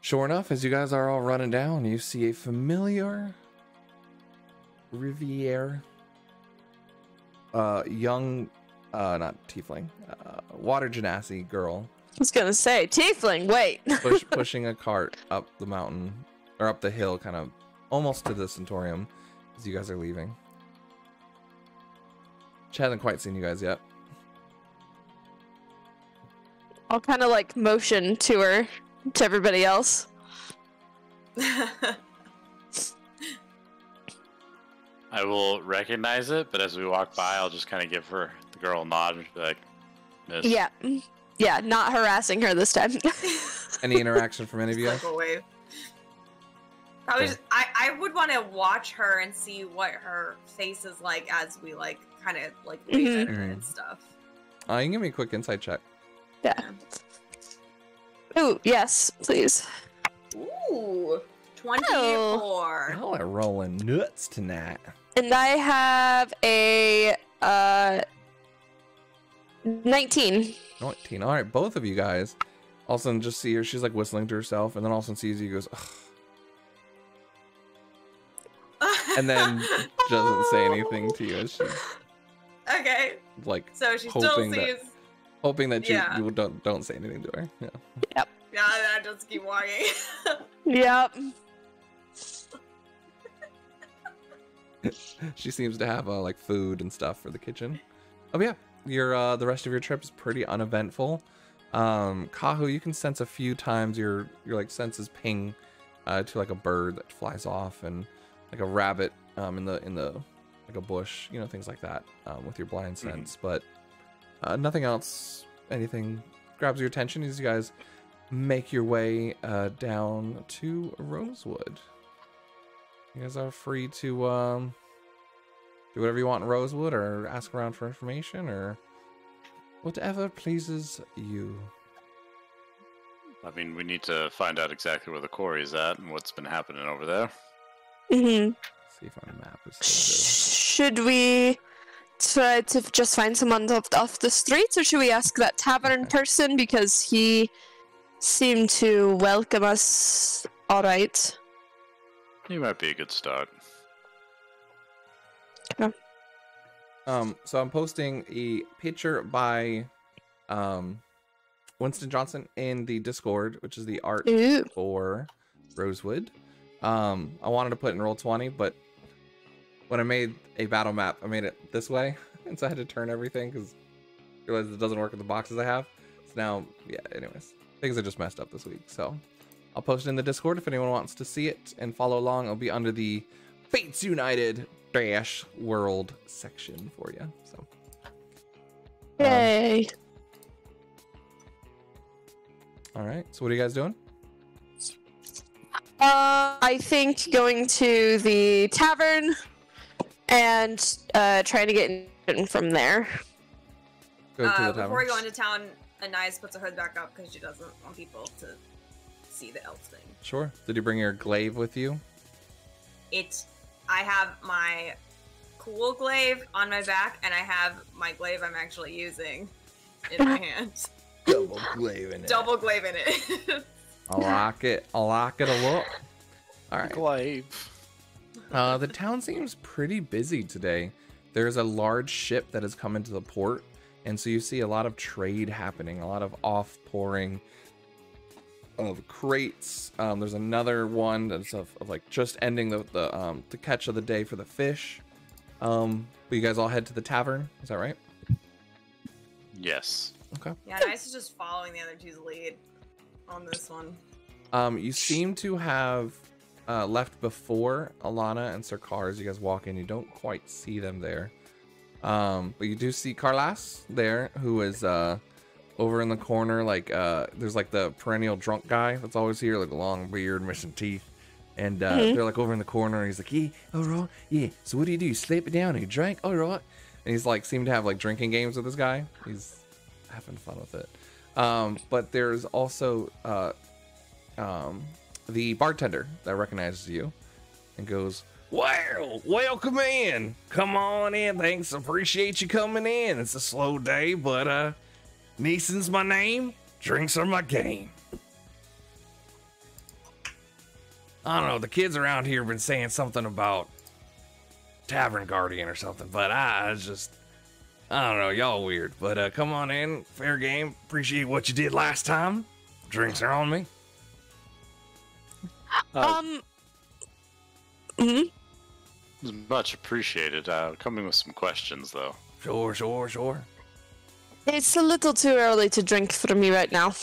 Sure enough, as you guys are all running down, you see a familiar Riviere, uh, young, uh, not tiefling, uh, water genasi girl I was gonna say tiefling. Wait. push, [LAUGHS] pushing a cart up the mountain or up the hill, kind of almost to the Centaurium as you guys are leaving. She hasn't quite seen you guys yet. I'll kind of like motion to her, to everybody else. [LAUGHS] I will recognize it, but as we walk by, I'll just kind of give her the girl a nod and be like, Miss. Yeah. Yeah, not harassing her this time. [LAUGHS] Any interaction from any of you guys? Circle wave. Probably Okay. just, I, I would want to watch her and see what her face is like as we like kind of like wave at her and stuff. Uh, you can give me a quick insight check. Yeah. Ooh, yes, please. Ooh, 24. Y'all are rolling nuts tonight. And I have a uh 19. 19. All right, both of you guys. All of a sudden, just see her. She's like whistling to herself, and then all of a sudden sees you. Goes, Ugh, [LAUGHS] and then doesn't say anything to you. as She's okay, like so she still Hoping that- sees. Hoping that you, Yeah. you don't don't say anything to her. Yeah. Yeah, I just keep walking. [LAUGHS] Yep. [LAUGHS] she seems to have uh, like food and stuff for the kitchen. Oh yeah, your uh, the rest of your trip is pretty uneventful. Um, Kahu, you can sense a few times your your like senses ping uh, to like a bird that flies off and like a rabbit um, in the in the like a bush, you know things like that um, with your blind sense. But uh, nothing else, anything grabs your attention as you guys make your way uh, down to Rosewood. You guys are free to um, do whatever you want in Rosewood or ask around for information or whatever pleases you. I mean, we need to find out exactly where the quarry is at and what's been happening over there. hmm See if my map is still Should we try to just find someone off, off the streets, or should we ask that tavern person because he seemed to welcome us all right? He might be a good start. good. Um, so I'm posting a picture by um Winston Johnson in the Discord, which is the art Ooh. for Rosewood. Um, I wanted to put in roll 20, but when I made a battle map, I made it this way, [LAUGHS] and so I had to turn everything because I realized it doesn't work with the boxes I have. So now, yeah. Anyways, things are just messed up this week. So I'll post it in the Discord if anyone wants to see it and follow along. It'll be under the Fates United dash World section for you. So um, Yay. all right. So what are you guys doing? Uh, I think going to the tavern and uh, trying to get in from there. Go to Uh, the before we go into town, Anais puts her hood back up because she doesn't want people to see the elf thing. Sure. Did you bring your glaive with you? It, I have my cool glaive on my back, and I have my glaive I'm actually using in my [LAUGHS] hand. Double glaive in it. Double glaive in it. [LAUGHS] I like it. I like it a lot. All right. Glaive. Uh, the town seems pretty busy today. There's a large ship that has come into the port, and so you see a lot of trade happening, a lot of off pouring of crates. Um, there's another one that's of, of like just ending the the um the catch of the day for the fish. Um, but you guys all head to the tavern. Is that right? Yes. Okay. Yeah, Anais is just following the other two's lead on this one. Um, you seem to have uh, left before Alana and Sarkar as you guys walk in. You don't quite see them there. Um, but you do see Carlas there, who is uh, over in the corner. Like, uh, there's like the perennial drunk guy that's always here, like long beard, missing teeth. And uh, Mhm. they're like over in the corner. And he's like, yeah, all right, yeah. So what do you do? You slip it down and you drink? All right. And he's like, seemed to have like drinking games with this guy. He's having fun with it. Um, but there's also uh, um, the bartender that recognizes you and goes, Well, welcome in. Come on in. Thanks. Appreciate you coming in. It's a slow day, but uh, Neeson's my name. Drinks are my game. I don't know. The kids around here have been saying something about Tavern Guardian or something, but I, I just. I don't know, y'all weird, but uh, come on in, fair game. Appreciate what you did last time. Drinks are on me. Uh, Um. mhm. it's much appreciated. Uh, coming with some questions, though. Sure, sure, sure. It's a little too early to drink for me right now.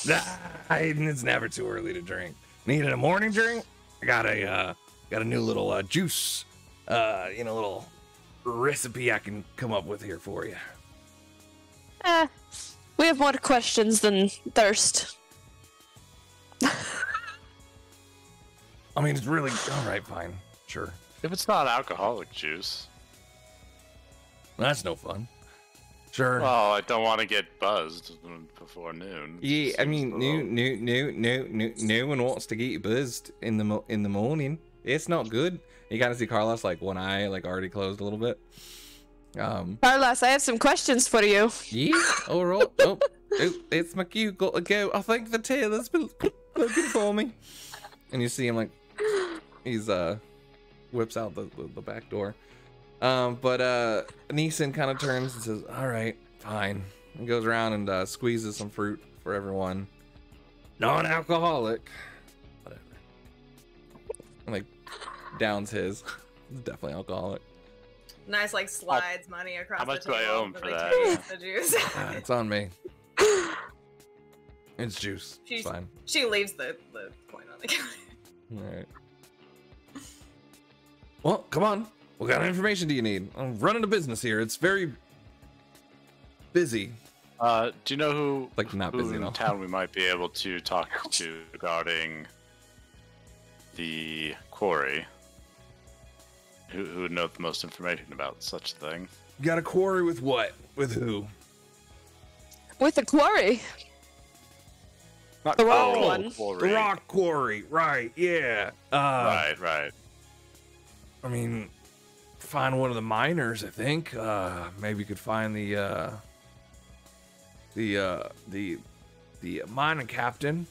It's never too early to drink. Needed a morning drink? I got a uh, got a new little uh, juice, uh, you know, little recipe I can come up with here for you. Eh, we have more questions than thirst. [LAUGHS] I mean, it's really all right. Fine, sure. If it's not alcoholic juice, That's no fun. Sure. well, I don't want to get buzzed before noon. yeah, I mean, a no, little- no, no, no, no, no one wants to get buzzed in the mo- in the morning. It's not good. You kind of see Carlos like one eye like already closed a little bit. Um, Carlos, I have some questions for you. yeah. All right. [LAUGHS] Oh, oh, it's my cue. Got to go. I think the tailor's been looking for me. And you see him like he's uh whips out the the, the back door. Um, but uh, Neeson kind of turns and says, "All right, fine." And goes around and uh, squeezes some fruit for everyone. Non-alcoholic. Whatever. And like downs his. It's definitely alcoholic. Nice, like slides money across how much the do I table owe him for for that? taste the [LAUGHS] juice. Ah, it's on me. [LAUGHS] It's juice. It's She's- fine. she leaves the, the coin on the counter. All right. Well, come on. What kind of information do you need? I'm running a business here. It's very busy. Uh, do you know who, Like not who busy at in all. town we might be able to talk to regarding the quarry? Who, who would know the most information about such a thing? Got a quarry with what? With who? With the quarry. Not The rock quarry, one. quarry. The rock quarry. Right. Yeah. Uh, Right, right. I mean, find one of the miners. I think. Uh, maybe you could find the uh, the uh, the the mining captain.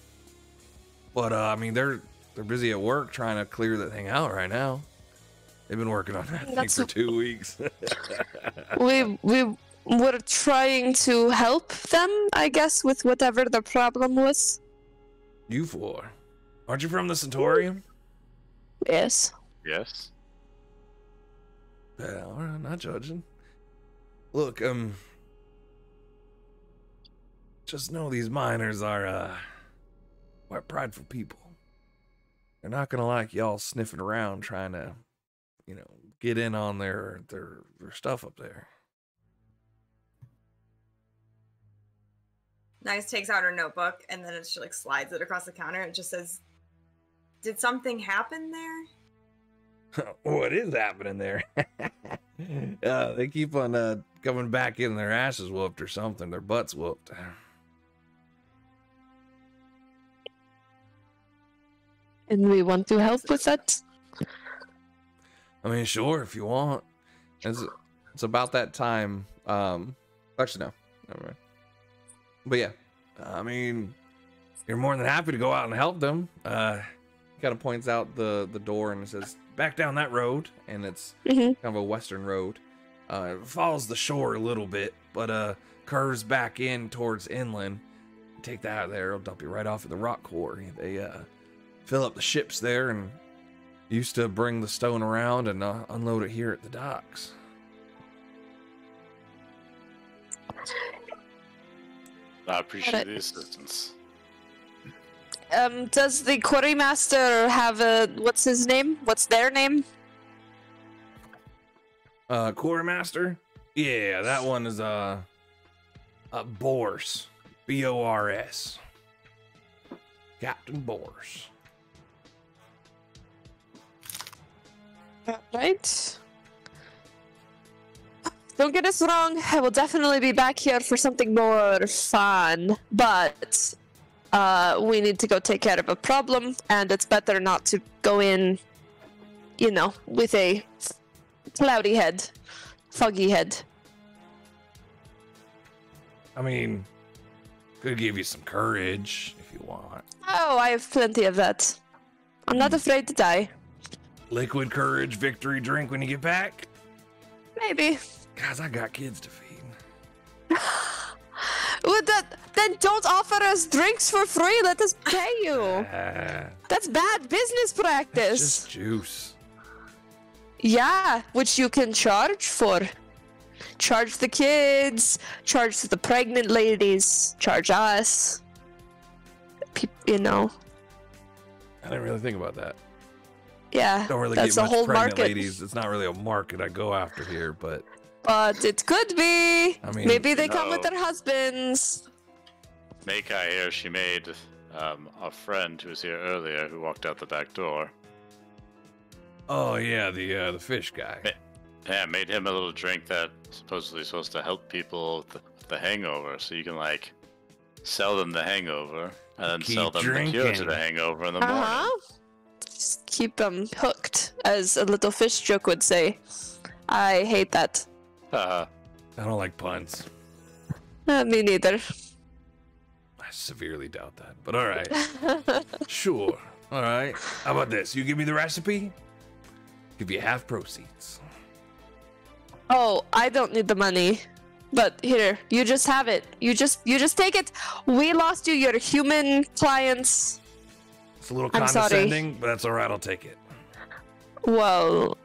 But uh, I mean, they're they're busy at work trying to clear that thing out right now. They've been working on that thing for two weeks. [LAUGHS] We we were trying to help them, I guess, with whatever the problem was. you four, aren't you from the Centaurium? Yes. Yes. Yeah, right, not judging. Look, um, just know these miners are uh, quite prideful people. They're not gonna like y'all sniffing around trying to, you know, get in on their their their stuff up there. Anais takes out her notebook and then it just like slides it across the counter. It just says, "Did something happen there?" [LAUGHS] what is happening there? [LAUGHS] uh, they keep on uh, coming back in their asses whooped or something, their butts whooped. And we want to help with that. I mean, sure, if you want. It's it's about that time. Um, actually, no, never mind. But yeah, I mean, you're more than happy to go out and help them. Uh, kind of points out the the door and says, "Back down that road," and it's hmm kind of a western road. Uh, it follows the shore a little bit, but uh, curves back in towards inland. Take that out of there; it'll dump you right off at the rock quarry. They uh, fill up the ships there and used to bring the stone around and uh, unload it here at the docks. I appreciate it. the assistance. Um, does the quarry master have a what's his name? What's their name? Uh, quartermaster? Yeah, that one is uh, uh Bors, B O R S, Captain Bors. Right. Don't get us wrong. I will definitely be back here for something more fun, but uh, we need to go take care of a problem, and it's better not to go in, you know, with a cloudy head, foggy head. I mean, could give you some courage if you want. Oh, I have plenty of that. I'm not afraid to die. Liquid courage, victory drink when you get back. Maybe. Guys, I got kids to feed. [LAUGHS] Well, that, then don't offer us drinks for free. Let us pay you. Ah, That's bad business practice. just juice. Yeah, which you can charge for. Charge the kids, charge the pregnant ladies, charge us. Pe- you know, I didn't really think about that. yeah, Don't really that's get a much whole pregnant market. ladies. It's not really a market I go after here, but But it could be. I mean, Maybe they come with their husbands. Makai here, she made um, a friend who was here earlier who walked out the back door. oh yeah, the uh, the fish guy. Ma- Yeah, made him a little drink that supposedly supposed to help people with the, with the hangover. So you can like sell them the hangover and then Keep sell them the cure to the hangover in the Uh morning. huh. Just keep them hooked, as a little fish joke would say. I hate that. Uh, I don't like puns. Uh, me neither. I severely doubt that. But all right. [LAUGHS] Sure. All right. How about this? You give me the recipe. Give you half proceeds. oh, I don't need the money. But here, you just have it. You just you just take it. We lost you, your human clients. It's a little I'm sorry. condescending, but that's all right. I'll take it. Well,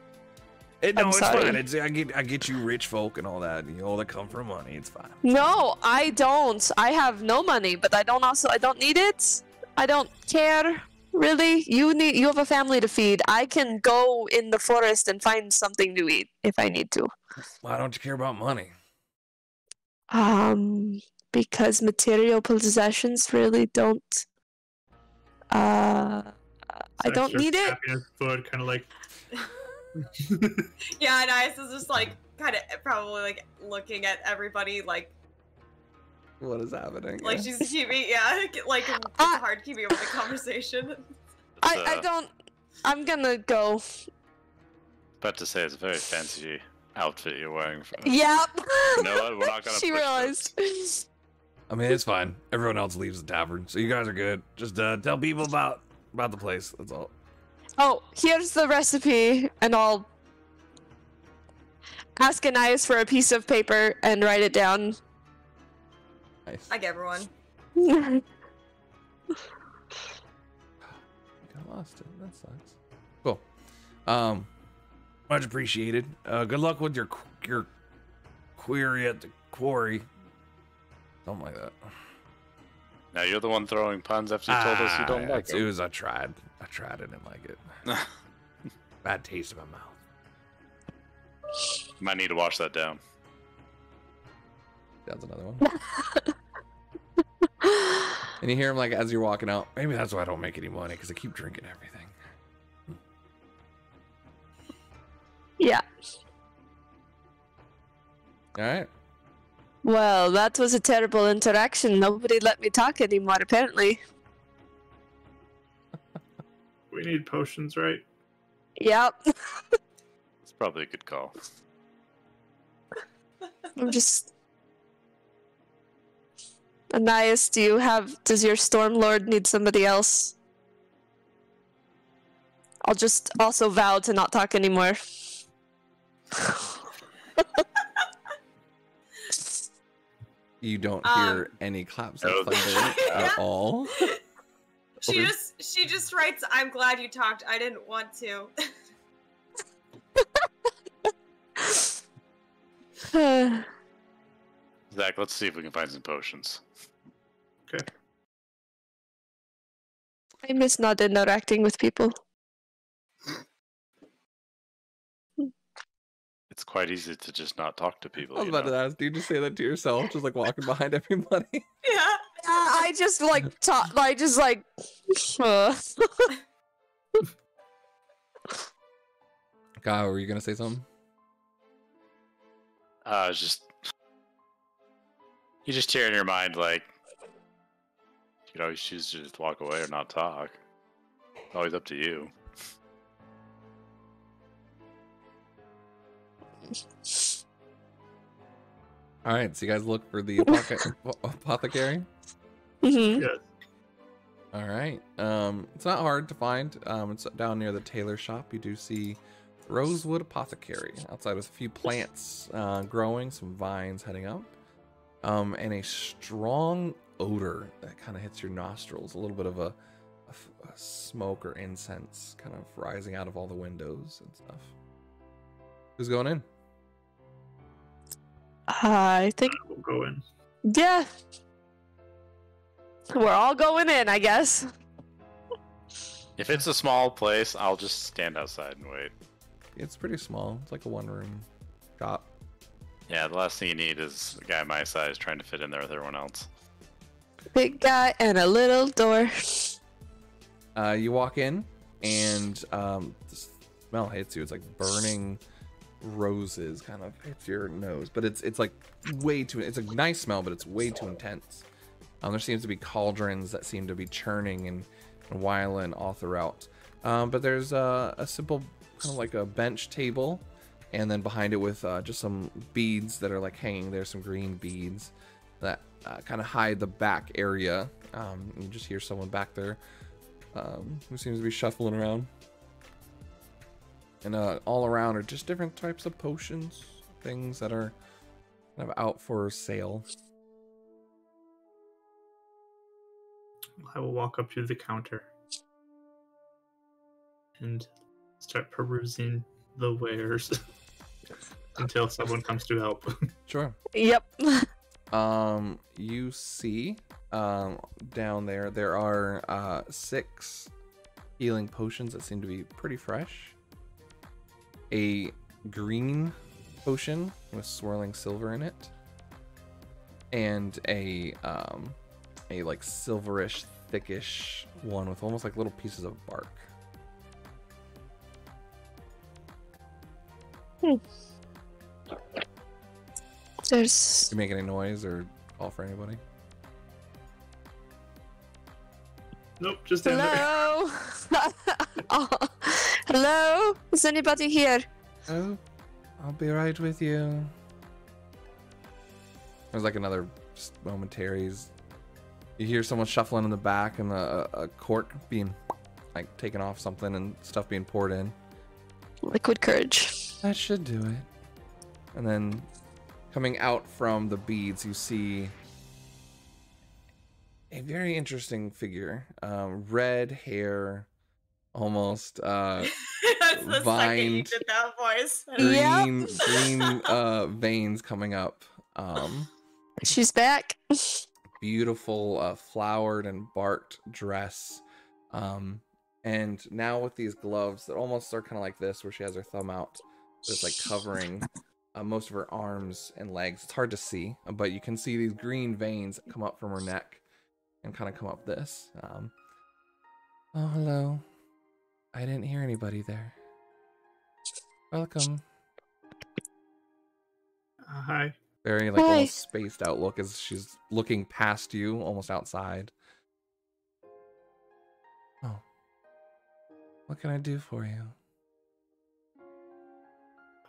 It, no, I'm it's sorry. fine. It's, I get I get you rich folk and all that. You all that come from money. It's fine. no, I don't. I have no money, but I don't also I don't need it. I don't care. Really? You need you have a family to feed. I can go in the forest and find something to eat if I need to. Why don't you care about money? Um because material possessions really don't uh I don't need it. tapping his foot, kind of like. [LAUGHS] Yeah, Anais is just like kind of probably like looking at everybody like What is happening? like she's [LAUGHS] keeping yeah like it's Uh, hard keeping up with the conversation. I, it's, I uh, don't I'm gonna go. About to say it's a very fancy outfit you're wearing. For... Yep. [LAUGHS] You know what? We're not gonna she push realized. I mean, it's fine. Everyone else leaves the tavern, so you guys are good. Just uh, tell people about about the place. That's all. Oh, here's the recipe, and I'll ask Anais for a piece of paper and write it down. Nice. Like everyone. [LAUGHS] You got lost it. That sucks. Cool. Um, Much appreciated. Uh, good luck with your your query at the quarry. Something like that. Now you're the one throwing puns after you told us you don't Ah, like It them. was I tried. I tried. I didn't like it. [LAUGHS] Bad taste in my mouth. Might need to wash that down. that's another one. And you hear him like as you're walking out. Maybe that's why I don't make any money because I keep drinking everything. yeah. All right. Well, that was a terrible interaction. Nobody let me talk anymore, apparently. [LAUGHS] We need potions, right? Yep. [LAUGHS] It's probably a good call. [LAUGHS] I'm just. Anais, do you have. Does your Storm Lord need somebody else? I'll just also vow to not talk anymore. You don't Um, hear any claps Oh, of thunder [LAUGHS] yeah. at all. She Or- just she just writes, "I'm glad you talked. I didn't want to." [LAUGHS] Zach, let's see if we can find some potions. Okay. I miss not interacting with people. It's quite easy to just not talk to people. I was about know? to ask, do you just say that to yourself, just like walking behind [LAUGHS] everybody? [LAUGHS] yeah. Uh, I just like talk. I just like. Uh. [LAUGHS] Kyle, were you gonna say something? Uh, it's just you just hear in your mind like you could always choose to just walk away or not talk. Always up to you. All right, so you guys look for the apoca- [LAUGHS] apothecary. mhm. Yes. All right. Um, it's not hard to find. Um, it's down near the tailor shop. You do see Rosewood Apothecary outside with a few plants uh, growing, some vines heading up, um, and a strong odor that kind of hits your nostrils. A little bit of a smoke or incense kind of rising out of all the windows and stuff. Who's going in? I think We'll go in. yeah. We're all going in, I guess. If it's a small place, I'll just stand outside and wait. It's pretty small. It's like a one room shop. Yeah, the last thing you need is a guy my size trying to fit in there with everyone else. Big guy and a little door. Uh, you walk in, and um, the smell hits you. It's like burning roses, kind of hits your nose. But it's it's like way too. It's a nice smell, but it's way too intense. Um, there seems to be cauldrons that seem to be churning and, and whiling all throughout. Um, but there's uh, a simple kind of like a bench table and then behind it with uh, just some beads that are like hanging there, some green beads that uh, kind of hide the back area. Um, you just hear someone back there um, who seems to be shuffling around. And uh, all around are just different types of potions, things that are kind of out for sale. I will walk up to the counter and start perusing the wares [LAUGHS] until someone comes to help. [LAUGHS] Sure. Yep. Um, you see, um, down there there are uh six healing potions that seem to be pretty fresh. A green potion with swirling silver in it, and a um, a like silverish, thickish one with almost like little pieces of bark. There's You make any noise or call for anybody? nope, just stand there. hello. [LAUGHS] [LAUGHS] oh, hello. Is anybody here? Oh, I'll be right with you. There's like another s- momentaries. You hear someone shuffling in the back and a, a cork being like taken off something and stuff being poured in. Liquid courage. That should do it. And then coming out from the beads, you see a very interesting figure. Um, red hair, almost uh, [LAUGHS] That's the second you that voice. [LAUGHS] Yep. green green [LAUGHS] uh, veins coming up. Um, She's back. beautiful uh, flowered and barked dress. Um, and now with these gloves that almost are kind of like this, where she has her thumb out, but it's like covering uh, most of her arms and legs. It's hard to see, but you can see these green veins come up from her neck and kind of come up this. Um, oh, hello. I didn't hear anybody there. Welcome. Uh, hi. Very like Hi. almost spaced out look as she's looking past you, almost outside. Oh. What can I do for you?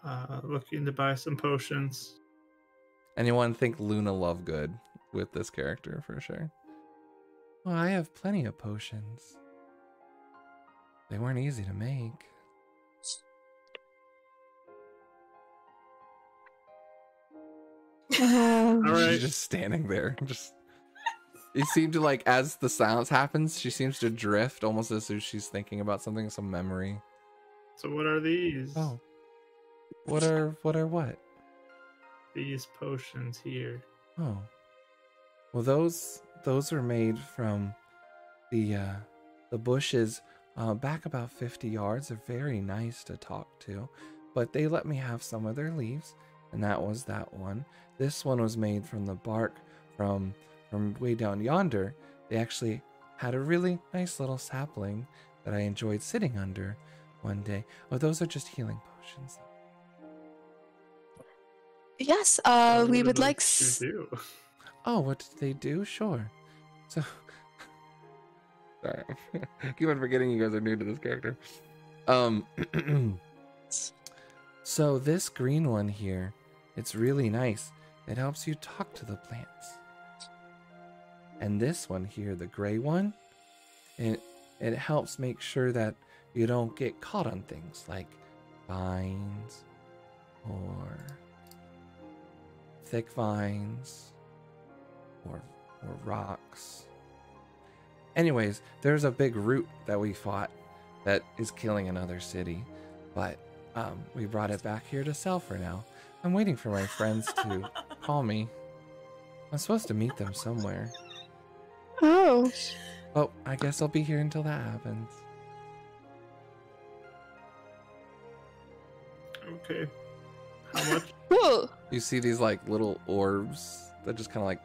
Uh, looking to buy some potions. Anyone think Luna Lovegood with this character for sure? Well, I have plenty of potions. They weren't easy to make. Um, All right. She's just standing there. Just it seemed to like as the silence happens, she seems to drift almost as if she's thinking about something, some memory. So what are these? Oh. What are what are what? These potions here. Oh. Well those those were made from the uh the bushes uh back about 50 yards. They're very nice to talk to, but they let me have some of their leaves, and that was that one. This one was made from the bark from from way down yonder. They actually had a really nice little sapling that I enjoyed sitting under one day. Oh, those are just healing potions. yes. Uh, we would would like. s- do. Oh, what did they do? Sure. So, sorry, [LAUGHS] keep on forgetting you guys are new to this character. Um, [CLEARS THROAT] so this green one here, it's really nice. It helps you talk to the plants. And this one here, the gray one, it it helps make sure that you don't get caught on things like vines or thick vines or or rocks. Anyways, there's a big root that we fought that is killing another city, but um, we brought it back here to sell for now. I'm waiting for my friends to [LAUGHS] call me. I'm supposed to meet them somewhere. Oh, Oh, I guess I'll be here until that happens. Okay. How much? [LAUGHS] whoa. You see these like little orbs that just kind of like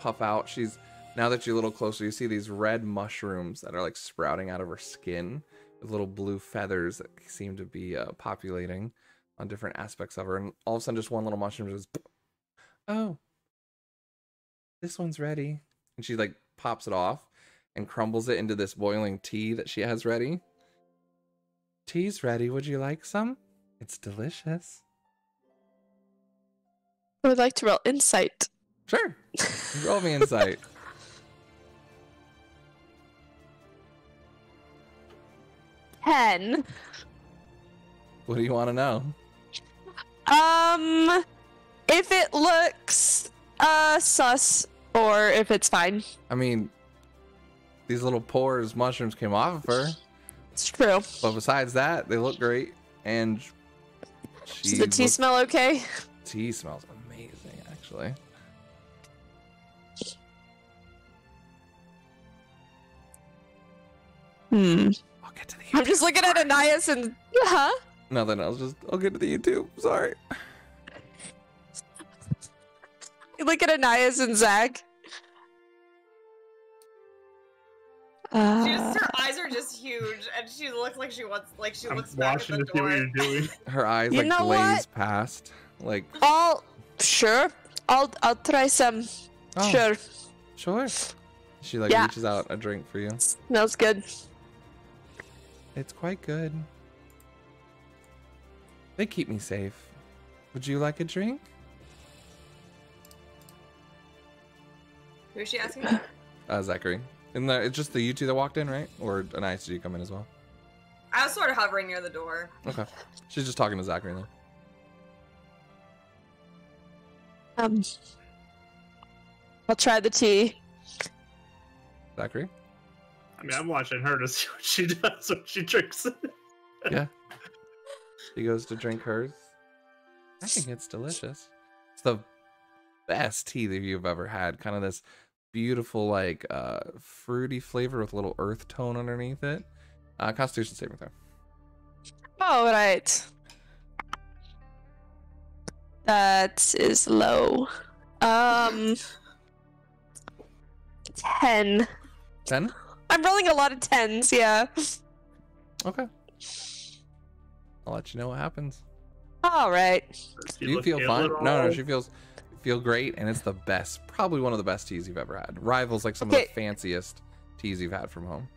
puff out. She's now that you're a little closer, you see these red mushrooms that are like sprouting out of her skin with little blue feathers that seem to be uh, populating on different aspects of her. And all of a sudden, just one little mushroom just, [SNIFFS] oh, this one's ready. And she like pops it off and crumbles it into this boiling tea that she has ready. Tea's ready. Would you like some? It's delicious. I would like to roll insight. Sure. [LAUGHS] Roll me insight. Ten. what do you want to know? Um, if it looks uh sus or if it's fine. I mean, these little pores mushrooms came off of her, It's true. but besides that, they look great. And Does the tea smell okay? tea smells amazing, actually. Hmm. I'll get to the. I'm just looking at Anais and huh? Nothing. I'll Just I'll get to the YouTube. Sorry. Look at Anais and Zach. Uh, just, her eyes are just huge, and she looks like she wants, like she I'm looks back at watching the to see what door. you're doing. [LAUGHS] [LAUGHS] Her eyes You like know glaze what? past. Like I'll sure. I'll I'll try some. oh, Sure. sure. She like Yeah. reaches out a drink for you. Smells good. It's quite good. They keep me safe. Would you like a drink? Who is she asking? [COUGHS] Uh, Zachary. And the, it's just the you two that walked in, right? Or an ICG come in as well? I was sort of hovering near the door. Okay. She's just talking to Zachary then. Um. I'll try the tea. Zachary? I mean, I'm watching her to [LAUGHS] see what she does when she drinks it. [LAUGHS] She goes to drink hers. I think it's delicious. It's the best tea that you've ever had. Kind of this beautiful, like, uh, fruity flavor with a little earth tone underneath it. Uh, Constitution saving throw. All right. That is low. Um. Ten. 10? I'm rolling a lot of tens. Yeah. Okay. I'll let you know what happens. All right. Does Do you feel fine? No, no, she feels feel great, and it's the best, probably one of the best teas you've ever had. Rivals like some of the fanciest teas you've had from home.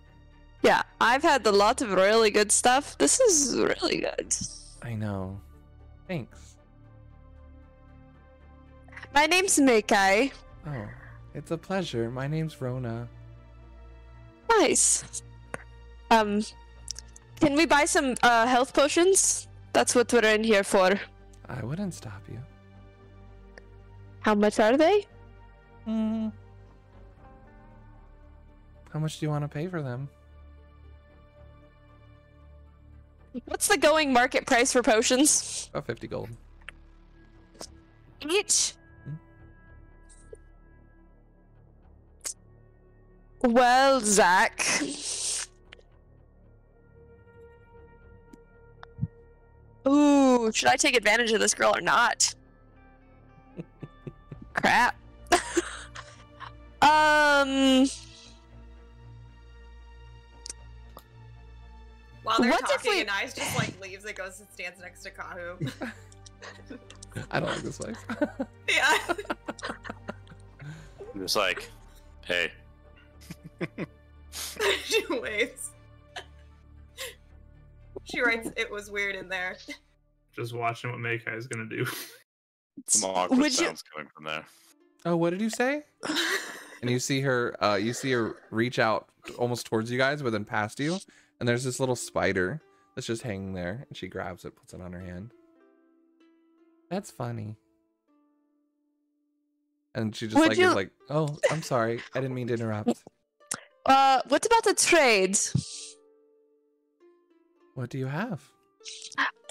Yeah, I've had a lot of really good stuff. This is really good. I know. Thanks. My name's Mekai. Oh, it's a pleasure. My name's Rona. Nice. Um, can we buy some uh, health potions? That's what we're in here for. I wouldn't stop you. How much are they? Hmm. How much do you want to pay for them? What's the going market price for potions? About 50 gold. Each? Well, Zach. Ooh, should I take advantage of this girl or not? [LAUGHS] Crap. [LAUGHS] um, While they're What if talking, we- and Ice just like leaves and goes and stands next to Kahu. [LAUGHS] I don't like this place. yeah. I'm just like, hey, [LAUGHS] she waits. She writes, "It was weird in there." Just watching what Mekai is gonna do. some awkward Would you- sounds coming from there. oh, what did you say? [LAUGHS] And you see her, uh, you see her reach out almost towards you guys, but then past you. And there's this little spider that's just hanging there. And she grabs it, puts it on her hand. That's funny. And she just Would like you- is like, oh, I'm sorry. I didn't mean to interrupt. Uh, what about the trade? What do you have?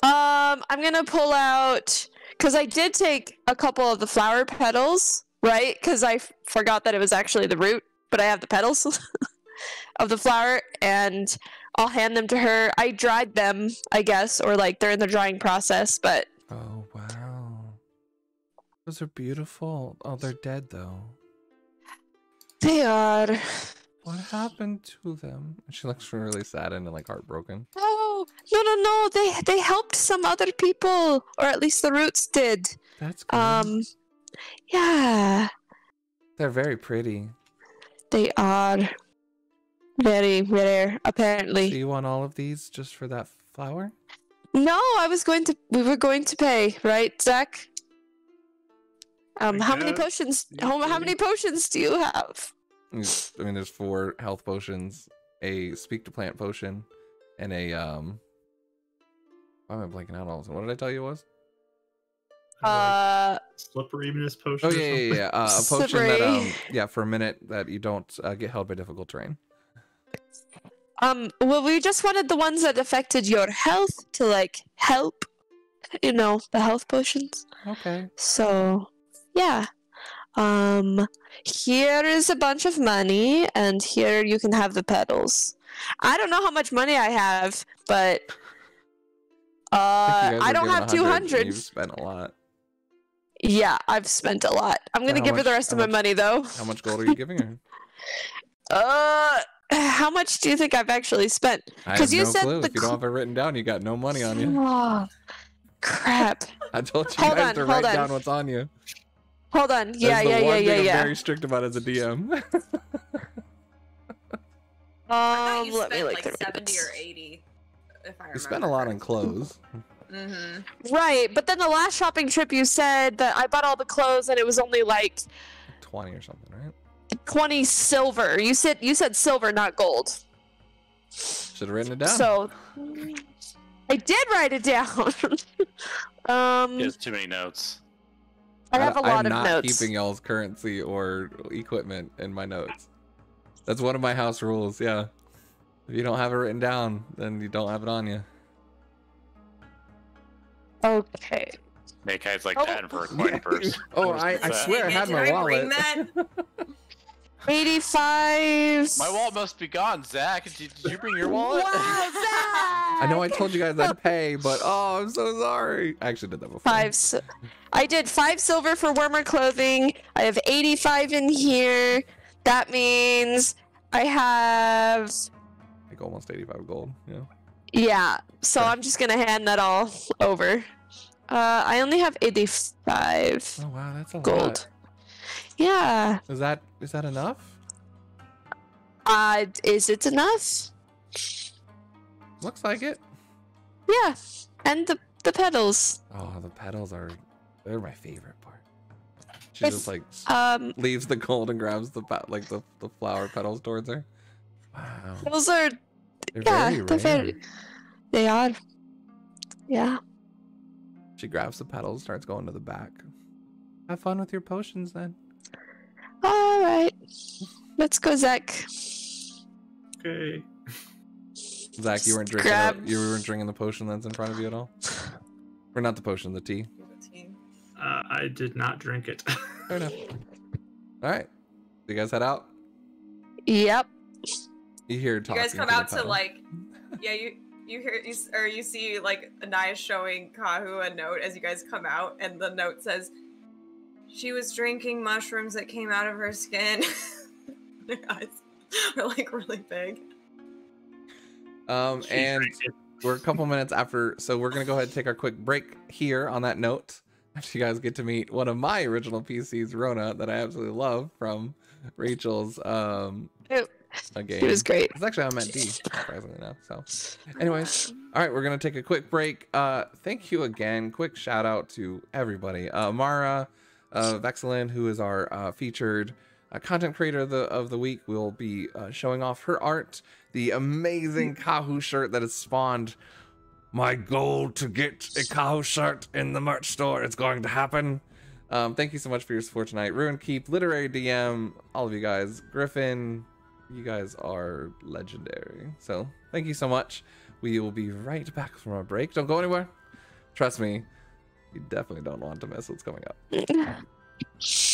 Um, I'm gonna pull out because I did take a couple of the flower petals, right? Because I f- forgot that it was actually the root, but I have the petals [LAUGHS] of the flower, and I'll hand them to her. I dried them, I guess, or like they're in the drying process, but Oh, wow. Those are beautiful. Oh, they're dead though. they are. What happened to them? She looks really sad and like heartbroken. Oh no no no! They they helped some other people, or at least the roots did. That's good. Um, yeah, They're very pretty. they are very rare, apparently. Do apparently. you want all of these just for that flower? No, I was going to. We were going to pay, right, Zach? Um, I how many potions? How, how many potions do you have? There's- I mean, there's four health potions, a speak to plant potion, and a um. Why am I blanking out all of a sudden? What did I tell you it was? Uh, Uh, slipperiness potion. Oh yeah, yeah, yeah. Uh, a [LAUGHS] potion that um, yeah, for a minute that you don't uh, get held by difficult terrain. um, well, we just wanted the ones that affected your health to like help. You know, the health potions. Okay. So, yeah. Um, here is a bunch of money, and here you can have the petals. I don't know how much money I have, but uh, I don't have two hundred. You've spent a lot. Yeah, I've spent a lot. I'm gonna give her the rest of my much- money though. How much gold are you giving her? [LAUGHS] Uh, how much do you think I've actually spent? I 'Cause have you no said clue. the If you don't have it written down, you got no money on you. Oh, crap. [LAUGHS] I told you Hold guys on, to write on. down what's on you. Hold on. Yeah, That's the yeah, yeah, one yeah, thing I'm yeah. very strict about as a DM. [LAUGHS] I thought Um, you let me spent look like seventy this. or eighty. If I you spent a lot on clothes. Mm-hmm. Right, but then the last shopping trip you said that I bought all the clothes and it was only like Twenty or something, right? 20 silver. You said you said silver, not gold. Should have written it down. So I did write it down. [LAUGHS] um He has too many notes. I have a I'm lot of not notes. keeping y'all's currency or equipment in my notes. That's one of my house rules. Yeah. If you don't have it written down, then you don't have it on you. Okay. Make Mekai's like Oh. that for a [LAUGHS] coin purse. Oh, I, I swear I Dang it, had did my I wallet. [LAUGHS] bring that? 85 My wallet must be gone, Zach. Did, did you bring your wallet? Wow, Zach! I know I told you guys I'd pay, but oh, I'm so sorry. I actually did that before. Five. I did five silver for warmer clothing. I have 85 in here. That means I have. Like almost 85 gold. Yeah. Yeah. So Okay. I'm just gonna hand that all over. Uh, I only have 85 Oh wow, that's a gold. lot. Yeah. Is that is that enough? Uh, is it enough? Looks like it. Yeah. And the the petals. Oh, the petals are they're my favorite part. She It's- just like Um, leaves the gold and grabs the like the, the flower petals towards her. Wow. those are They're yeah, very they're very. They are. Yeah. She grabs the petals, starts going to the back. Have fun with your potions then. All right. Let's go, Zach. Okay. Zach, you weren't drinking Grab- the, you weren't drinking the potion that's in front of you at all? Or not the potion, the tea. Uh, I did not drink it. [LAUGHS] Fair enough. Alright. You guys head out? Yep. You hear talking. You guys come the out to like, [LAUGHS] yeah, you you hear you or you see like Anais showing Kahu a note as you guys come out, and the note says, "She was drinking mushrooms that came out of her skin." [LAUGHS] Their eyes are like really big. Um She and drank we're a couple minutes after so we're gonna go ahead and take our quick break here on that note. After you guys get to meet one of my original PCs, Rona, that I absolutely love from Rachel's um It- a game. It was great. It's actually I'm at D, [LAUGHS] surprisingly enough. So, anyways, all right, we're gonna take a quick break. Uh, thank you again. Quick shout out to everybody. Uh, Mara, uh, Vexilin, who is our uh, featured uh, content creator of the of the week, will be uh, showing off her art, the amazing Kahu shirt that has spawned my goal to get a Kahu shirt in the merch store. It's going to happen. Um, thank you so much for your support tonight. Ruin Keep, Literary DM, all of you guys, Griffin, you guys are legendary. So thank you so much. We will be right back from our break. Don't go anywhere. Trust me, you definitely don't want to miss what's coming up. [LAUGHS]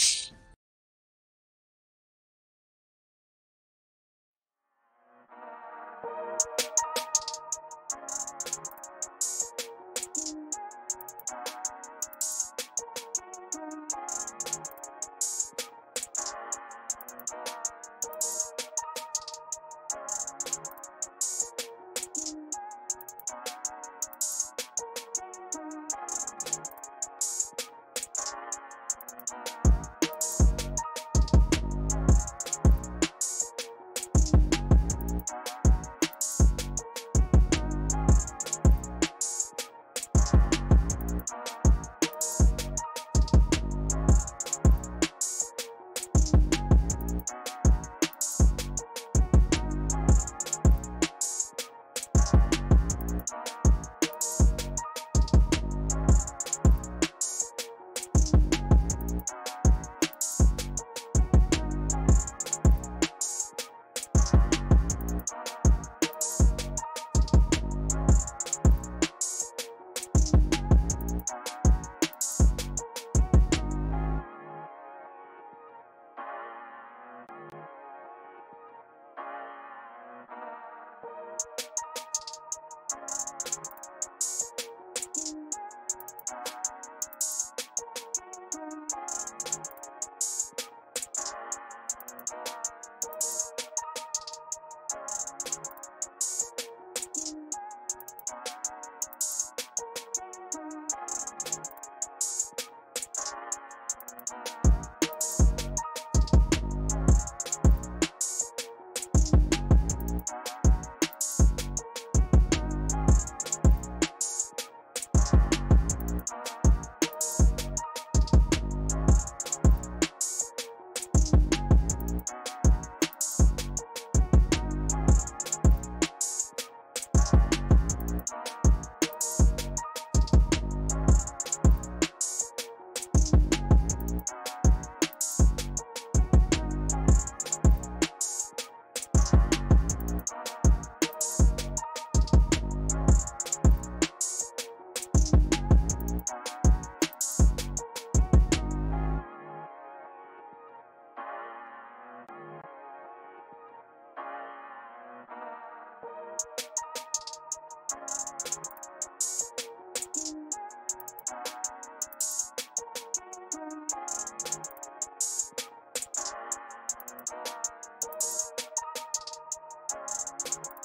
you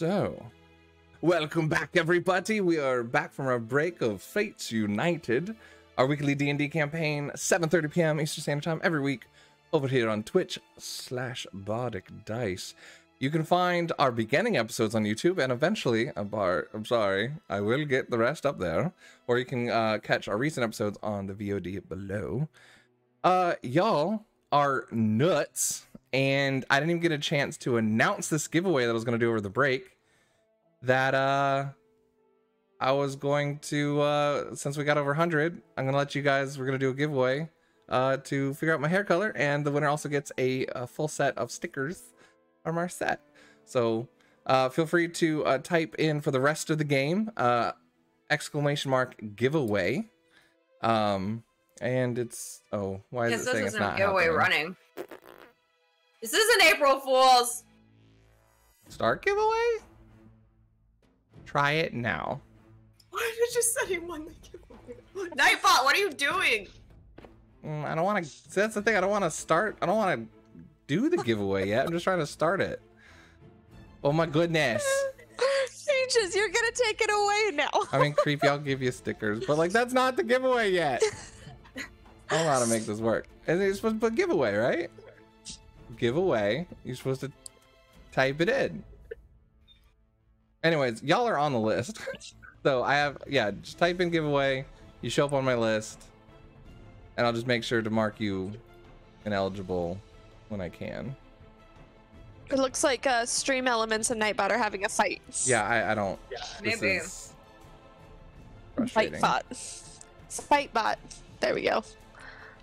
So, welcome back, everybody. We are back from our break of Fates United, our weekly D&D campaign, 7:30 p.m. Eastern Standard Time every week, over here on Twitch slash Bardic Dice. You can find our beginning episodes on YouTube, and eventually, I'm, bar- I'm sorry, I will get the rest up there, or you can uh, catch our recent episodes on the VOD below. Uh, y'all are nuts, and I didn't even get a chance to announce this giveaway that I was going to do over the break. That uh, I was going to uh, since we got over 100, I'm gonna let you guys. We're gonna do a giveaway uh to figure out my hair color, and the winner also gets a, a full set of stickers from our set. So uh, feel free to uh, type in for the rest of the game uh, exclamation mark giveaway. Um, and it's oh, why is it saying it's isn't a not giveaway happening? running. This isn't April Fools. Start giveaway. Try it now. Why did you say he won the giveaway? Nightbot, what are you doing? Mm, I don't want to. That's the thing. I don't want to start. I don't want to do the giveaway yet. I'm just trying to start it. Oh my goodness. Peaches, you're gonna take it away now. I mean, creepy. I'll give you stickers, but like that's not the giveaway yet. [LAUGHS] I don't know how to make this work. And you're supposed to put giveaway, right? Giveaway. You're supposed to type it in. Anyways, y'all are on the list. [LAUGHS] so I have yeah, just type in giveaway. You show up on my list, and I'll just make sure to mark you ineligible when I can. It looks like uh, Stream Elements and Nightbot are having a fight. Yeah, I, I don't. This Maybe. is Fight frustrating. bot. Fight bot. There we go.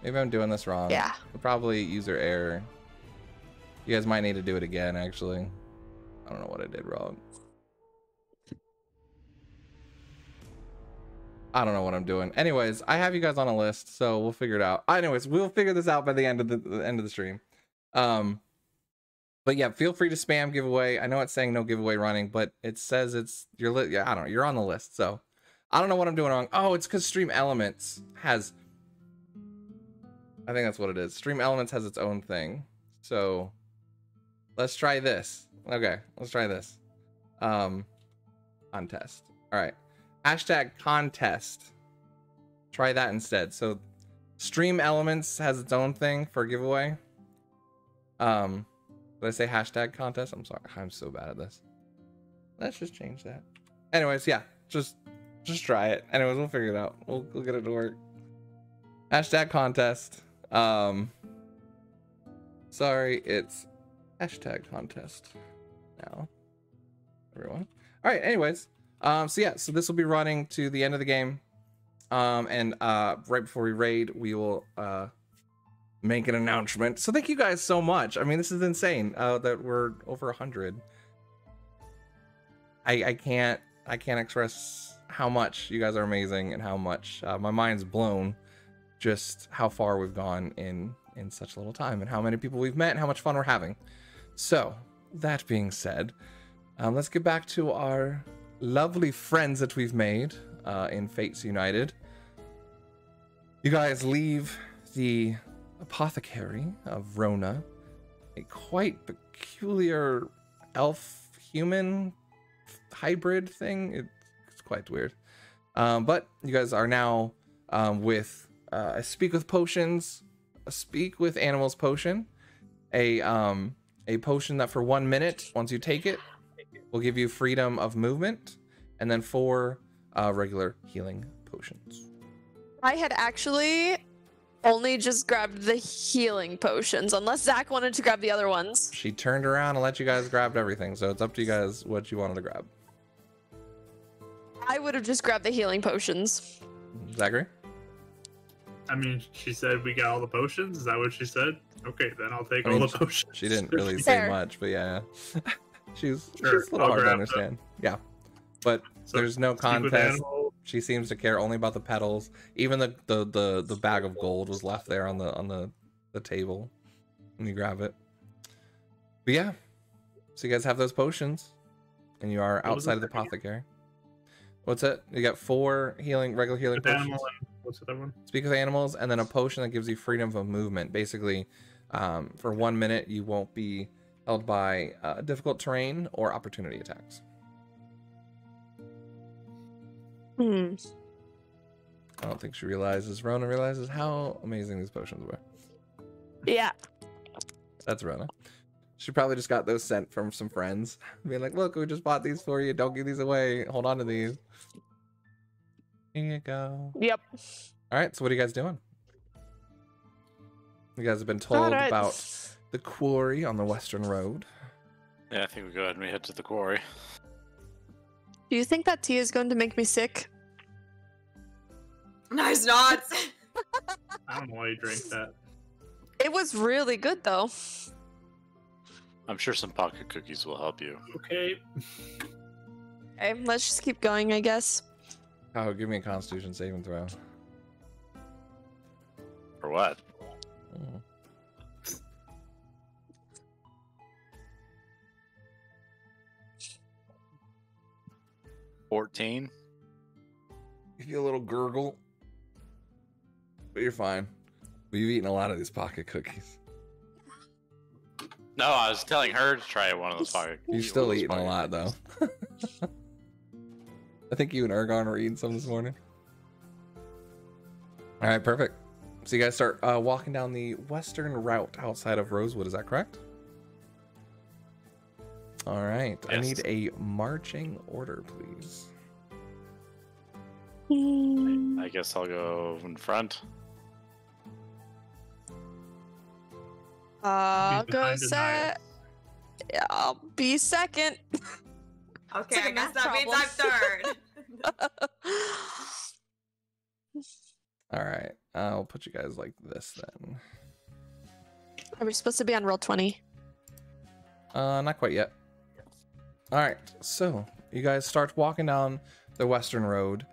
Maybe I'm doing this wrong. Yeah. Probably user error. You guys might need to do it again, actually. I don't know what I did wrong. I don't know what I'm doing. Anyways, I have you guys on a list, so we'll figure it out. Anyways, we'll figure this out by the end of the, the end of the stream. Um, but yeah, feel free to spam giveaway. I know it's saying no giveaway running, but it says it's you're li- yeah, I don't know, you're on the list. So I don't know what I'm doing wrong. Oh, it's because Stream Elements has I think that's what it is. Stream Elements has its own thing. So let's try this. Okay, let's try this. Um contest. All right. Hashtag contest. Try that instead. So Stream Elements has its own thing for giveaway. Um did I say hashtag contest? I'm sorry. I'm so bad at this. Let's just change that. Anyways, yeah, just just try it. Anyways, we'll figure it out. We'll, we'll get it to work. Hashtag contest. Um sorry, it's hashtag contest now. Everyone. Alright, anyways. Um so yeah, so this will be running to the end of the game. Um and uh right before we raid, we will uh make an announcement. So thank you guys so much. I mean, this is insane uh, that we're over a hundred. I I can't I can't express how much you guys are amazing and how much uh, my mind's blown. Just how far we've gone in in such little time and how many people we've met and how much fun we're having. So that being said, um, let's get back to our lovely friends that we've made uh, in Fates United. You guys leave the apothecary of Rona, a quite peculiar elf human hybrid thing. It, it's quite weird. Um, but you guys are now um, with uh, a speak with potions, a speak with animals potion, a um, a potion that for one minute, once you take it, will give you freedom of movement, and then four uh, regular healing potions. I had actually only just grabbed the healing potions, unless Zach wanted to grab the other ones. She turned around and let you guys grab everything, so it's up to you guys what you wanted to grab. I would have just grabbed the healing potions. Zachary? I mean, she said we got all the potions. Is that what she said? Okay, then I'll take I all mean, the potions. She didn't really [LAUGHS] say Fair. much, but yeah. [LAUGHS] she's, Sure, she's a little I'll hard to grab them. understand. Yeah. But So, there's no speak contest. She seems to care only about the petals. Even the, the, the, the bag of gold was left there on the on the, the table. And you grab it. But yeah. So you guys have those potions. And you are What outside of the third again? apothecary. What's it? You got four healing regular healing With potions. animal and what's the other one? speak with animals and then a potion that gives you freedom of movement basically um, for one minute, you won't be held by uh, difficult terrain or opportunity attacks. Hmm. I don't think she realizes. Rona realizes how amazing these potions were. Yeah. That's Rona. She probably just got those sent from some friends. [LAUGHS] Being like, look, we just bought these for you. Don't give these away. Hold on to these. Here you go. Yep. All right. So, what are you guys doing? You guys have been told Alright. about the quarry on the Western Road. Yeah, I think we go ahead and we head to the quarry. Do you think that tea is going to make me sick? Nice nods. [LAUGHS] I don't know why you drank that. It was really good though. I'm sure some pocket cookies will help you. Okay. Okay, let's just keep going, I guess. Oh, give me a Constitution saving throw. For what? 14? Give you a little gurgle, but you're fine. We've eaten a lot of these pocket cookies. No, I was telling her to try one of those pocket [LAUGHS] You're still eating a lot, though. [LAUGHS] I think you and Ergon were eating some this morning. All right, perfect. So you guys start uh, walking down the western route outside of Rosewood. Is that correct? All right. I need a marching order, please. I guess I'll go in front. I'll go set. Yeah. I'll be second. Okay, [LAUGHS] like a I guess math that means I'm third. [LAUGHS] [LAUGHS] All right. I'll put you guys like this then. Are we supposed to be on roll 20? Uh, not quite yet. All right, so you guys start walking down the western road.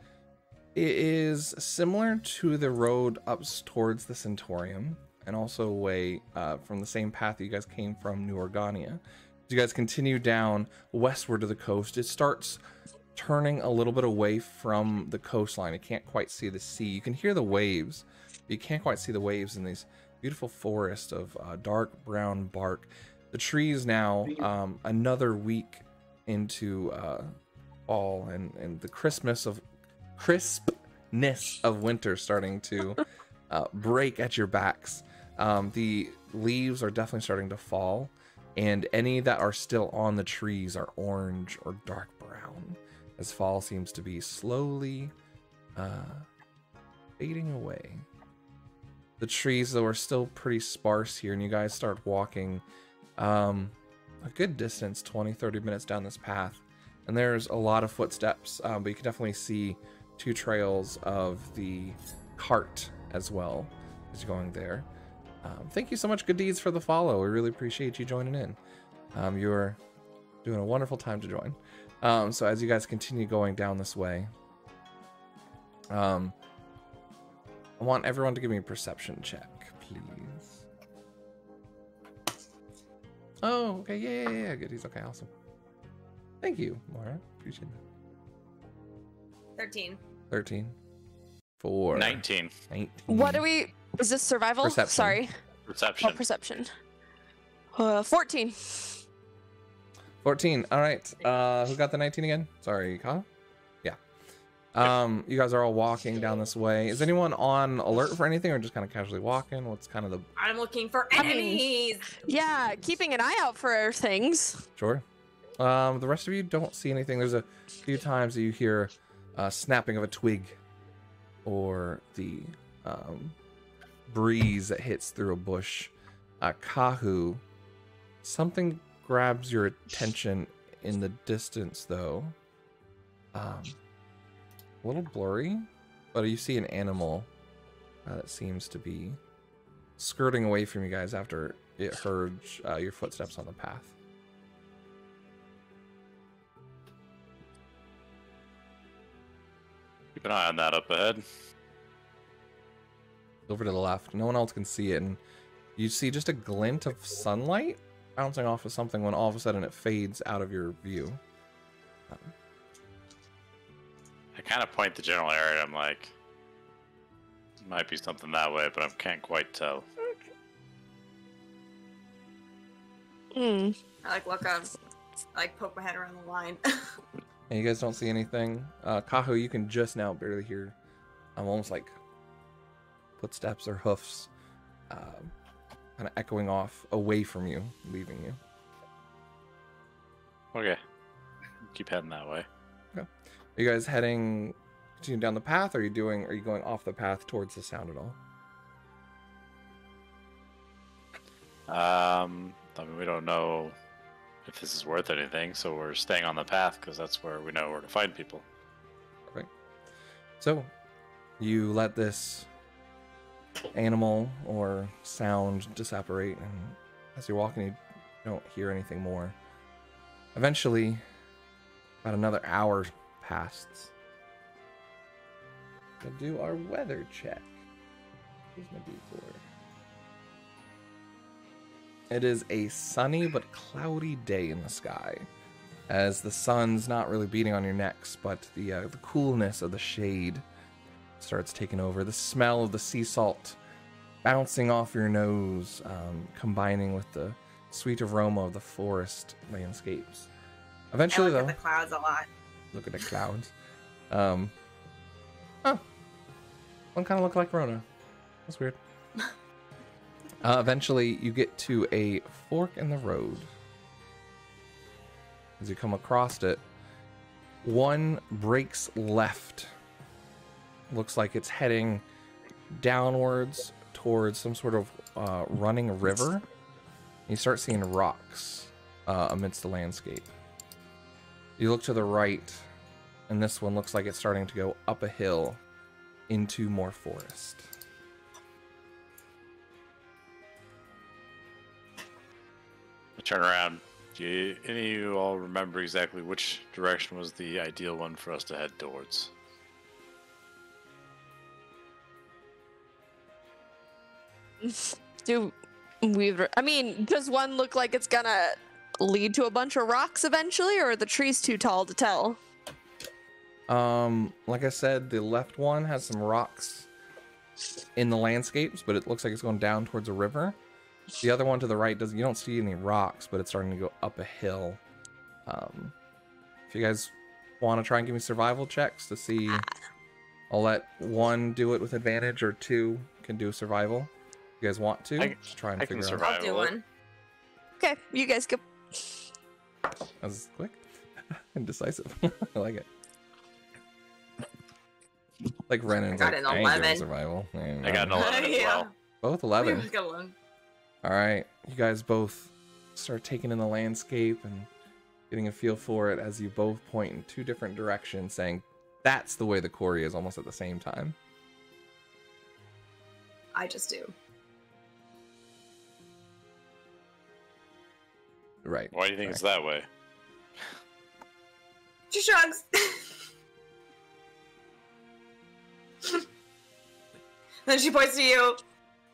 It is similar to the road up towards the Centaurium, and also away uh, from the same path that you guys came from New Organia. As you guys continue down westward to the coast, it starts turning a little bit away from the coastline. You can't quite see the sea. You can hear the waves, but you can't quite see the waves in these beautiful forests of uh, dark brown bark. The trees now, um, another week into uh, fall, and, and the Christmas of crispness of winter starting to [LAUGHS] uh, break at your backs. Um, the leaves are definitely starting to fall, and any that are still on the trees are orange or dark brown, as fall seems to be slowly uh, fading away. The trees, though, are still pretty sparse here, and you guys start walking um, a good distance 20, 30 minutes down this path. And there's a lot of footsteps, um, but you can definitely see two trails of the cart as well as you're going there. Um, thank you so much, Good Deeds, for the follow. We really appreciate you joining in. Um, you're doing a wonderful time to join. Um, so as you guys continue going down this way, um, I want everyone to give me a perception check, please. Oh, okay, yeah, yeah, yeah, good. He's okay, awesome. Thank you, Mara. Appreciate that. 13. 13. Four. 19. 19. What do we? Is this survival? Perception. Sorry. Perception. Oh, perception. Uh, 14. 14. All right. Uh, who got the 19 again? Sorry, Kyle? Yeah. Um, you guys are all walking down this way. Is anyone on alert for anything or just kind of casually walking? What's kind of the I'm looking for I enemies. Yeah, keeping an eye out for things. Sure. Um, the rest of you don't see anything. There's a few times that you hear uh, snapping of a twig or the um, breeze that hits through a bush. Uh, Kahu, something grabs your attention in the distance, though. Um, a little blurry, but you see an animal uh, that seems to be skirting away from you guys after it heard uh, your footsteps on the path. Keep an eye on that up ahead. over to the left. No one else can see it, and you see just a glint of sunlight bouncing off of something when all of a sudden it fades out of your view. Um, I kind of point the general area. I'm like, might be something that way, but I can't quite tell. Hmm. I like look up, I like poke my head around the line. [LAUGHS] And you guys don't see anything. Uh, Kahu, you can just now barely hear, I'm almost like footsteps or hoofs, um, kind of echoing off away from you, leaving you. Okay. Keep heading that way. Are you guys heading, continue down the path? Or are you doing? Are you going off the path towards the sound at all? Um, I mean, we don't know if this is worth anything, so we're staying on the path because that's where we know where to find people. So, you let this animal or sound disapparate, and as you're walking, you don't hear anything more. Eventually, about another hour passes. We'll do our weather check. Here's my D4. It is a sunny but cloudy day in the sky, as the sun's not really beating on your necks, but the uh, the coolness of the shade starts taking over. The smell of the sea salt bouncing off your nose, um, combining with the sweet aroma of the forest landscapes. I Eventually, look though, at the clouds a lot. look at the clouds. Um, oh, one kind of looked like Rona. That's weird. [LAUGHS] Uh, eventually, you get to a fork in the road. As you come across it, one breaks left. Looks like it's heading downwards towards some sort of uh, running river. You start seeing rocks uh, amidst the landscape. You look to the right, and this one looks like it's starting to go up a hill into more forest. I turn around. Do you, any of you all remember exactly which direction was the ideal one for us to head towards? [LAUGHS] Do we? I mean, does one look like it's gonna lead to a bunch of rocks eventually, or are the trees too tall to tell? Um, like I said, the left one has some rocks in the landscapes, but it looks like it's going down towards a river. The other one to the right doesn't. You don't see any rocks, but it's starting to go up a hill. Um, if you guys want to try and give me survival checks to see, I'll let one do it with advantage, or two can do survival. If you guys want to? I- Just try and I can figure out. survive. I'll do Survival. one. Okay, you guys go. That was quick [LAUGHS] and decisive. [LAUGHS] I like it. Like Renan's got like, an I 11. survival. I got an 11 as [LAUGHS] well. Both 11. both got one. All right, you guys both start taking in the landscape and getting a feel for it as you both point in two different directions, saying, "That's the way the quarry is." Almost at the same time. I just do. Right. Why do you think it's that way? [LAUGHS] She shrugs. [LAUGHS] then she points to you,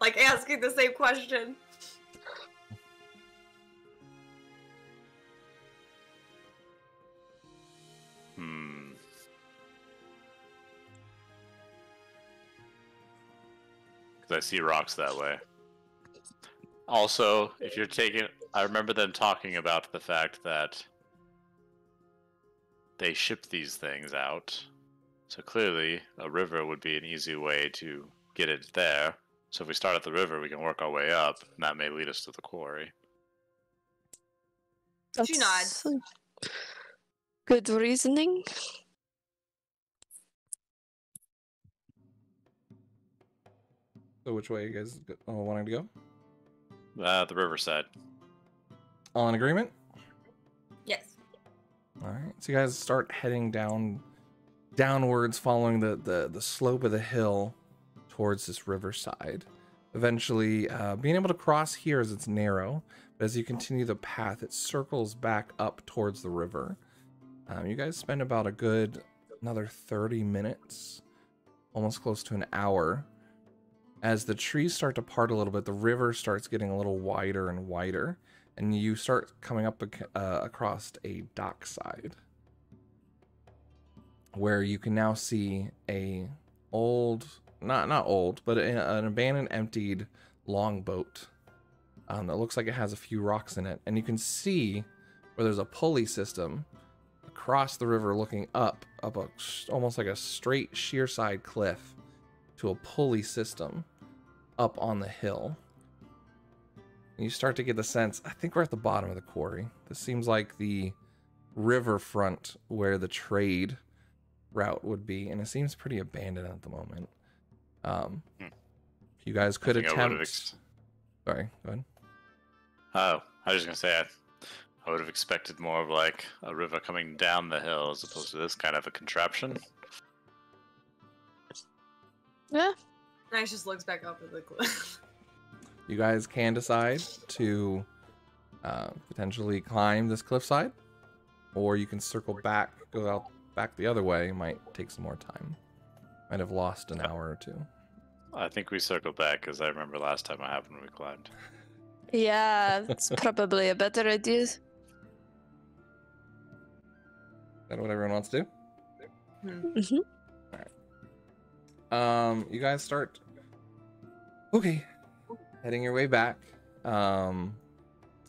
like asking the same question. Hmm. Because I see rocks that way. Also, if you're taking, I remember them talking about the fact that they ship these things out. So clearly, a river would be an easy way to get it there. So if we start at the river, we can work our way up, and that may lead us to the quarry. She nods. Good reasoning. So which way you guys go- uh, wanting to go? Uh, the riverside. All in agreement? Yes. All right. So you guys start heading down, downwards, following the the, the slope of the hill towards this riverside. Eventually, uh, being able to cross here as it's narrow, but as you continue the path, it circles back up towards the river. Um, you guys spend about a good another 30 minutes, almost close to an hour. As the trees start to part a little bit, the river starts getting a little wider and wider and you start coming up uh, across a dockside where you can now see a old not not old but an abandoned emptied longboat um, that looks like it has a few rocks in it and you can see where there's a pulley system across the river, looking up, up a almost like a straight sheer side cliff to a pulley system up on the hill. And you start to get the sense. I think we're at the bottom of the quarry. This seems like the riverfront where the trade route would be, and it seems pretty abandoned at the moment. Um, Hmm. you guys could think I would've attempt. ex- Sorry, go ahead. Oh, I was just gonna say I, I would have expected more of like a river coming down the hill as opposed to this kind of a contraption. Yeah. Nice just looks back up at the cliff. [LAUGHS] You guys can decide to uh, potentially climb this cliffside, or you can circle back, go out back the other way. Might take some more time. Might have lost an hour or two. I think we circle back because I remember last time it happened when we climbed. Yeah, that's [LAUGHS] probably a better idea. Is that what everyone wants to Hmm. Mhm. do? Um, you guys start. Okay, heading your way back. Um,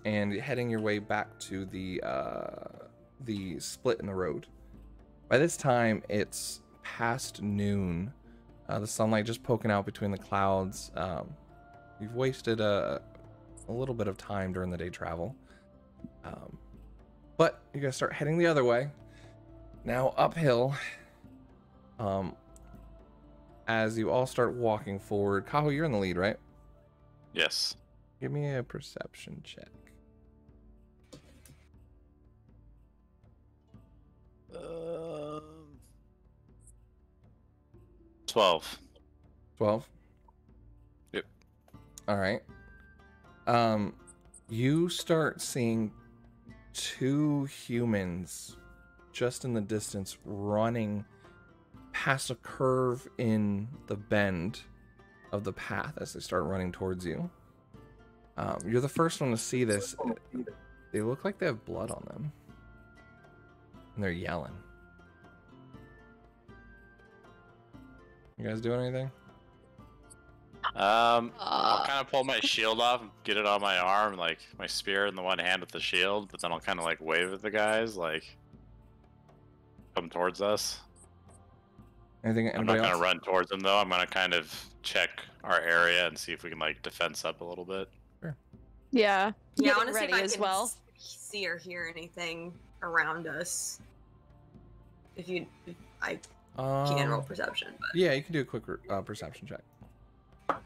and heading your way back to the uh the split in the road. By this time, it's past noon. Uh, the sunlight just poking out between the clouds. Um, you've wasted a, a little bit of time during the day travel. Um, but you guys start heading the other way. Now uphill. Um, as you all start walking forward, Kahu, you're in the lead, right? Yes. Give me a perception check. Um, Twelve. 12 Yep. all right um you start seeing two humans just in the distance running past a curve in the bend of the path as they start running towards you. Um, you're the first one to see this. They look like they have blood on them. And they're yelling. You guys doing anything? Um, I'll Uh, kind of pull my shield off and get it on my arm, like my spear in the one hand with the shield, but then I'll kind of like wave at the guys, like come towards us. Anything I'm not gonna run towards them though. I'm gonna kind of check our area and see if we can like defense up a little bit. yeah. Yeah, I want to see ready if I as can well. see or hear anything around us. If you, if I can roll Um, perception, but Yeah, you can do a quick uh, perception check.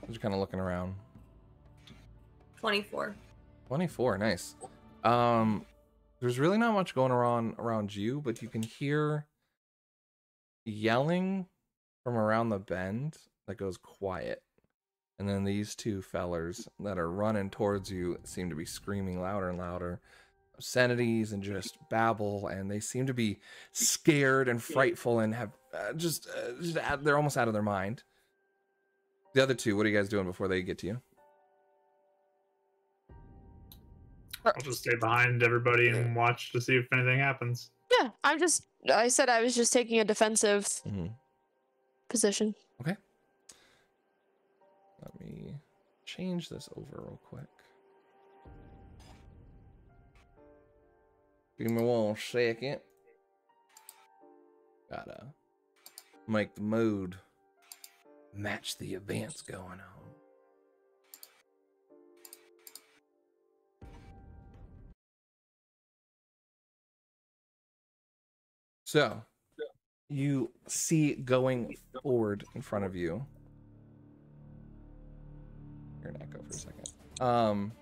Just kind of looking around. 24. 24, nice. Um, there's really not much going around around you, but you can hear yelling from around the bend that goes quiet. And then these two fellers that are running towards you seem to be screaming louder and louder obscenities and just babble and they seem to be scared and frightful and have uh, just, uh, just out- they're almost out of their mind the other two what are you guys doing before they get to you I'll just stay behind everybody and watch to see if anything happens. Yeah, I'm just. I said I was just taking a defensive mm-hmm. position. Okay. Let me change this over real quick give me one second gotta make the mood match the events going on so you see going forward in front of you. Your neck go for a second. Um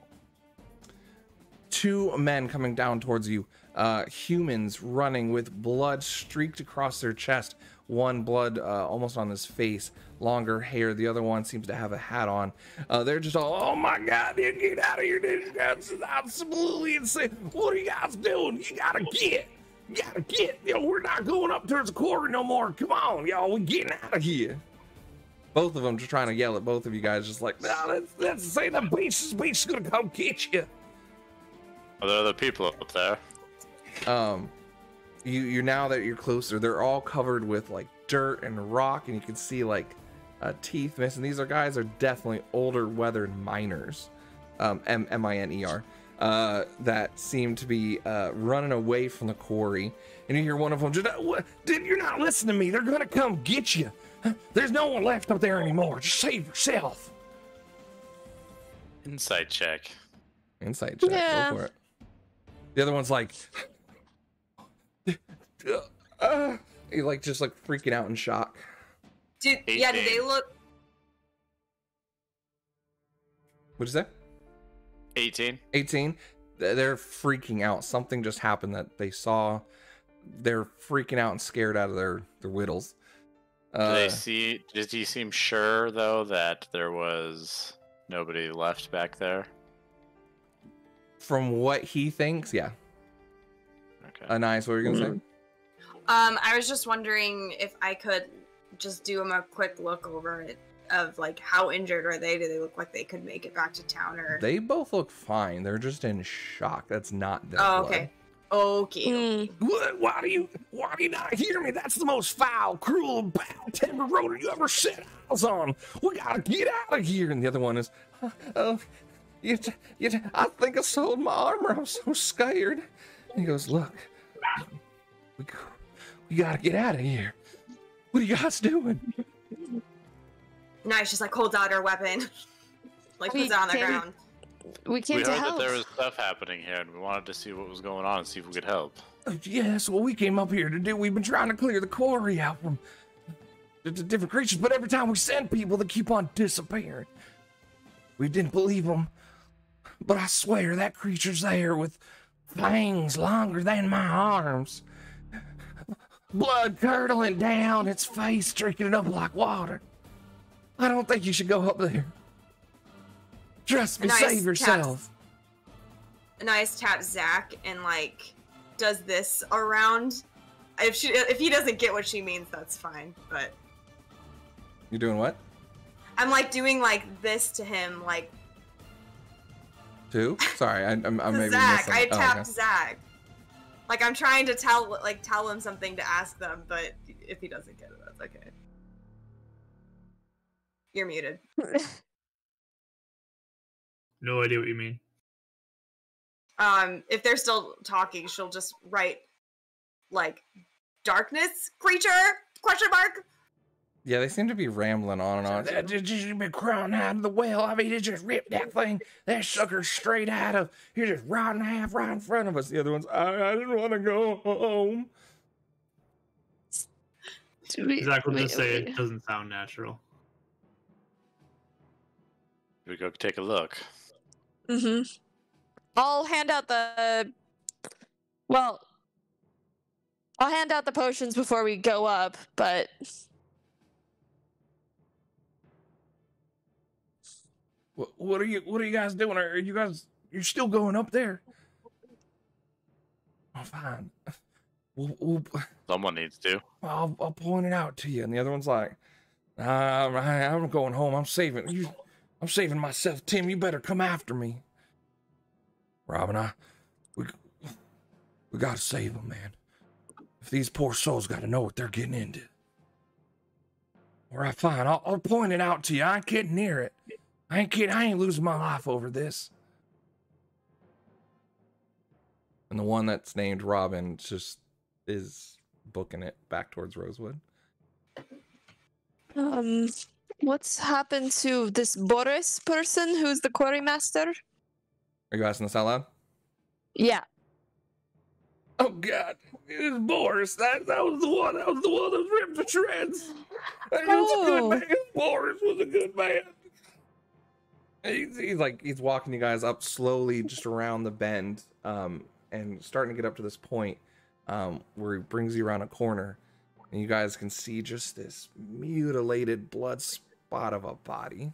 two men coming down towards you. Uh humans running with blood streaked across their chest. One blood uh, almost on his face. Longer hair. The other one seems to have a hat on. Uh they're just all oh my god dude, get out of here dude. that's absolutely insane. What are you guys doing? You gotta get you gotta get yo we're not going up towards the quarry no more come on y'all we're getting out of here both of them just trying to yell at both of you guys, just like, no, that's, that's say the beach, this beach is gonna come get you. Are there other people up there? Um, you you now that you're closer, they're all covered with like dirt and rock, and you can see like uh, teeth missing. These are guys are definitely older, weathered miners. Um, M M I N E R. uh, that seem to be uh, running away from the quarry. And you hear one of them just, "What? Dude, you're not listening to me. They're gonna come get you. There's no one left up there anymore. Just save yourself. Insight check. Insight check. Yeah. Go for it. The other one's like, [LAUGHS] uh, he like just like freaking out in shock. Did yeah? Did they look? What'd you say? 18. 18 Th- they're freaking out something just happened that they saw they're freaking out and scared out of their their whittles Do uh, they see? Did he seem sure though that there was nobody left back there? from what he thinks yeah Okay. nice what were you gonna say Um, I was just wondering if I could just do him a quick look over it of like how injured are they? Do they look like they could make it back to town or? they both look fine they're just in shock that's not their oh, blood. okay. Okay. Hmm. What? Why do you? Why do you not hear me? That's the most foul, cruel, bad tempered road you ever set eyes on. We gotta get out of here. And the other one is, oh, you, t- you, t- I think I sold my armor. I'm so scared. And he goes, look, we, we gotta get out of here. What are you guys doing? Nice. Just like holds out her weapon, [LAUGHS] like We puts it on the can- ground. We came we to heard help. that there was stuff happening here, and we wanted to see what was going on and see if we could help. "Oh, Yes, well, we came up here to do. We've been trying to clear the quarry out from the, the different creatures, but every time we send people, they keep on disappearing. We didn't believe them, but I swear that creature's there with fangs longer than my arms, blood curdling down its face, drinking it up like water. I don't think you should go up there. Trust me, save taps. yourself. Nice tap Zach and like does this around. If she if he doesn't get what she means, that's fine. But You're doing what? I'm like doing like this to him, like Two? Sorry, I, I'm, I'm to maybe Zach. missing. I oh, tapped okay. Zach. Like I'm trying to tell like tell him something to ask them, but if he doesn't get it, that's okay. You're muted. [LAUGHS] No idea what you mean. Um, if they're still talking, she'll just write like darkness creature question mark. Yeah, they seem to be rambling on and on. That just just been crawling out of the well. I mean, it just ripped that thing, that sucker straight out of. You're just right in half, right in front of us. The other one's, I, I didn't want to go home. We- Zach will just say it doesn't sound natural. We go take a look. Mm-hmm. I'll hand out the. Well, I'll hand out the potions before we go up, but What, what are you? What are you guys doing? Are you guys? You're still going up there? Oh, fine. We'll, we'll, Someone needs to. I'll, I'll point it out to you. And the other one's like, uh, I, I'm going home. I'm saving you. I'm saving myself. Tim, you better come after me. Robin, I, we, we gotta save them, man. If these poor souls gotta know what they're getting into. All right, fine. I'll, I'll point it out to you. I ain't getting near it. I ain't kidding. I ain't losing my life over this. And the one that's named Robin just is booking it back towards Rosewood. um, what's happened to this Boris person who's the quarry master? Are you asking this out loud? Yeah. Oh God, it was Boris. That that was the one. That was the one that was ripped to shreds. He was a Oh. good man. Boris was a good man. He's, he's like he's walking you guys up slowly, just around the bend, um, and starting to get up to this point, um, where he brings you around a corner, and you guys can see just this mutilated blood spot of a body.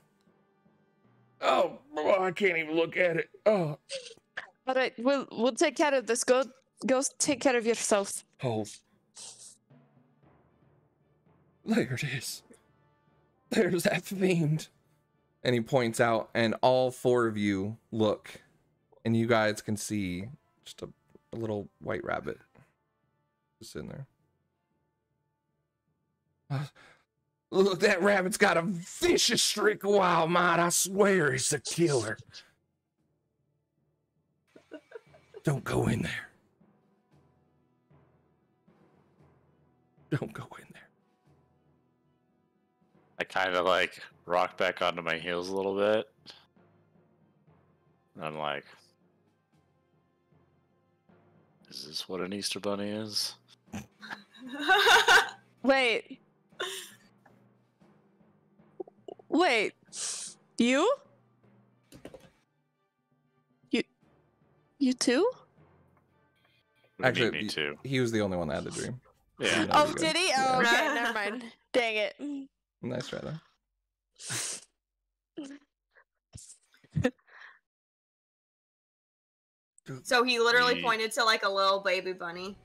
Oh, oh, I can't even look at it. Oh, All right, we'll we'll take care of this. Go go take care of yourself. Oh. There it is. There's that fiend. And he points out, and all four of you look, and you guys can see just a, a little white rabbit just sitting there. Uh, look, that rabbit's got a vicious streak of wild mind. I swear he's a killer. Don't go in there. Don't go in there. I kind of like rock back onto my heels a little bit. And I'm like, is this what an Easter bunny is? [LAUGHS] Wait. Wait. You? You You too? What do you Actually, mean, me too. he was the only one that had the dream. Yeah. Oh, you did he? Oh, Yeah. okay, [LAUGHS] never mind. Dang it. Nice try though. so he literally Ye- pointed to like a little baby bunny.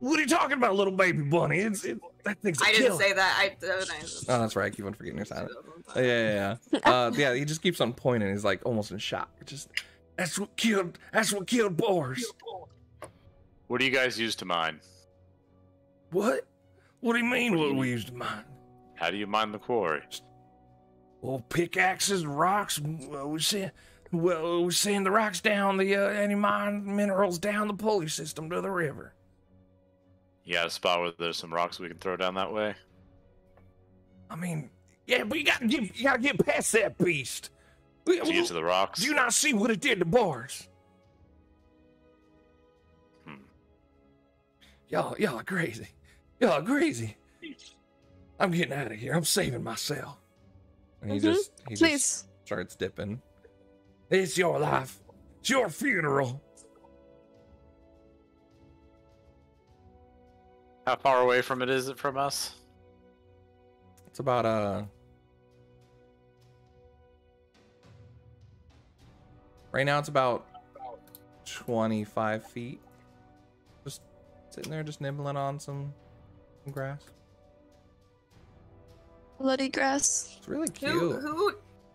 What are you talking about, little baby bunny? It's it, that thing's a I didn't killer. say that. I. Oh, Oh, that's right. I keep on forgetting your silent. [LAUGHS] Yeah, yeah, yeah. Uh, yeah, he just keeps on pointing. He's like almost in shock. Just that's what killed. That's what killed Boris. What do you guys use to mine? What? What do you mean? What do What you we use to mine? How do you mine the quarry? Well, pickaxes, rocks. Well, we send. Well, we send the rocks down the uh, any mine minerals down the pulley system to the river. You got a spot where there's some rocks we can throw down that way? I mean, yeah, but you gotta get you gotta get past that beast. We- To get to the rocks? Do you not see what it did to Boris? Hmm. Y'all, y'all are crazy. Y'all are crazy. I'm getting out of here. I'm saving myself. And he Mhm. just he just starts dipping. It's your life. It's your funeral. How far away from it is it from us? It's about uh Right now it's about 25 feet. Just sitting there just nibbling on some, some grass. Bloody grass. It's really cute. Who who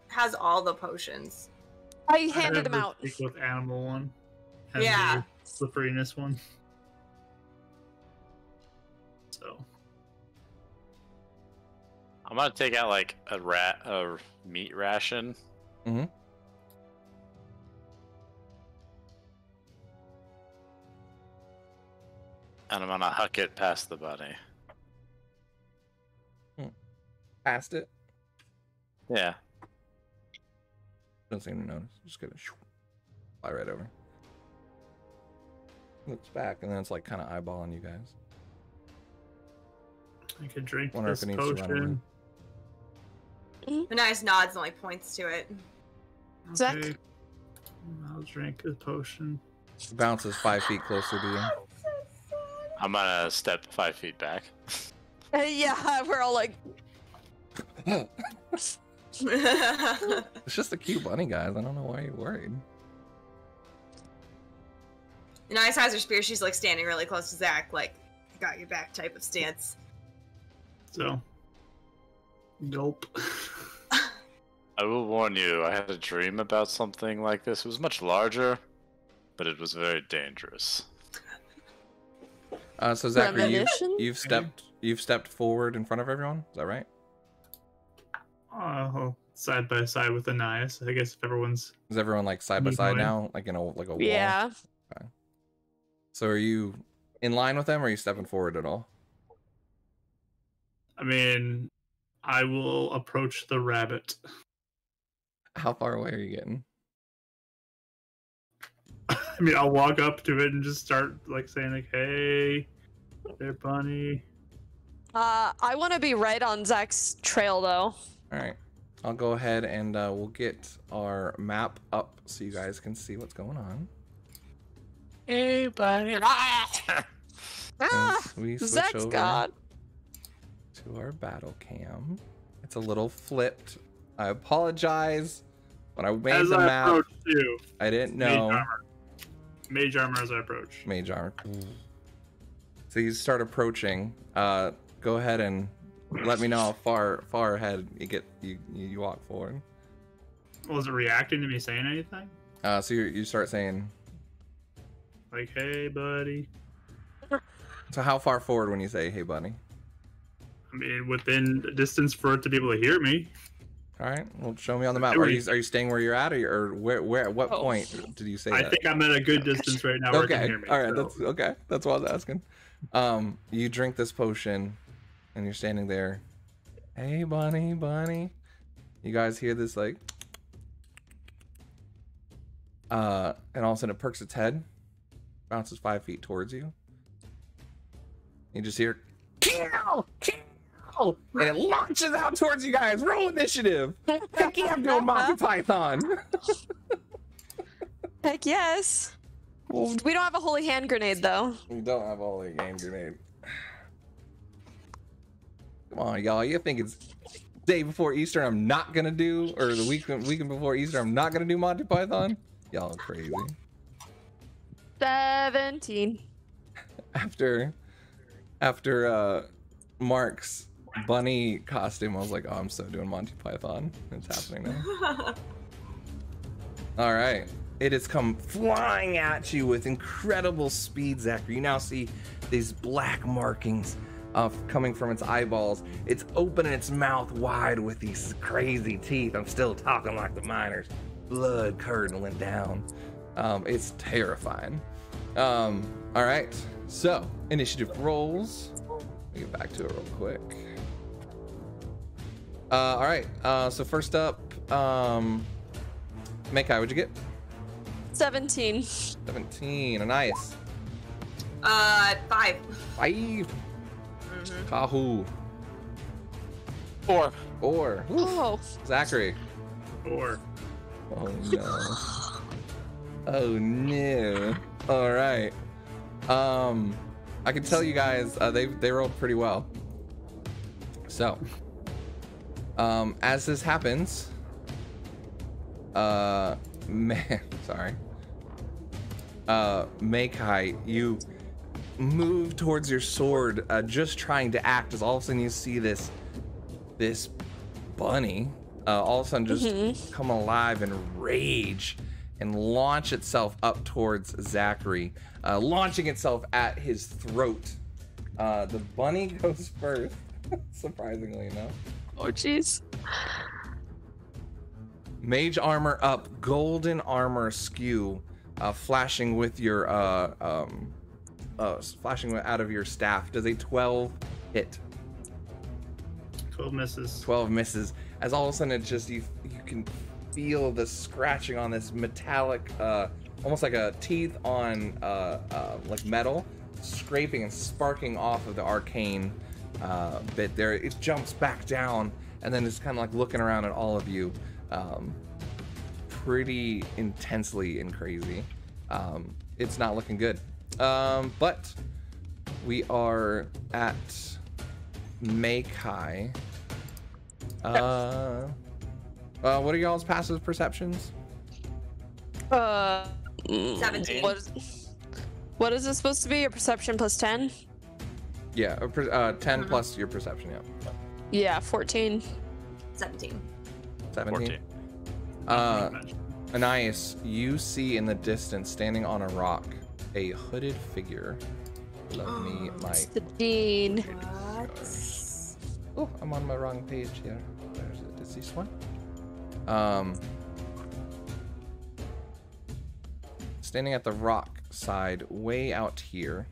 has all the potions? I I handed have him the out. stick with animal one. and Yeah. the Slipperiness one. So I'm gonna take out like a rat, a meat ration. Mhm. And I'm gonna huck it past the bunny. Past it. Yeah. Don't seem to notice. Just gonna shoo, fly right over. Looks back and then it's like kind of eyeballing you guys. I could drink Wonder if this it needs to run away. potion. The nice nods and like points to it. Zach? Okay. I'll drink the potion. It bounces five feet closer to you. I'm gonna step five feet back. Uh, [LAUGHS] yeah, we're all like, [LAUGHS] It's just a cute bunny, guys. I don't know why you're worried. Nice has her spear. She's like standing really close to Zach, like got your back type of stance. So, nope. [LAUGHS] I will warn you, I had a dream about something like this. It was much larger, but it was very dangerous. Uh, so Zachary, you, you've stepped you've stepped forward in front of everyone. Is that right? oh, side by side with Anais. I guess if everyone's Is everyone like side by side now, like in a like a wall? yeah. Okay. So are you in line with them, or are you stepping forward at all? I mean, I will approach the rabbit. How far away are you getting? [LAUGHS] I mean, I'll walk up to it and just start like saying like, "Hey, there, bunny." Uh, I want to be right on Zach's trail though. All right, I'll go ahead and uh, we'll get our map up so you guys can see what's going on. Hey, bunny. [LAUGHS] Ah, As we switch Zach's over God. To our battle cam. It's a little flipped. I apologize. When I made As the I map, too, I didn't know. mage armor. Mage armor as I approach. Mage armor. So you start approaching. Uh, go ahead and let me know how far far ahead you get. You you walk forward. Was it reacting to me saying anything? Uh, so you you start saying. Like, "Hey, buddy." So how far forward when you say "Hey, buddy"? I mean, within the distance for it to be able to hear me. All right. Well, show me on the map. Are you are you staying where you're at, or, or where where at what Oh. point did you say that? I that? think I'm at a good distance right now. Where okay. hear me, All right. so- That's okay. That's what I was asking. Um, you drink this potion, and you're standing there. Hey, bunny, bunny. You guys hear this like? Uh, and all of a sudden it perks its head, bounces five feet towards you. You just hear, kill, kill, and it launches out towards you guys. Roll initiative. Heck yeah, I'm doing Monty Python. Heck yes. We don't have a holy hand grenade though. We don't have all the game grenade. Come on, y'all. You think it's day before Easter? I'm not gonna do, or the weekend weekend before Easter? I'm not gonna do Monty Python. Y'all are crazy. Seventeen. After, after uh, Mark's bunny costume, I was like, oh, I'm so doing Monty Python. It's happening now. [LAUGHS] All right. It has come flying at you with incredible speed, Zachary. You now see these black markings uh, coming from its eyeballs. It's opening its mouth wide with these crazy teeth. I'm still talking like the miners. Blood curdling down. Um, it's terrifying. Um, all right. So, initiative rolls. Let me get back to it real quick. Uh, all right. Uh, so first up, um, Mekai, what'd you get? Seventeen. 17. A nice. Uh, five. Five. Mhm. Kahu. Four. Four. Oof. Oh. Zachary. Or Oh no. Oh no. All right. Um, I can tell you guys uh, they they rolled pretty well. So, um, as this happens, uh, [LAUGHS] man, sorry. Uh, Mekai, you move towards your sword, uh, just trying to act. As all of a sudden you see this, this bunny, uh, all of a sudden just Mhm. come alive and rage and launch itself up towards Zachary, uh, launching itself at his throat. Uh, the bunny [LAUGHS] goes first, [LAUGHS] surprisingly enough. Oh jeez. Mage armor up, golden armor skew, uh, flashing with your uh, um, uh, flashing out of your staff. Does a 12 hit? 12 misses. 12 misses. As all of a sudden it just you you can feel the scratching on this metallic, uh, almost like a teeth on uh, uh, like metal, scraping and sparking off of the arcane uh, bit there. It jumps back down and then it's kind of like looking around at all of you, um, pretty intensely and crazy. Um, it's not looking good. Um, but we are at Mekai. Uh, uh, what are y'all's passive perceptions? Uh. mm, Seventeen. What is, what is this supposed to be? Your perception plus ten? Yeah, uh, per- uh, 10 Mhm. plus your perception, yeah. Yeah, fourteen. 17. 17. 14. Uh, Anais, you see in the distance, standing on a rock, a hooded figure. Let me [GASPS] my. It's the dean. Oh, I'm on my wrong page here. Where's it? Is this one? Um, standing at the rock side, way out here,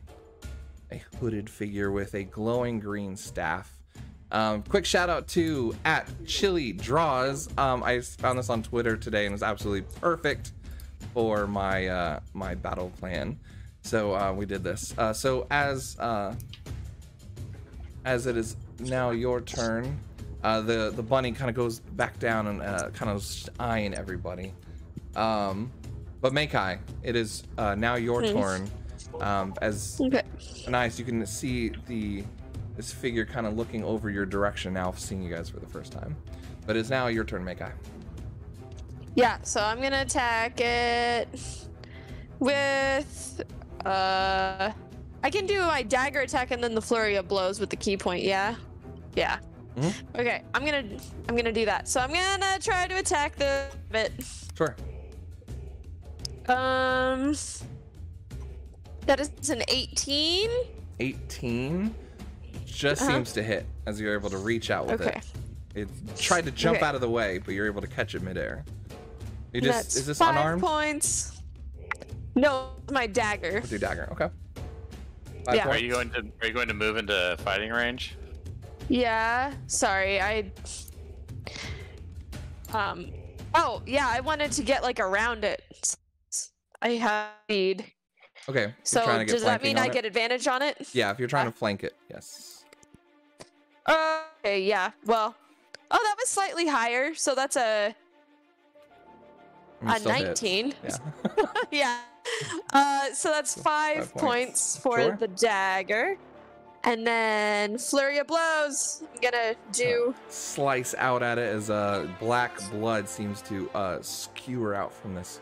a hooded figure with a glowing green staff. Um, quick shout out to at Chili Draws. Um, I found this on Twitter today and it was absolutely perfect for my uh, my battle plan. So uh, we did this. Uh, so as uh, as it is now your turn, uh, the the bunny kind of goes back down and uh, kind of eyeing everybody. Um, but Mekai, it is uh, now your Hmm. turn. Um, as Okay. nice, you can see the this figure kind of looking over your direction now, seeing you guys for the first time. But it's now your turn, Mekai. Yeah, so I'm gonna attack it with uh I can do my dagger attack and then the flurry of blows with the key point, yeah? Yeah. Mhm. Okay, I'm gonna I'm gonna do that. So I'm gonna try to attack the bit. Sure. Um that is an 18. 18 just Uh-huh. seems to hit as you're able to reach out with Okay. it. It tried to jump Okay. out of the way, but you're able to catch it midair. You just That's is this five unarmed? points. No, my dagger. With your dagger. Okay. Five Yeah. Are you going to Are you going to move into fighting range? Yeah, sorry, I. Um. Oh, yeah, I wanted to get like around it. I have speed. Okay. you're So to get does that mean I it? get advantage on it? Yeah, if you're trying to flank it, yes. Okay, yeah. Well, oh, that was slightly higher, so that's a I mean, a still hits. 19. Yeah. [LAUGHS] yeah. Uh, so that's five, five points. points. for Sure. the dagger. And then flurry of blows. I'm gonna do. Slice out at it as uh, black blood seems to uh, skewer out from this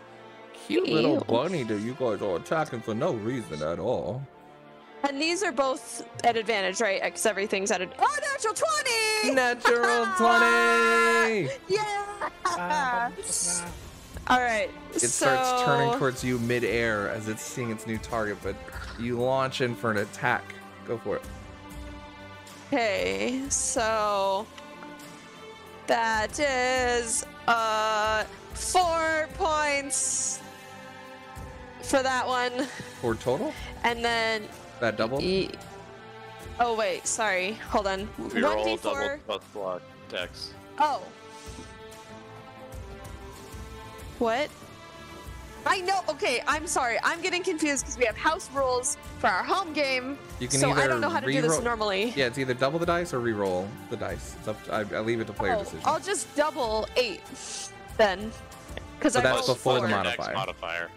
cute little bunny that you guys are attacking for no reason at all. And these are both at advantage, right? Because everything's at a. Oh, natural 20! Natural [LAUGHS] 20! Yeah! All right. It so... starts turning towards you midair as it's seeing its new target, but you launch in for an attack. Go for it. Okay, so that is uh four points for that one, For total? and then That double? e- oh wait, sorry, hold on. We One roll d double four. both block decks. Oh, what? I know. Okay, I'm sorry. I'm getting confused because we have house rules for our home game, You can so either I don't know how to do this normally. Yeah, it's either double the dice or re-roll the dice. It's up to, I, I leave it to player Oh, decision. I'll just double eight then, because So I that's rolled before the modifier. modifier.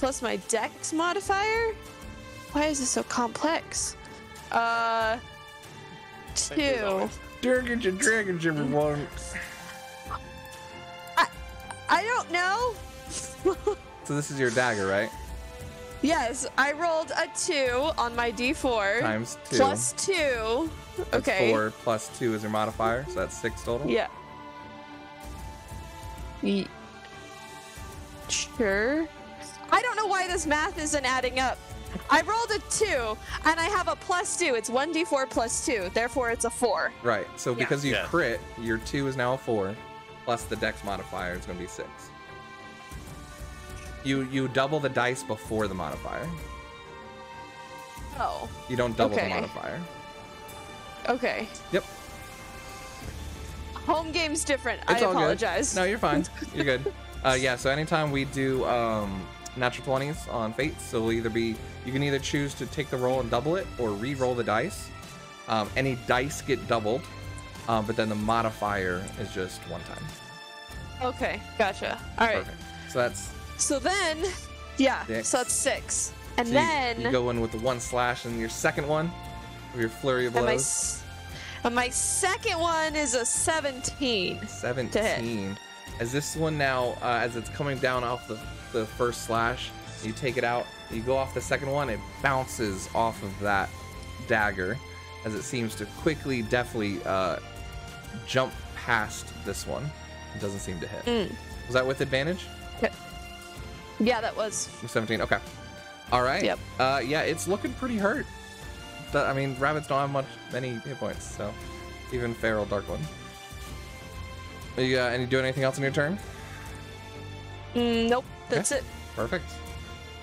Plus my dex modifier? Why is this so complex? Uh, Same as two. always. Dragons and dragons, everyone. I don't know. [LAUGHS] So this is your dagger, right? yes, I rolled a two on my d4 Times two. plus two. That's okay. four plus two is your modifier, so that's six total. Yeah. Ye- Sure. I don't know why this math isn't adding up. I rolled a two, and I have a plus two. It's one d4 plus two. Therefore, it's a four. Right. So Yeah. because you Yeah. crit, your two is now a four, plus the dex modifier is going to be six. You you double the dice before the modifier. Oh. You don't double the modifier. Okay. Yep. Home game's different. It's I all good. apologize. No, you're fine. [LAUGHS] You're good. Uh, yeah. So anytime we do um, natural twenties on fates, so it'll either be you can either choose to take the roll and double it, or re-roll the dice. Um, any dice get doubled, um, but then the modifier is just one time. Okay, gotcha. All right. Perfect. So that's So then, yeah. Six. So that's six, and so then you, go in with the one slash, and your second one, with your flurry of and my blows. and my second one is a seventeen. 17 as this one now uh, as it's coming down off the, the first slash you take it out you go off the second one it bounces off of that dagger as it seems to quickly deftly uh, jump past this one. It doesn't seem to hit. Mm. was that with advantage? Yeah, that was. 17 okay. All right. Yep. uh, yeah it's looking pretty hurt. But, i mean rabbits don't have much many hit points so even feral dark one. Are you, uh, and you doing anything else in your turn? Mm, nope, that's it. Perfect.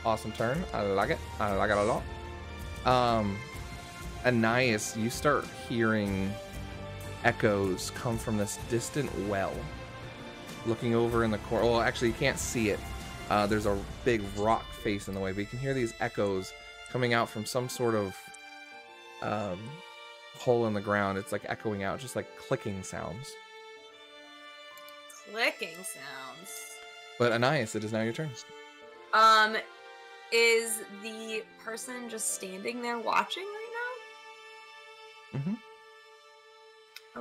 Awesome turn. I like it. I like it a lot. Um, Ananias, you start hearing echoes come from this distant well. Looking over in the corner. Well, actually, you can't see it. Uh, there's a big rock face in the way, but you can hear these echoes coming out from some sort of um, hole in the ground. It's like echoing out, just like clicking sounds. Clicking sounds. But Anais, it is now your turn. Um, is the person just standing there watching right now? Mm-hmm.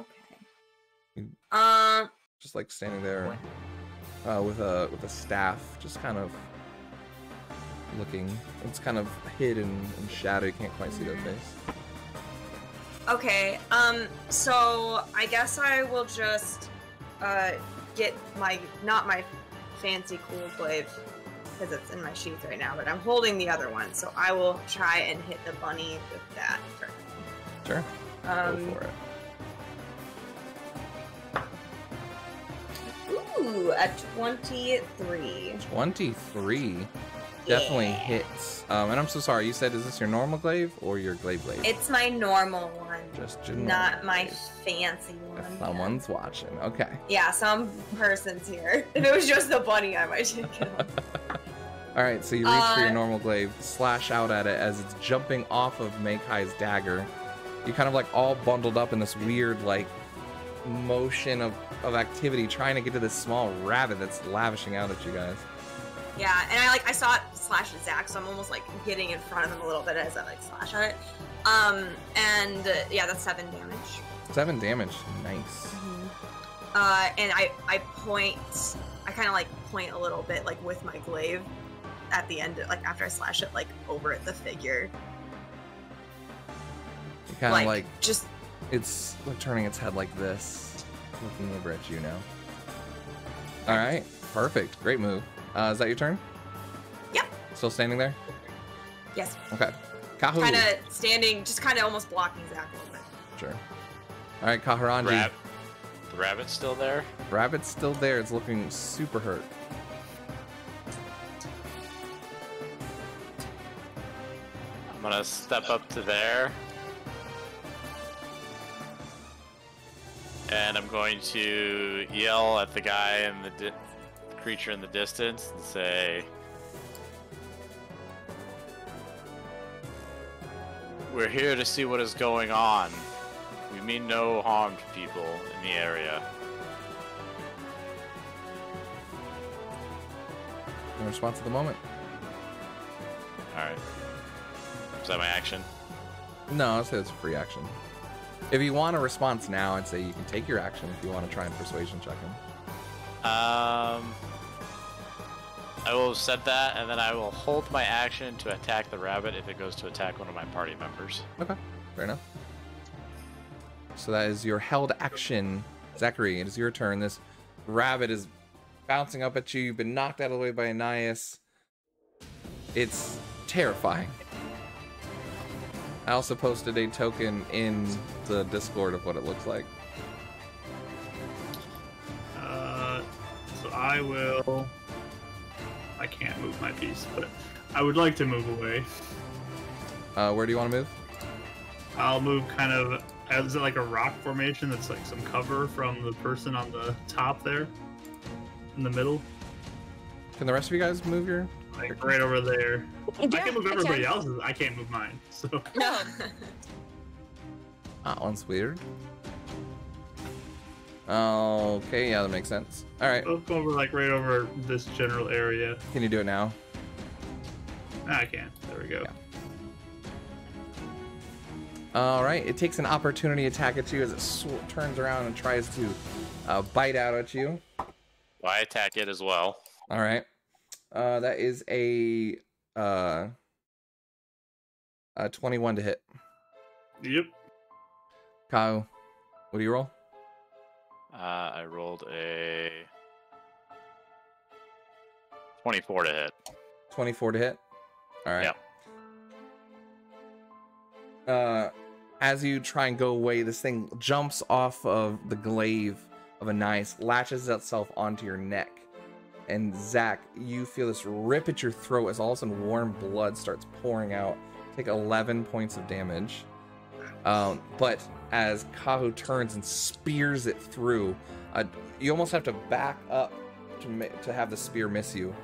Okay. Um, just like standing there uh, with a with a staff, just kind of looking. It's kind of hidden in, in shadow. You can't quite see their face. okay. Um, so I guess I will just uh get my not my fancy cool glaive because it's in my sheath right now, but I'm holding the other one, so I will try and hit the bunny with that. Sure, Um, go for it. Ooh, a 23. 23 definitely Yeah. hits. Um, and I'm so sorry. You said, is this your normal glaive or your glaive blade? It's my normal one, just not my fancy one. If someone's watching. Okay. Yeah, some person's here. [LAUGHS] If it was just the bunny, I might take it. [LAUGHS] All right. So you reach for your Uh, normal glaive, slash out at it as it's jumping off of Mekai's dagger. You kind of like all bundled up in this weird like motion of, of activity, trying to get to this small rabbit that's lavishing out at you guys. Yeah, and I like I saw it slash at Zach, so I'm almost like getting in front of him a little bit as I like slash at it. Um, and uh, yeah, that's seven damage. Seven damage. Nice. Uh, and I I point, I kind of like point a little bit like with my glaive at the end, like after I slash it like over at the figure, kind of like, like just it's like turning its head like this, looking over at you now. All right, perfect, great move. Uh, is that your turn? Yep. Still standing there? yes, Okay. Kahu. kind of standing, just kind of almost blocking Zach a little bit. Sure. All right, Kahurangi. Rab- the rabbit's still there. Rabbit's still there. It's looking super hurt. I'm gonna step up to there. And I'm going to yell at the guy and the di- creature in the distance and say, We're here to see what is going on. We mean no harm to people in the area. No response at the moment. Alright. Is that my action? No, I'd say it's a free action. If you want a response now, I'd say you can take your action if you want to try and persuasion check him. Um, I will have said that, and then I will hold my action to attack the rabbit if it goes to attack one of my party members. Okay, fair enough. So that is your held action. Zachary, it is your turn. This rabbit is bouncing up at you. You've been knocked out of the way by Ananias. It's terrifying. I also posted a token in the Discord of what it looks like. Uh, so I will. I can't move my piece, but I would like to move away. Uh, where do you want to move? I'll move kind of as like a rock formation that's like some cover from the person on the top there, in the middle, Can the rest of you guys move your? like right over there. I Yeah, can move I everybody can. else's. I can't move mine. So No. That [LAUGHS] one's weird. Okay, yeah, that makes sense. All right, I'll go over like right over this general area. can you do it now? I can. There we go. Yeah. All right, it takes an opportunity attack at you as it sw- turns around and tries to uh, bite out at you. Well, I attack it as well. All right, uh, that is a uh, a twenty-one to hit. Yep. Kyle, what do you roll? Uh, I rolled a 24 to hit. Twenty-four to hit. All right. Yeah. uh, as you try and go away, this thing jumps off of the glaive of Anais, latches itself onto your neck. And Zach, you feel this rip at your throat as all of a sudden warm blood starts pouring out. Take 11 points of damage. Um, but as Kahu turns and spears it through, uh, you almost have to back up to ma- to have the spear miss you.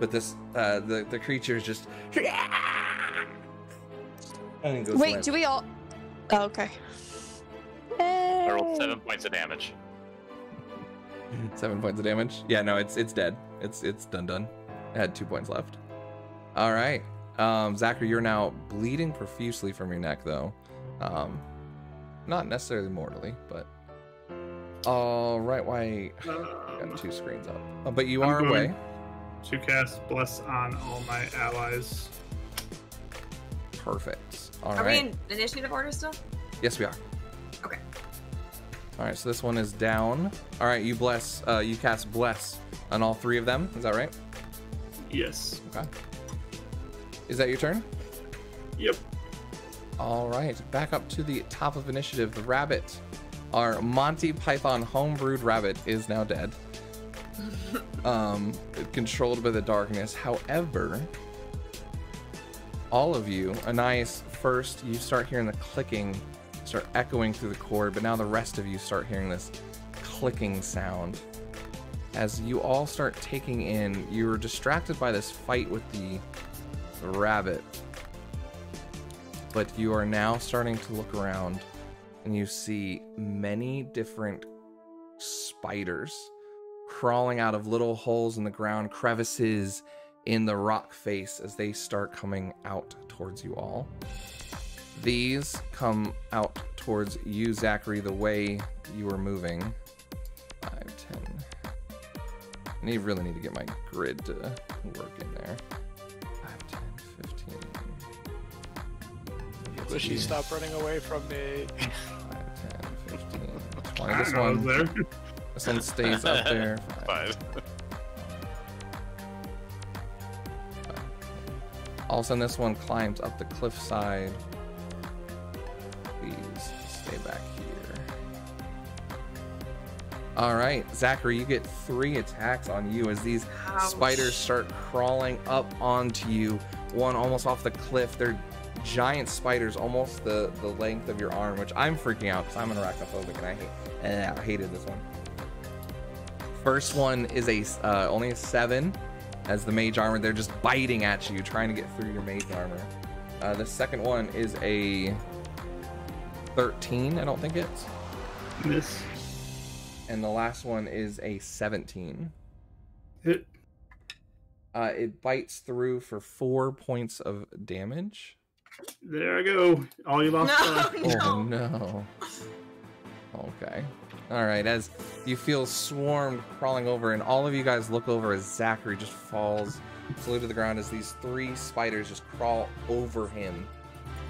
But this, uh, the the creature is just. And goes Wait, limp. do we all? Oh, okay. I rolled seven points of damage. Seven points of damage. Yeah, no, it's it's dead. It's it's done done. It had two points left. All right, um, Zachary, you're now bleeding profusely from your neck, though. Um, not necessarily mortally, but. All right, why got two screens up? Oh, but you I'm are going- away. to cast bless on all my allies. Perfect. All Are right. we in initiative order still? Yes, we are. Okay. All right, so this one is down. All right, you bless. Uh, you cast bless on all three of them. Is that right? Yes. Okay. Is that your turn? Yep. All right, back up to the top of initiative. The rabbit, our Monty Python homebrewed rabbit, is now dead. [LAUGHS] um, controlled by the darkness. However, all of you, Anais, first you start hearing the clicking, start echoing through the cord, but now the rest of you start hearing this clicking sound. As you all start taking in, you're distracted by this fight with the rabbit, but you are now starting to look around and you see many different spiders crawling out of little holes in the ground, crevices in the rock face as they start coming out towards you all. These come out towards you, Zachary, the way you were moving. 5, 10. I really need to get my grid to work in there. Get to Bushy, stop running away from me. 5, 10, 15, 20. This one, there. this one stays up there. [LAUGHS] Five. All of a sudden, this one climbs up the cliffside. Please stay back here. All right, Zachary, you get three attacks on you as these Ouch. spiders start crawling up onto you. One almost off the cliff. They're giant spiders, almost the the length of your arm, which I'm freaking out because I'm an arachnophobic and I hate. eh, I hated this one. First one is a uh, only a seven as the mage armor. They're just biting at you, trying to get through your mage armor. Uh, the second one is a 13. I don't think it's. Miss. And the last one is a 17. Hit. Uh, it bites through for four points of damage. There I go. All you lost. No, are- [LAUGHS] Oh no. no. Okay. All right. As you feel swarmed crawling over, and all of you guys look over as Zachary just falls slowly to the ground as these three spiders just crawl over him,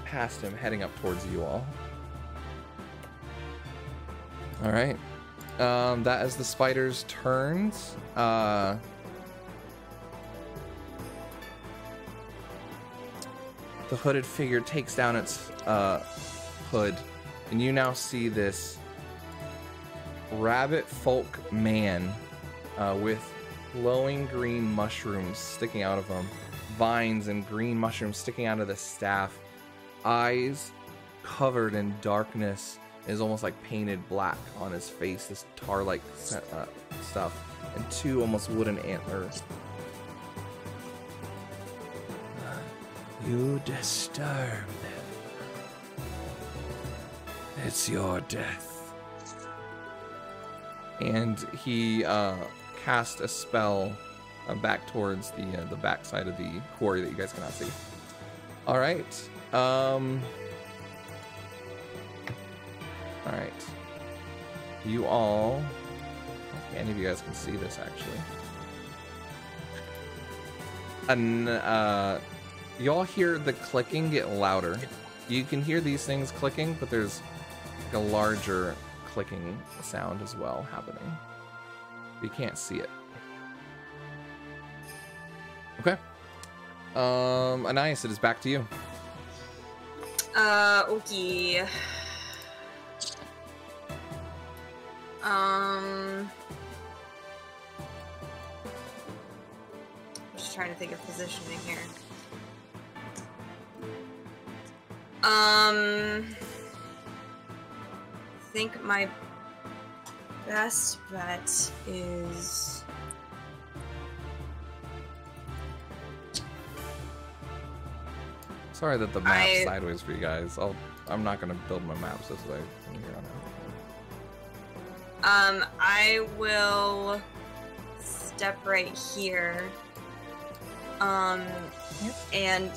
past him, heading up towards you all. All right. Um, that is the spiders' turns. Uh, the hooded figure takes down its uh, hood, and you now see this rabbit folk man uh, with glowing green mushrooms sticking out of him, vines and green mushrooms sticking out of the staff, eyes covered in darkness is almost like painted black on his face, this tar like uh, stuff, and two almost wooden antlers. You disturb them. It's your death. And he uh, cast a spell uh, back towards the uh, the backside of the quarry that you guys cannot see. All right. Um. All right. You all. Any of you guys can see this actually. And uh, you all hear the clicking get louder. You can hear these things clicking, but there's like a larger clicking sound as well happening. You can't see it. Okay. Um, Anais, it is back to you. Uh, okay. Um. I'm just trying to think of positioning here. Um. I think my best bet is. Sorry that the map's I- sideways for you guys. I'll, I'm not gonna build my maps this way from here on out. Um, I will step right here. Um, and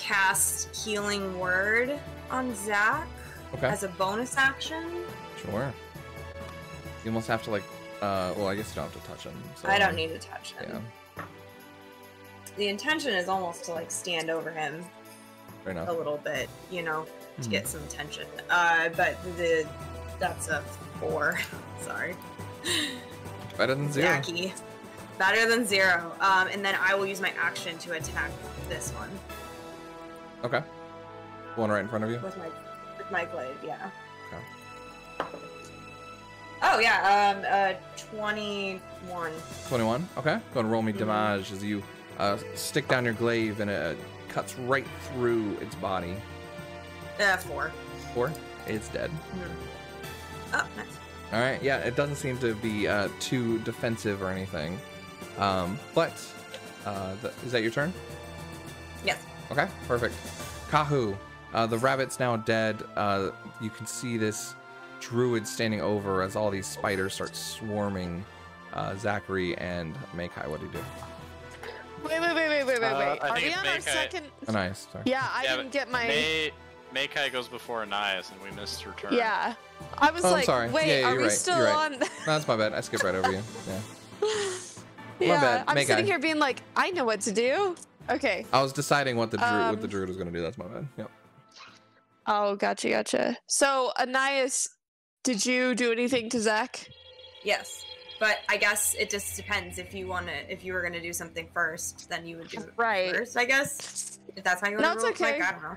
cast Healing Word on Zach Okay. as a bonus action. Sure. You almost have to like, uh, well, I guess you don't have to touch him. So, I don't need to touch him. Yeah, The intention is almost to like stand over him a little bit, you know, to Mhm. get some attention. Uh, but the that's a four. [LAUGHS] Sorry. Better than zero. Jackie. Better than zero. Um, and then I will use my action to attack this one Okay. One right in front of you. with my with my blade. Yeah. Okay. Oh yeah, um, uh, twenty-one. 21. Okay. Go and roll me Mhm. damage as you uh, stick down your glaive and it cuts right through its body. Uh, four. Four. It's dead. Oh, nice. All right. Yeah, it doesn't seem to be uh, too defensive or anything. Um, but uh, th- is that your turn? Yes. Okay, perfect. Kahu, uh, the rabbit's now dead. Uh, you can see this druid standing over as all these spiders start swarming uh, Zachary and Mekai. What do you do? Wait, wait, wait, wait, wait, wait, Uh, wait. Are we it's on our Mekai. second? Oh, nice. Sorry. Yeah, I Yeah, didn't but get my. May Mekai goes before Anais, and we missed her turn. Yeah. I was Oh, I'm like, sorry. wait, Yeah, yeah, are you're we right, still you're on? right. [LAUGHS] No, that's my bad. I skipped right over you. Yeah. [LAUGHS] yeah, bad. I'm Make sitting eye. here being like, I know what to do. Okay. I was deciding what the druid, what the Um, druid was going to do. That's my bad. Yep. Oh, gotcha, gotcha. So, Anais, did you do anything to Zach? Yes, but I guess it just depends. If you want to, if you were gonna do something first, then you would do it Right. first. I guess if that's how you No, want it's to roll. okay. Like, I don't know.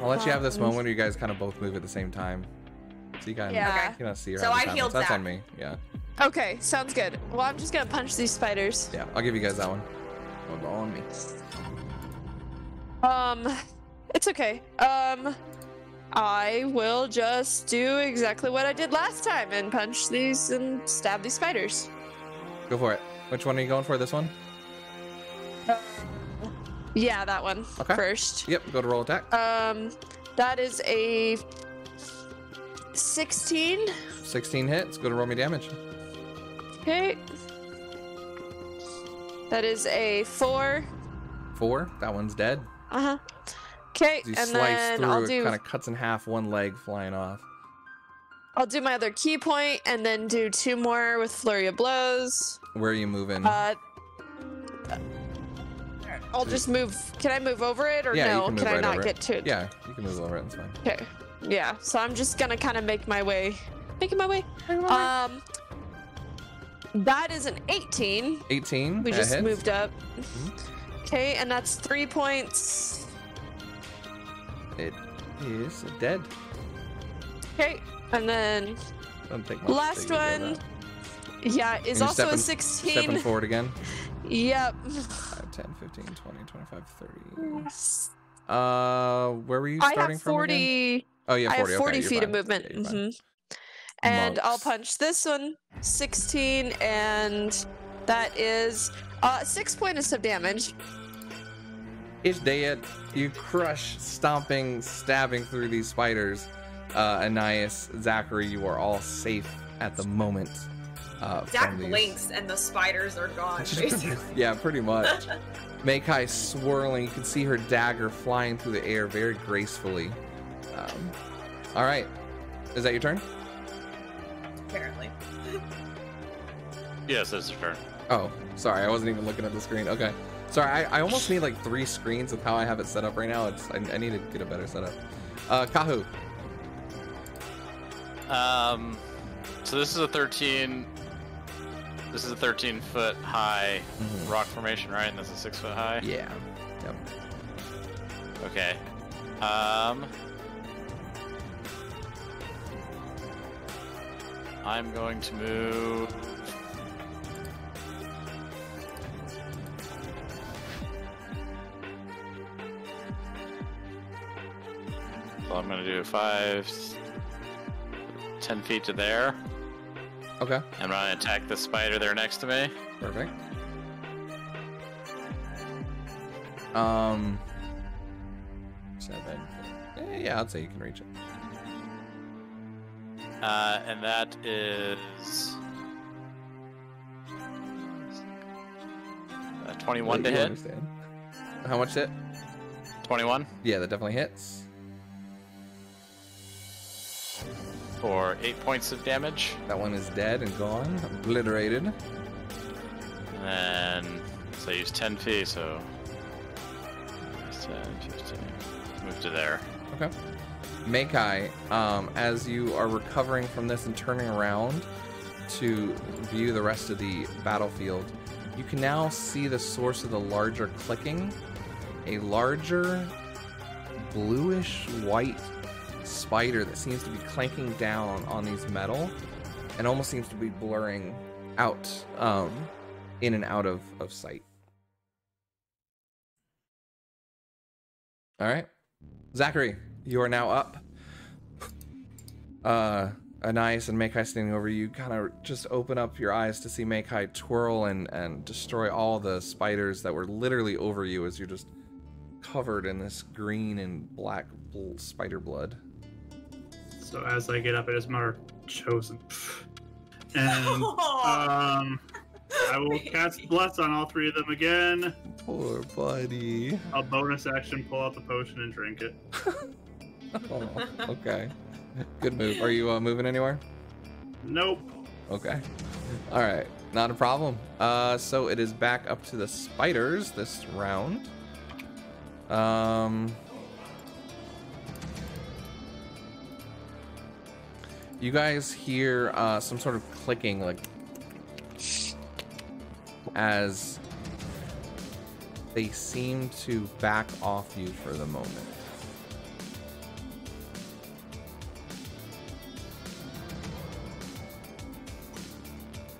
I'll let you have this Um, moment where you guys kind of both move at the same time. So you can, Yeah. you can see her. So as this I happens. healed That's on me. Yeah. Okay, sounds good. Well, I'm just gonna punch these spiders. Yeah. I'll give you guys that one. One ball on me. Um, it's okay. Um, I will just do exactly what I did last time and punch these and stab these spiders. Go for it. Which one are you going for? This one? Yeah, that one Okay. first. Yep. Go to roll attack. Um, that is a 16. 16 hits. Go to roll me damage. Okay. That is a 4. Four. That one's dead. Uh huh. Okay, and slice then through, I'll it do kind of cuts in half, one leg flying off. I'll do my other key point and then do two more with flurry of blows. Where are you moving? Uh, I'll just move. Can I move over it or Yeah, you no? can I right not over get to it? yeah, you can move over it. It's fine. Okay. Yeah. So I'm just gonna kind of make my way, making my way. Um, that is an 18. 18. We that just hits. moved up. Mm-hmm. Okay, and that's three points. It is dead. Okay, and then Don't take much to last take care of one. Yeah, is also stepping- a 16. Stepping forward again. [LAUGHS] Yep. 5, 10, 15, 20, 25, 30. Uh, where were you starting I have from 40. again? Oh, yeah, 40. I have 40 you're feet of movement. Yeah, you're fine. And I'll punch this one 16, and that is uh, six points of damage. It's dead. You crush, stomping, stabbing through these spiders. Uh, Ananias, Zachary, you are all safe at the moment. Uh, Zach from blinks and the spiders are gone. [LAUGHS] Basically. yeah, pretty much. [LAUGHS] Mekai swirling. You can see her dagger flying through the air very gracefully. Um, all right. Is that your turn? Apparently. Yes, it's her turn. Oh, sorry. I wasn't even looking at the screen. Okay. Sorry. I, I almost need like three screens with how I have it set up right now. It's I, I need to get a better setup. Uh, Kahu. Um, so this is a 13. This is a 13 foot high Mhm. rock formation, right? And this is six foot high. Yeah. Yep. Okay. Um. I'm going to move. So I'm going to do five, ten feet to there. Okay. I'm going to attack the spider there next to me. Perfect. Um. Seven. Yeah, I'd say you can reach it. Uh, and that is uh, 21 to hit. understand. How much hit? 21 Yeah, that definitely hits. for 8 points of damage. That one is dead and gone, obliterated. And then, so I use 10 feet, so 10, 15, move to there. Okay. Mekai, um, as you are recovering from this and turning around to view the rest of the battlefield, you can now see the source of the larger clicking. A larger bluish white spider that seems to be clanking down on these metal and almost seems to be blurring out um, in and out of, of sight. All right. Zachary, you are now up. Uh, Anais and Mekai standing over you, kind of just open up your eyes to see Mekai twirl and, and destroy all the spiders that were literally over you as you're just covered in this green and black bl- spider blood. So as I get up, it is more chosen. [LAUGHS] And um, I will [LAUGHS] cast bless on all three of them again. Poor buddy. I'll bonus action pull out the potion and drink it. [LAUGHS] [LAUGHS] Oh, okay. Good move. Are you uh, moving anywhere? Nope. Okay. All right. Not a problem. Uh, so it is back up to the spiders this round. Um. You guys hear uh, some sort of clicking, like as they seem to back off you for the moment.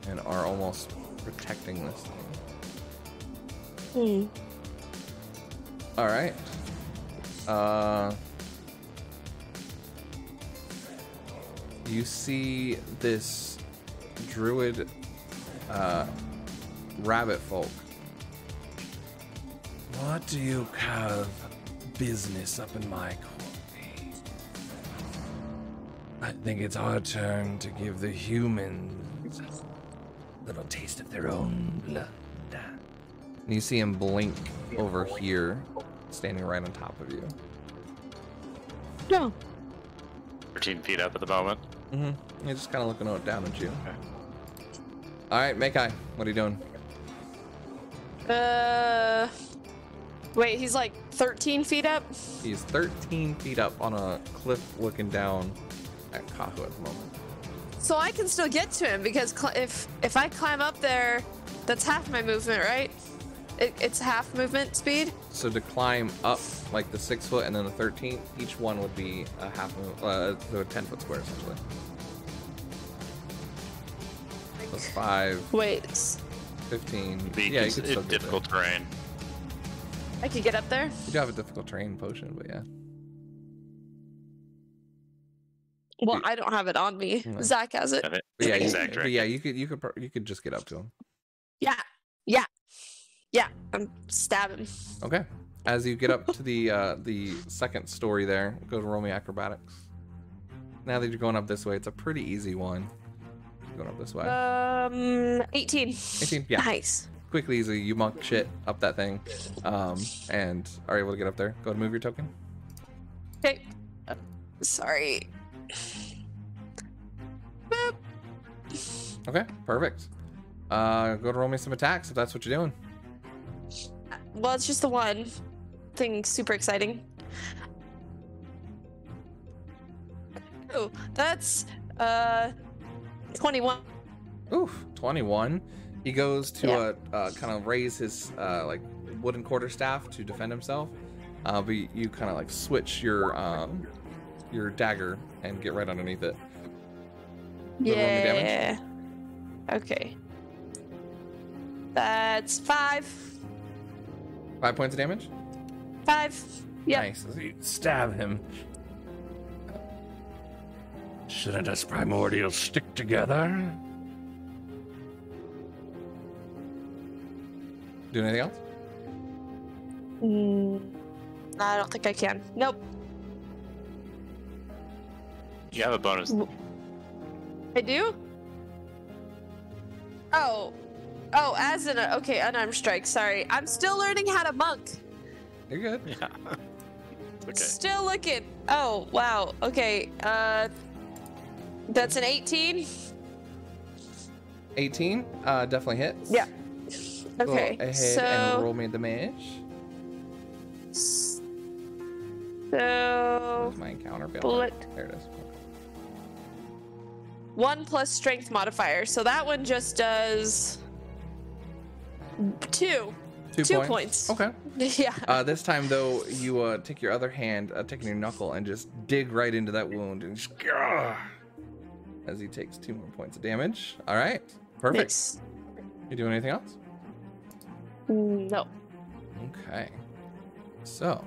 And are almost protecting this thing. Hmm. All right. Uh, you see this druid uh, rabbit folk. What do you have business up in my quarry? I think it's our turn to give the humans a little taste of their own blood. And you see him blink over here, standing right on top of you. No. 13 feet up at the moment. Mm-hmm. He's just kind of looking down at you. Okay. All right, Mekai, what are you doing? Uh. Wait, he's like 13 feet up? He's 13 feet up on a cliff looking down at Kahu at the moment. So I can still get to him because cl- if if I climb up there, that's half my movement, right? It, it's half movement speed. So to climb up like the six foot and then the 13, each one would be a half, mo- uh, so a 10 foot square essentially. That's five, Wait, 15. Be yeah, it's cons- could still get there. difficult terrain. I could get up there. You do have a difficult terrain potion, but yeah. Well, I don't have it on me. No. Zach has it. Have it- But yeah, you, [LAUGHS] exact but yeah, you could you could you could just get up to him. Yeah, yeah, yeah. I'm stabbing. Okay. As you get up to the uh, the second story there, go to roll me acrobatics. Now that you're going up this way, it's a pretty easy one. Going up this way. Um, 18. 18. Yeah. Nice. Quickly, easy. You monk shit up that thing, um, and are able to get up there. Go and move your token. Okay. Uh, sorry. Okay. Perfect. Uh, go to roll me some attacks if that's what you're doing. Well, it's just the one thing super exciting. Oh, that's uh 21. Oof, 21. He goes to Yeah. uh, uh, kind of raise his uh, like wooden quarterstaff to defend himself. Uh, but you, you kind of like switch your um, your dagger and get right underneath it. Go roll me damage. Yeah. Okay. That's five. Five points of damage. Five. Yep. Nice. As you stab him. Shouldn't us primordials stick together? Do anything else? Mm, I don't think I can. Nope. You have a bonus. I do? Oh. Oh, as in a okay, unarmed strike. Sorry. I'm still learning how to monk. You're good. Yeah. [LAUGHS] Okay. Still looking. Oh, wow. Okay. Uh That's an 18. 18. Uh, definitely hits. Yeah. Go Okay. ahead so and roll me the damage. So Where's my encounter fail? bullet There it is. One plus strength modifier. So that one just does two. Two, Two points. points. Okay. [LAUGHS] yeah. Uh, this time though, you uh, take your other hand, uh, taking your knuckle, and just dig right into that wound, and just, as he takes two more points of damage. All right, perfect. Nice. You doing anything else? No. Okay. So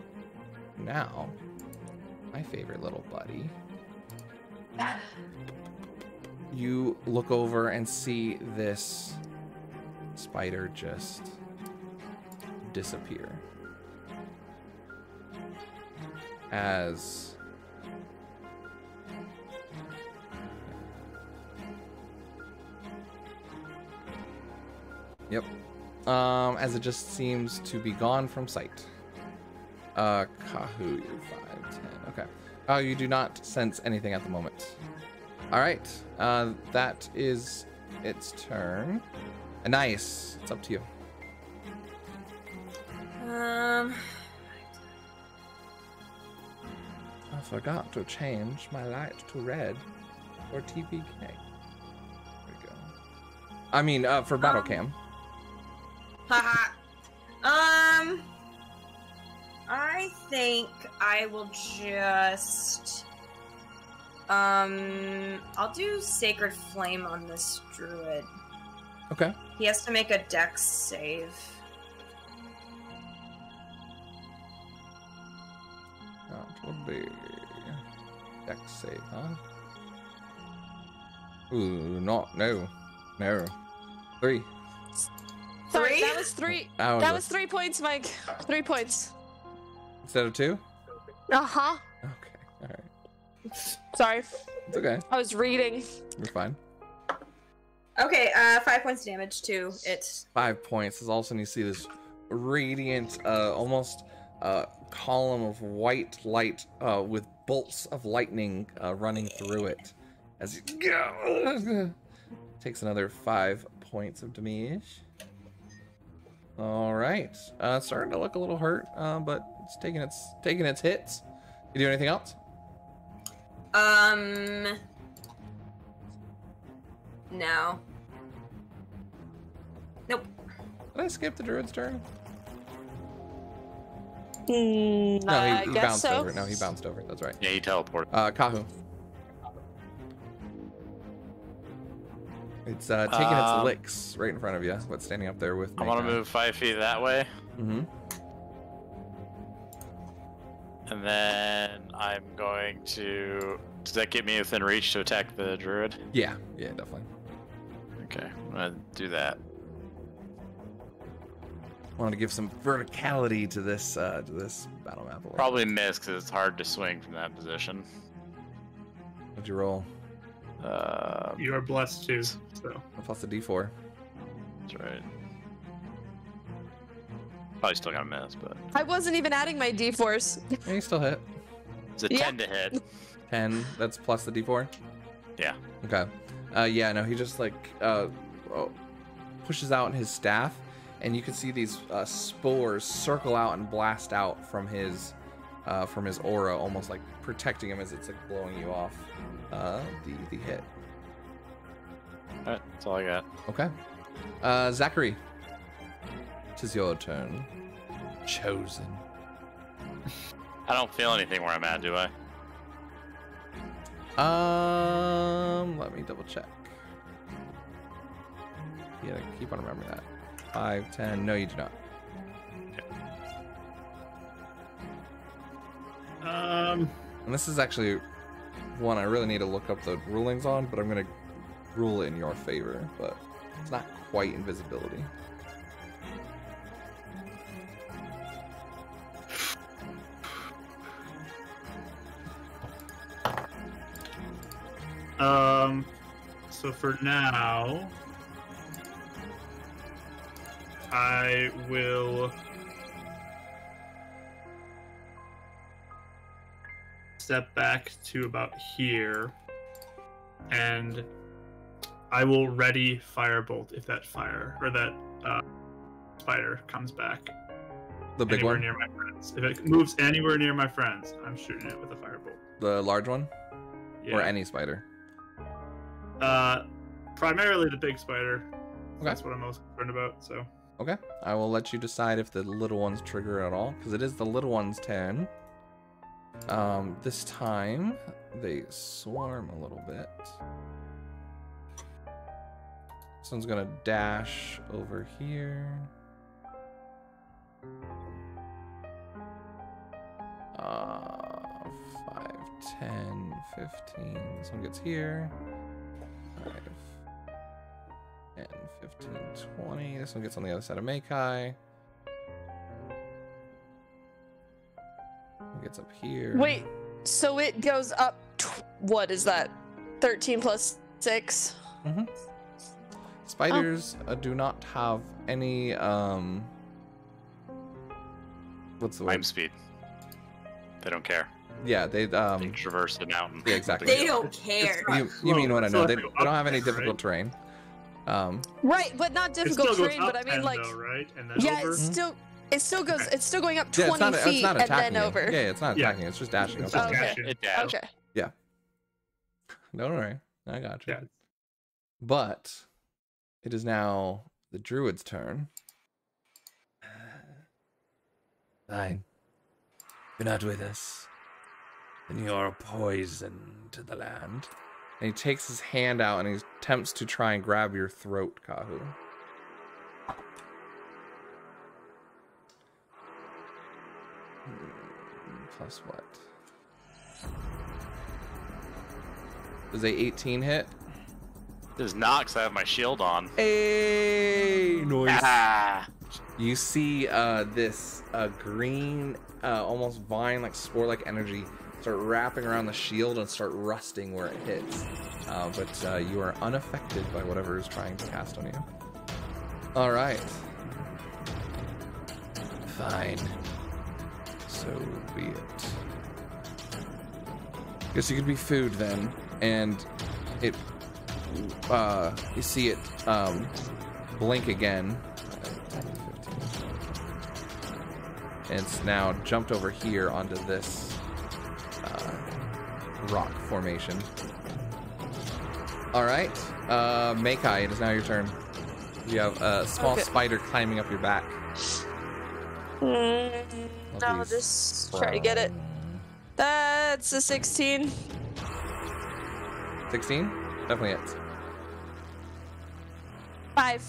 now, my favorite little buddy. [LAUGHS] You look over and see this spider just disappear. As Yep. Um, as it just seems to be gone from sight. Uh, Kahu, you're 5, 10. Okay. Oh, you do not sense anything at the moment. All right. Uh, that is its turn. Uh, nice. It's up to you. Um, I forgot to change my light to red for TPK. There we go. I mean, uh, for battle Um, cam. haha. um, I think I will just. Um, I'll do Sacred Flame on this druid. Okay. He has to make a dex save. That would be dex save, huh? Ooh, not no, no. Three. Sorry, Three? that was three. That was, That a- was three points, Mike. Three points. instead of two. Uh huh. Okay. All right. Sorry, It's okay. I was reading. You're fine. Okay, uh, five points damage to it. Five points. As all of a sudden you see this radiant, uh, almost uh, column of white light uh, with bolts of lightning uh, running through it. As you [LAUGHS] takes another five points of damage. All right. Uh, starting to look a little hurt, uh, but it's taking its taking its hits. You do anything else? Um. No. Nope. Did I skip the druid's turn? Mm, No, he, he bounced so. over. No, he bounced over. That's right. Yeah, he teleported. Uh, Kahu. It's uh, taking its Um, licks right in front of you. What's standing up there with? I want to move five feet that way, Mm-hmm. And then I'm going to. Does that get me within reach to attack the druid? Yeah, yeah, definitely. Okay, I'm gonna do that. Wanted to give some verticality to this uh, to this battle map. a. Probably miss because it's hard to swing from that position. What'd you roll? Uh, You are blessed too. So Plus a D4. that's right. Probably still gonna miss, but I wasn't even adding my d4s. Yeah, you still hit. it's a Yeah. ten to hit. Ten. That's plus the D4. Yeah. Okay. Uh, yeah. No, he just like uh, oh, pushes out his staff, and you can see these uh, spores circle out and blast out from his uh, from his aura, almost like protecting him as it's like blowing you off uh, the the hit. Alright, that's all I got. Okay. Uh, Zachary, tis your turn. Chosen. I don't feel anything where I'm at, do I? Um, let me double check. You gotta keep on remembering that. Five, ten. No, you do not. um And this is actually one I really need to look up the rulings on, but I'm gonna rule it in your favor. But it's not quite invisibility. Um so for now I will step back to about here and I will ready firebolt if that fire or that uh, spider comes back The big anywhere one, near my friends. If it moves anywhere near my friends, I'm shooting it with a firebolt. the large one, Yeah. or any spider. Uh, primarily the big spider. Okay. That's what I'm most concerned about. So Okay, I will let you decide if the little ones trigger at all, because it is the little one's turn. Um, this time they swarm a little bit. This one's gonna dash over here. Uh, 5, 10, 15. This one gets here. 5, 10, 15, 20. This one gets on the other side of Mekai. It gets up here. Wait, so it goes up. Tw- what is that? 13 plus 6? Spiders uh, do not have any um what's the Climb word? speed. They don't care. Yeah, they They um traverse the mountain. yeah, exactly. They don't care. you, you mean what I know. They, they don't have any difficult right? terrain. Um Right, but not difficult terrain, but I mean like though, right? And then yeah, over. it's still it still goes Okay. it's still going up yeah, 20 it's not it's feet not and attacking then you. over. Yeah, it's not attacking you. It's just dashing It's just Okay. dashing. It dash. Okay. Don't worry. I got you. Yeah. But it is now the druid's turn. Fine. You're not with us. Then you're a poison to the land. And he takes his hand out and he attempts to try and grab your throat, Kahu. Hmm, Plus what? Does a 18 hit? Does not, 'cause I have my shield on. Hey, noise. Ah! You see uh, this uh, green, uh, almost vine like spore like energy start wrapping around the shield and start rusting where it hits. Uh, but uh, you are unaffected by whatever is trying to cast on you. All right. Fine. So be it. Guess you could be food then, and it. Uh, you see it um, blink again. 10, 15. And it's now jumped over here onto this rock formation. All right, uh, Mekai, it is now your turn. You have a small Okay. spider climbing up your back. Mm, I'll just try to get it. That's a 16. 16? Definitely hits. 5.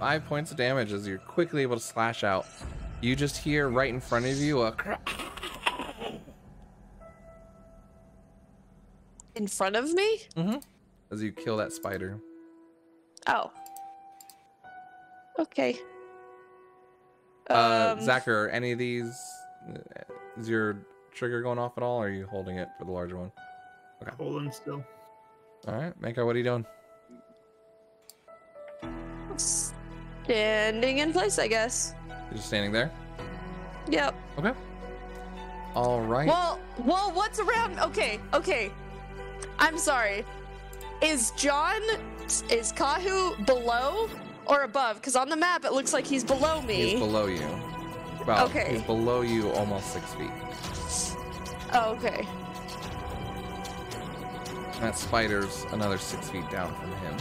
Five points of damage as you're quickly able to slash out. You just hear right in front of you a In front of me? Mm-hmm. As you kill that spider. Oh. Okay. Uh, Um, Zachar, are any of these uh, is your trigger going off at all? Or are you holding it for the larger one? Colon still. All right, Mako, what are you doing? Standing in place, I guess. You're just standing there. Yep. Okay. All right. Well, well, what's around? Okay, okay. I'm sorry. Is John, is Kahu below or above? Because on the map it looks like he's below me. He's below you. Well, Okay. he's below you almost six feet. oh, okay. And that spider's another six feet down from him.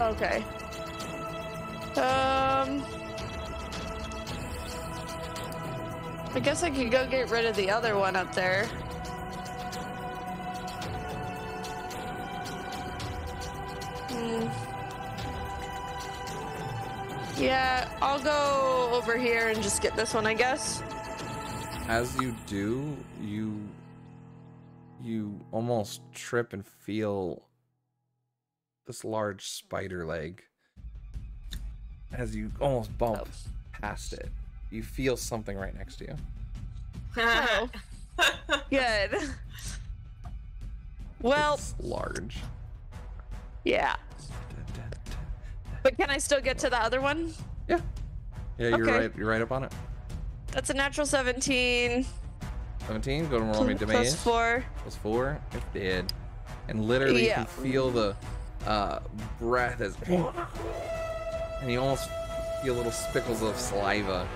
Okay. Um. I guess I could go get rid of the other one up there. Hmm. Yeah, I'll go over here and just get this one, I guess. As you do, you you almost trip and feel this large spider leg. As you almost bump past it, you feel something right next to you. Oh, [LAUGHS] good. [LAUGHS] Well, it's large. Yeah. But can I still get to the other one? Yeah, Yeah, you're Okay. right. You're right up on it. That's a natural 17 Seventeen. Go to roll me plus damage. 4. Plus four. It did. And literally, Yeah. you can feel the uh, breath as, and you almost feel little spickles of saliva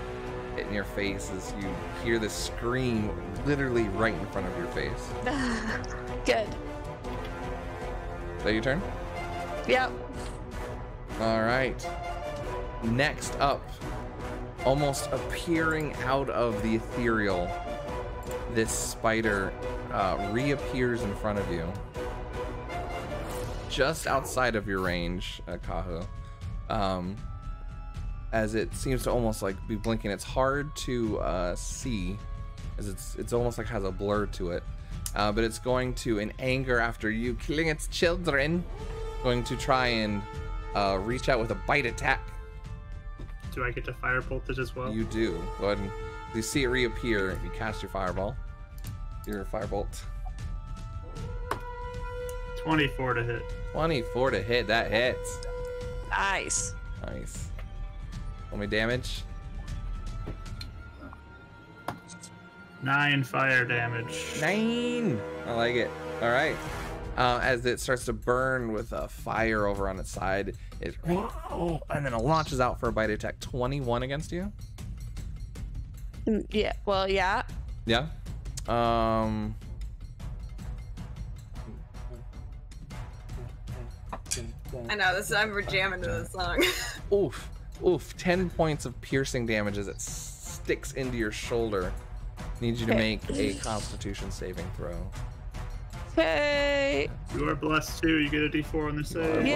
hitting your face as you hear this scream, literally right in front of your face. [LAUGHS] Good. Is that your turn? Yep. All right. next up, almost appearing out of the ethereal, this spider uh, reappears in front of you, just outside of your range, uh, Kahu. Um, as it seems to almost like be blinking. It's hard to uh, see, as it's it's almost like has a blur to it. Uh, but it's going to, in anger after you killing its children, going to try and uh, reach out with a bite attack. Do I get to firebolt it as well? You do. Go ahead and you see it reappear. You cast your fireball, your firebolt. 24 to hit. 24 to hit. That hits. Nice. Nice. Roll me damage. Nine fire damage. Nine. I like it. All right. Uh, as it starts to burn with a fire over on its side, it and then it launches out for a bite attack. Twenty-one against you. Mm, Yeah. Well, yeah. Yeah. Um. I know this. I'm jamming to this song. [LAUGHS] Oof. Oof. Ten points of piercing damage as it sticks into your shoulder. Need you to Okay. make a Constitution saving throw. Okay. You are blessed too. You get a d4 on the save. Yay!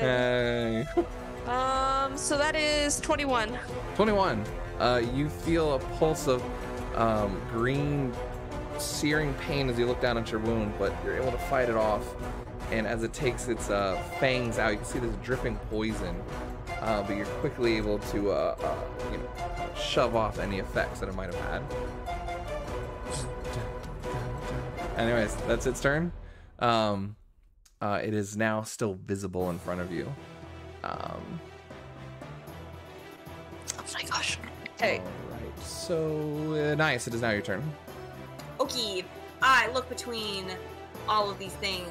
Hey. [LAUGHS] Um. So that is twenty-one. 21. Uh, you feel a pulse of um, green, searing pain as you look down at your wound, but you're able to fight it off. And as it takes its uh, fangs out, you can see this dripping poison. Uh, but you're quickly able to, uh, uh, you know, shove off any effects that it might have had. Anyways, that's its turn. Um, uh, it is now still visible in front of you. Um, Oh my gosh. Okay. Alright, so uh, nice. It is now your turn. Okay, I look between all of these things,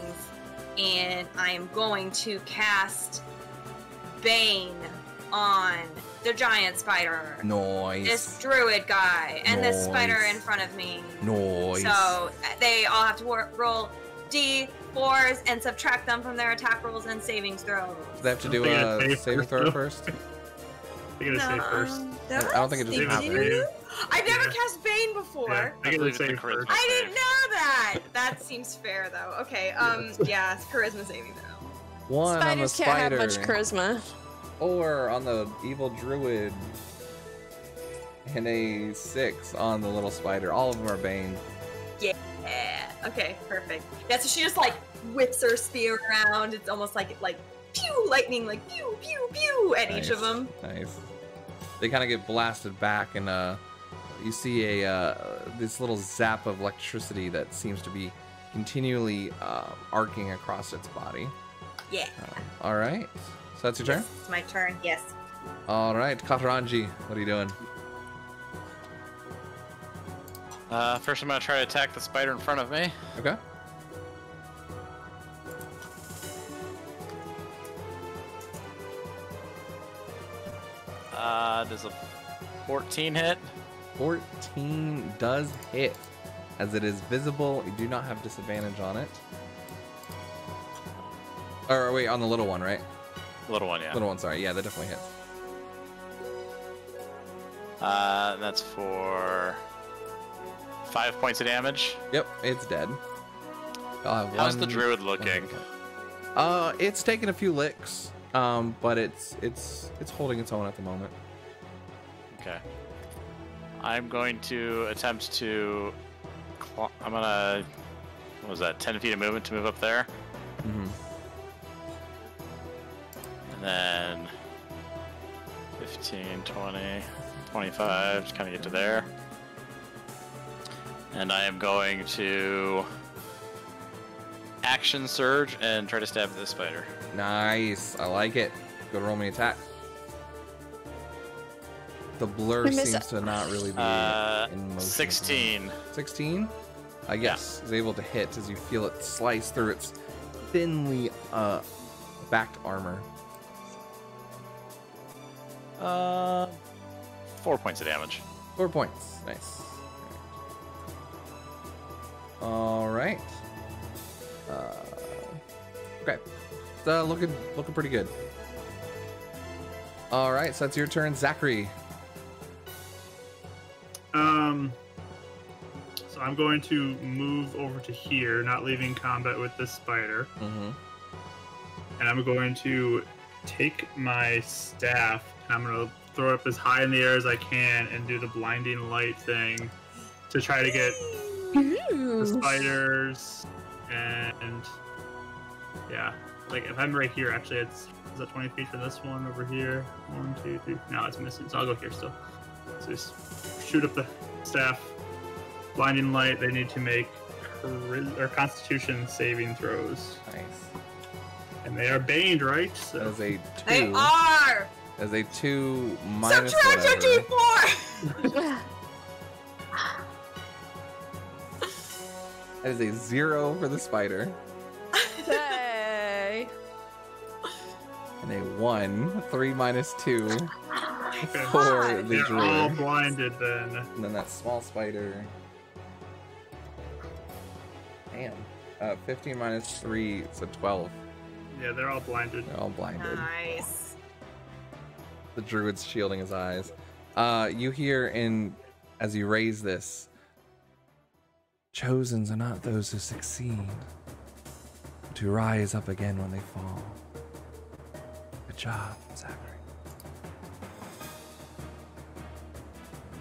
and I am going to cast Bane on the giant spider, Noise. this druid guy, and this spider in front of me. Noise. So uh, they all have to wor- roll d4s and subtract them from their attack rolls and savings throws. Do they have to do Don't a it's safe saving first, throw though. first. [LAUGHS] I get a save first. I don't think it They just happens. do? I've never Yeah. cast Bane before. Yeah, I I get a believe it's save charisma. first. I didn't know that. That seems fair though. Okay. Um. Yes. Yeah. it's charisma saving throw. One on the Spiders can't have spider. much charisma. Four on the evil druid. And a six on the little spider. All of them are Bane. Yeah. Okay. Perfect. Yeah. So she just like whips her spear around. It's almost like like pew lightning, like pew pew pew at each of them. Nice. They kind of get blasted back, and uh, you see a uh, this little zap of electricity that seems to be continually uh, arcing across its body. Yeah. All right. So that's your turn. It's my turn. Yes. All right, Kahurangi, what are you doing? Uh, first, I'm gonna try to attack the spider in front of me. Okay. Uh, does a 14 hit? 14 does hit. As it is visible, you do not have disadvantage on it. Or wait, on the little one, right? Little one, yeah. Little one, sorry. Yeah, that definitely hits. Uh, that's for five points of damage. Yep, it's dead. Have How's the druid looking? Uh, it's taken a few licks, um, but it's it's it's holding its own at the moment. Okay. I'm going to attempt to. I'm gonna. What was that? 10 feet of movement to move up there, hmm 15, 20, 25. Just kind of get to there. And I am going to action surge and try to stab this spider. Nice, I like it. Go roll me attack. The blur We miss seems to not really be Uh, in motion. 16. 16 i guess is able to hit as you feel it slice through its thinly uh backed armor Uh, four points of damage. four points nice all right uh okay it's uh, looking looking pretty good All right, so it's your turn, Zachary. Um, so I'm going to move over to here, not leaving combat with this spider, Mm-hmm. and I'm going to take my staff and I'm going to throw up as high in the air as I can and do the blinding light thing to try to get the spiders and yeah, like if I'm right here, actually, it's is that 20 feet from this one over here? One, two, three. No, it's missing, so I'll go here still. So just shoot up the staff. Blinding light. They need to make chari- or Constitution saving throws, Nice. and they are baned, right? So That is a They are. As a two minus Subtract your. D4. That is a zero for the spider Hey. and a one. Three minus two [LAUGHS] okay. for the They're all blinded then. And then that small spider. Damn. Uh, 15 minus 3, so 12. Yeah, they're all blinded. They're all blinded. Nice. The druid's shielding his eyes. Uh, you hear in as you raise this. Chosens are not those who succeed, who rise up again when they fall. Good job, Zachary.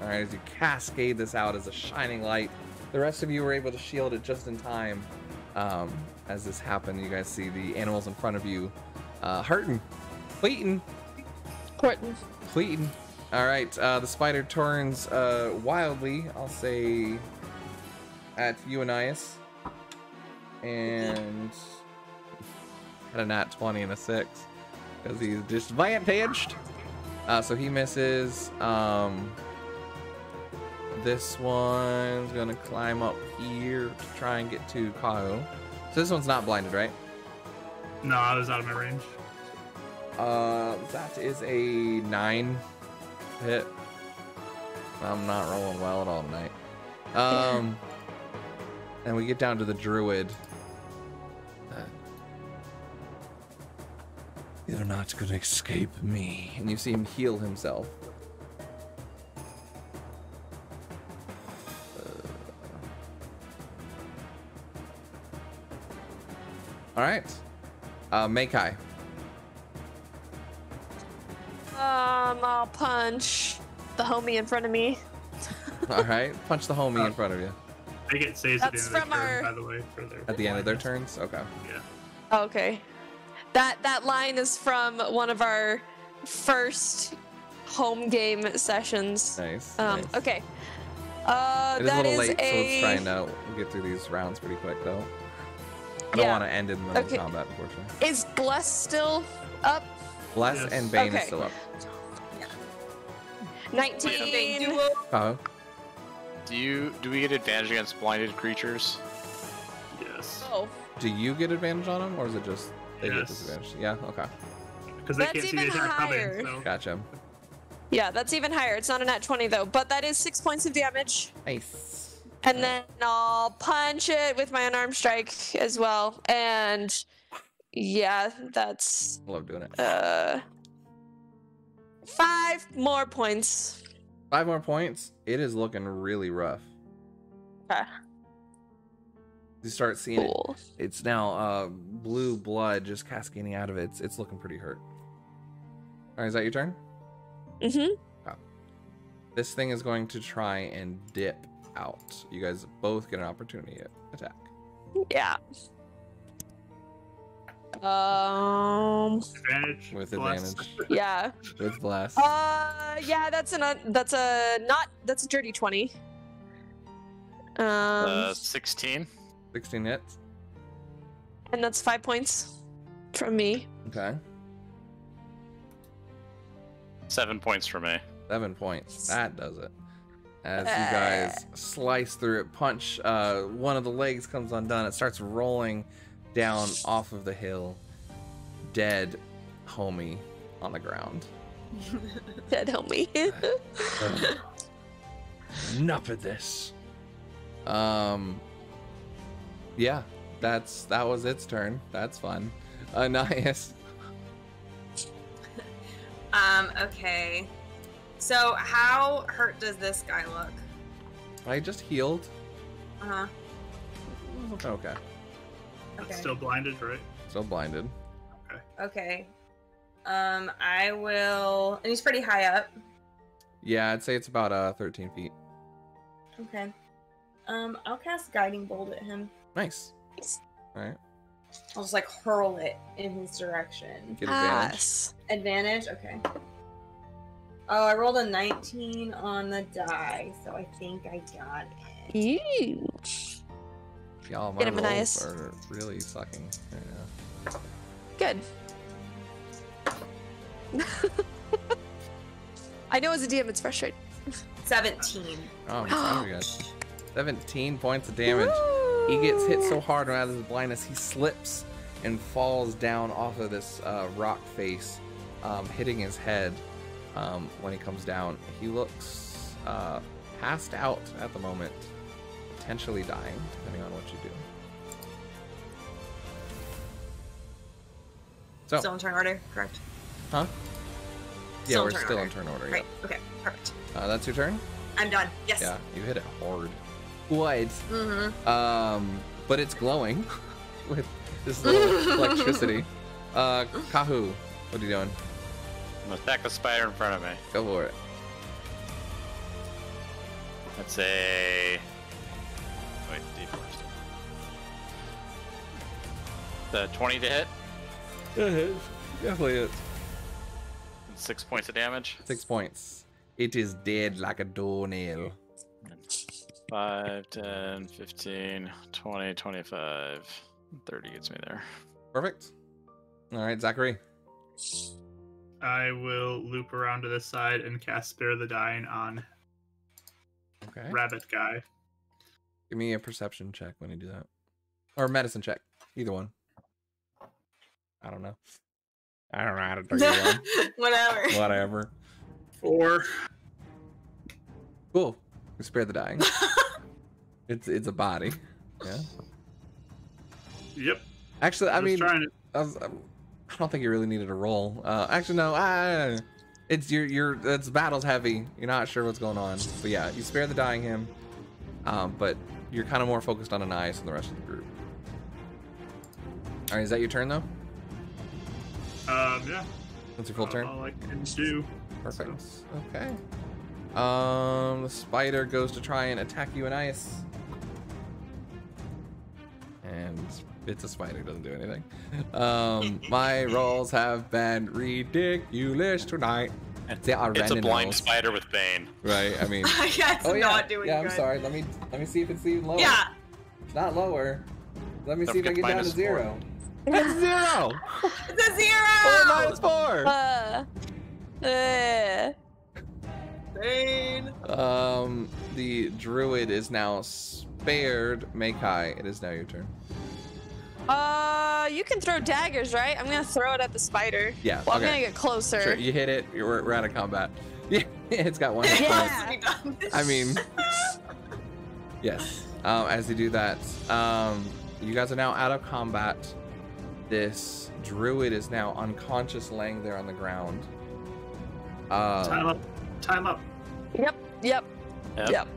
All right, as you cascade this out as a shining light, the rest of you were able to shield it just in time. Um, as this happened, you guys see the animals in front of you uh, hurting, bleating, Horton. Pleating. All right, uh, the spider turns uh, wildly. I'll say at Euanias, and Ius, and had a nat twenty and a six because he's disadvantaged. Uh, so he misses. Um, this one's gonna climb up here to try and get to Kahu. So this one's not blinded, right? No, I was out of my range. Uh, that is a nine hit. I'm not rolling well at all tonight. Um, [LAUGHS] and we get down to the druid. Uh, You're not gonna escape me. And you see him heal himself. Uh, all right. Uh, Mekai. Um, I'll punch the homie in front of me. [LAUGHS] All right, punch the homie in front of you They get saves at the That's end of from their turn, our- by the way, for their at the end of their turns. Okay. Yeah. Okay. That that line is from one of our first home game sessions. Nice. Um, nice. okay. Uh, It is a that little is late, so let's try and uh, get through these rounds pretty quick, though. I don't Yeah. want to end in the middle Okay. combat, unfortunately. is Bless still up? Bless Yes. and Bane is still up. 19. Duo. Oh, Do you do we get advantage against blinded creatures? Yes. Oh, do you get advantage on them, or is it just they get Yes. disadvantage? Yeah. Okay. Because they That's can't see the even attack higher. coming. So. Gotcha. yeah, that's even higher. It's not a nat 20 though, but that is six points of damage. Nice. And then I'll punch it with my unarmed strike as well. And yeah, that's I Love doing it. uh five more points. Five more points. It is looking really rough. Okay. You start seeing it. It's now uh, blue blood just cascading out of it. It's, it's looking pretty hurt. All right, is that your turn? Mm-hmm. This thing is going to try and dip out. You guys both get an opportunity to attack. Yeah. Um. Advantage. With plus. advantage. [LAUGHS] Yeah. With blast. Uh. Yeah. That's an. That's a not. That's a dirty twenty. Um. Uh, 16. 16 hits. and that's five points from me. Okay. Seven points for me. Seven points. That does it. As you guys slice through it, punch, uh, one of the legs comes undone. It starts rolling down off of the hill. Dead homie on the ground. [LAUGHS] Dead homie. [LAUGHS] Enough of this. Um. Yeah, that's that was its turn. That's fun. [LAUGHS] Anais. Um, okay. So how hurt does this guy look? I just healed. Uh-huh. Okay. Okay. Still blinded, right? Still blinded. Okay. Okay. Um, I will and he's pretty high up. Yeah, I'd say it's about uh 13 feet. Okay. Um, I'll cast guiding bolt at him. Nice. All right. I'll just like hurl it in his direction. Get advantage. Yes. Advantage? Okay. Oh, I rolled a 19 on the die, so I think I got it. Ew. Y'all, my Get him, rolls Ananias. are really sucking. Yeah. Good. [LAUGHS] I know as a DM it's frustrating. 17. Oh, I'm sorry, guys. [GASPS] 17 points of damage. He gets hit so hard out of his blindness, he slips and falls down off of this uh, rock face, um, hitting his head um, when he comes down. He looks uh, passed out at the moment, potentially dying, depending on what you do. So, Still in turn order, correct? huh? Yeah, still in we're turn still order. in turn order. Right. Okay. Perfect. Uh, that's your turn. I'm done. Yes. Yeah, you hit it hard. What? Mm-hmm. Um, but it's glowing [LAUGHS] with this little [LAUGHS] electricity. Uh, Kahu, what are you doing? I'm gonna attack the spider in front of me. Go for it. That's a. Wait, D first. The 20 to hit, It hits. Definitely hits. six points of damage. Six points. It is dead like a doornail. 5, 10, 15, 20, 25, 30 gets me there. Perfect. All right, Zachary. I will loop around to this side and cast Spare the Dying on Okay. Rabbit Guy. Give me a perception check when you do that, or medicine check. Either one. I don't know. I don't know how to [LAUGHS] do one. Whatever. Whatever. Four. Cool. We spare the dying. [LAUGHS] it's it's a body. Yeah. Yep. Actually, I was mean, trying to. I, was, I don't think you really needed a roll. Uh, actually, no. I, it's your your it's battle's heavy. You're not sure what's going on. But yeah, you spare the dying him. Um, but you're kind of more focused on Anais than the rest of the group. All right, is that your turn though? Um, yeah. That's your full turn. All I can do. Perfect. Okay. Um, the spider goes to try and attack you, and Anais. And it's a spider, doesn't do anything. Um, [LAUGHS] my rolls have been ridiculous tonight. They are It's a blind rolls. spider with Bane. Right, I mean. [LAUGHS] yeah, it's oh yeah, not doing yeah. I'm sorry. Let me let me see if it's even lower. Yeah. It's not lower. Let me Don't see if I forget get down to minus zero. It's [LAUGHS] zero. It's a zero. Oh, minus four. Uh, uh, Bane. Um, the druid is now spared. Mekai, it is now your turn. Uh, you can throw daggers, right? I'm gonna throw it at the spider. Yeah. Well, I'm gonna get closer. Sure, you hit it. You're, we're, we're out of combat. [LAUGHS] Yeah, it's got one hit point. Yeah. I mean, [LAUGHS] yes. Um, as you do that, um, you guys are now out of combat. This druid is now unconscious, laying there on the ground. Time Um, up. Time up. Yep. Yep. Yep. Yep.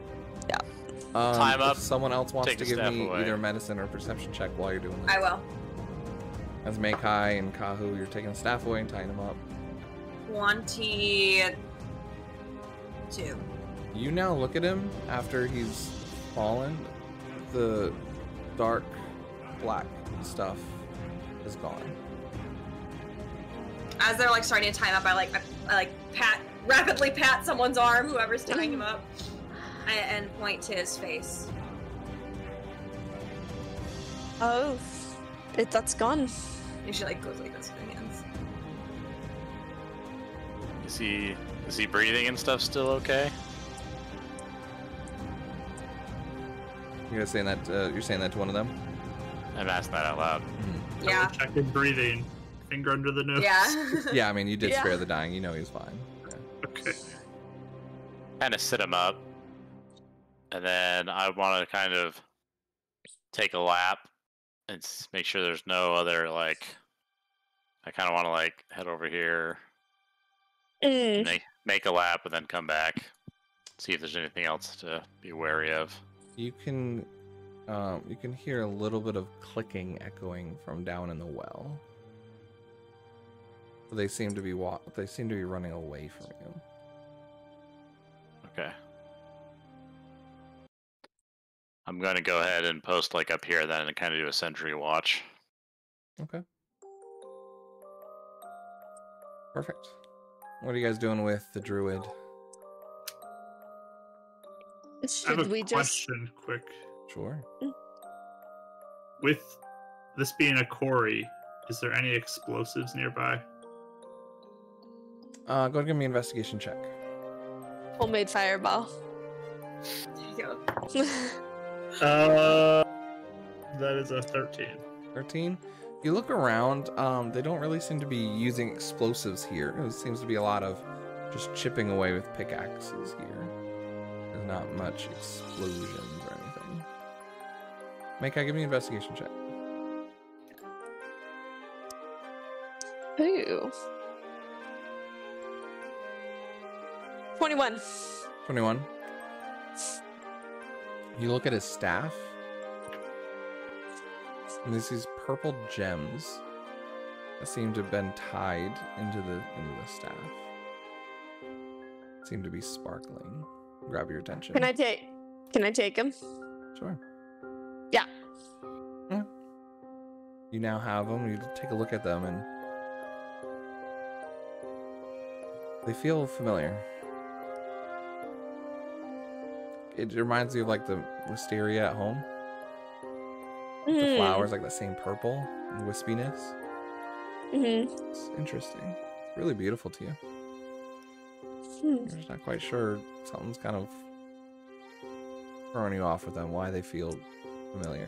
Um, Time if up, Someone else wants take to give me away. either medicine or a perception check while you're doing this. I will. As Mekai and Kahu, you're taking the staff away and tying them up. Twenty-two. You now look at him after he's fallen. The dark black stuff is gone. As they're like starting to time up, I like I, I like pat rapidly pat someone's arm, whoever's tying him up, and, and point to his face. Oh, it, that's gone. And she like goes like this with her hands. Is he is he breathing and stuff still okay? You guys saying that? Uh, you're saying that to one of them? I've asked that out loud. Yeah. Double Check his breathing. Finger under the nose. Yeah. [LAUGHS] Yeah, I mean, you did Yeah. spare the dying. You know he was fine. Yeah. Okay. Kind of sit him up, and then I want to kind of take a lap and make sure there's no other like. I kind of want to like head over here Mm. Make make a lap and then come back. See if there's anything else to be wary of. You can um, you can hear a little bit of clicking echoing from down in the well. They seem to be wa- they seem to be running away from you. I'm going to go ahead and post like up here then and kind of do a sentry watch. Okay. Perfect. What are you guys doing with the druid? I have Should a we just? question, quick. Sure. With this being a quarry, is there any explosives nearby? Uh, go and give me an investigation check. Homemade fireball. There you go. [LAUGHS] Uh, that is a 13. 13 you look around um they don't really seem to be using explosives here it seems to be a lot of just chipping away with pickaxes here there's not much explosions or anything Mekai give me an investigation check Ooh. 21. 21 you look at his staff and there's these purple gems that seem to have been tied into the into the staff seem to be sparkling grab your attention Can I take? Can I take him? Sure. Yeah. Yeah. You now have them. You take a look at them, and they feel familiar. It reminds me of like the wisteria at home. The Hmm. flowers, like the same purple and wispiness. Mm-hmm. It's interesting. It's really beautiful to you. Hmm. You're just not quite sure. Something's kind of throwing you off with them. Why they feel familiar.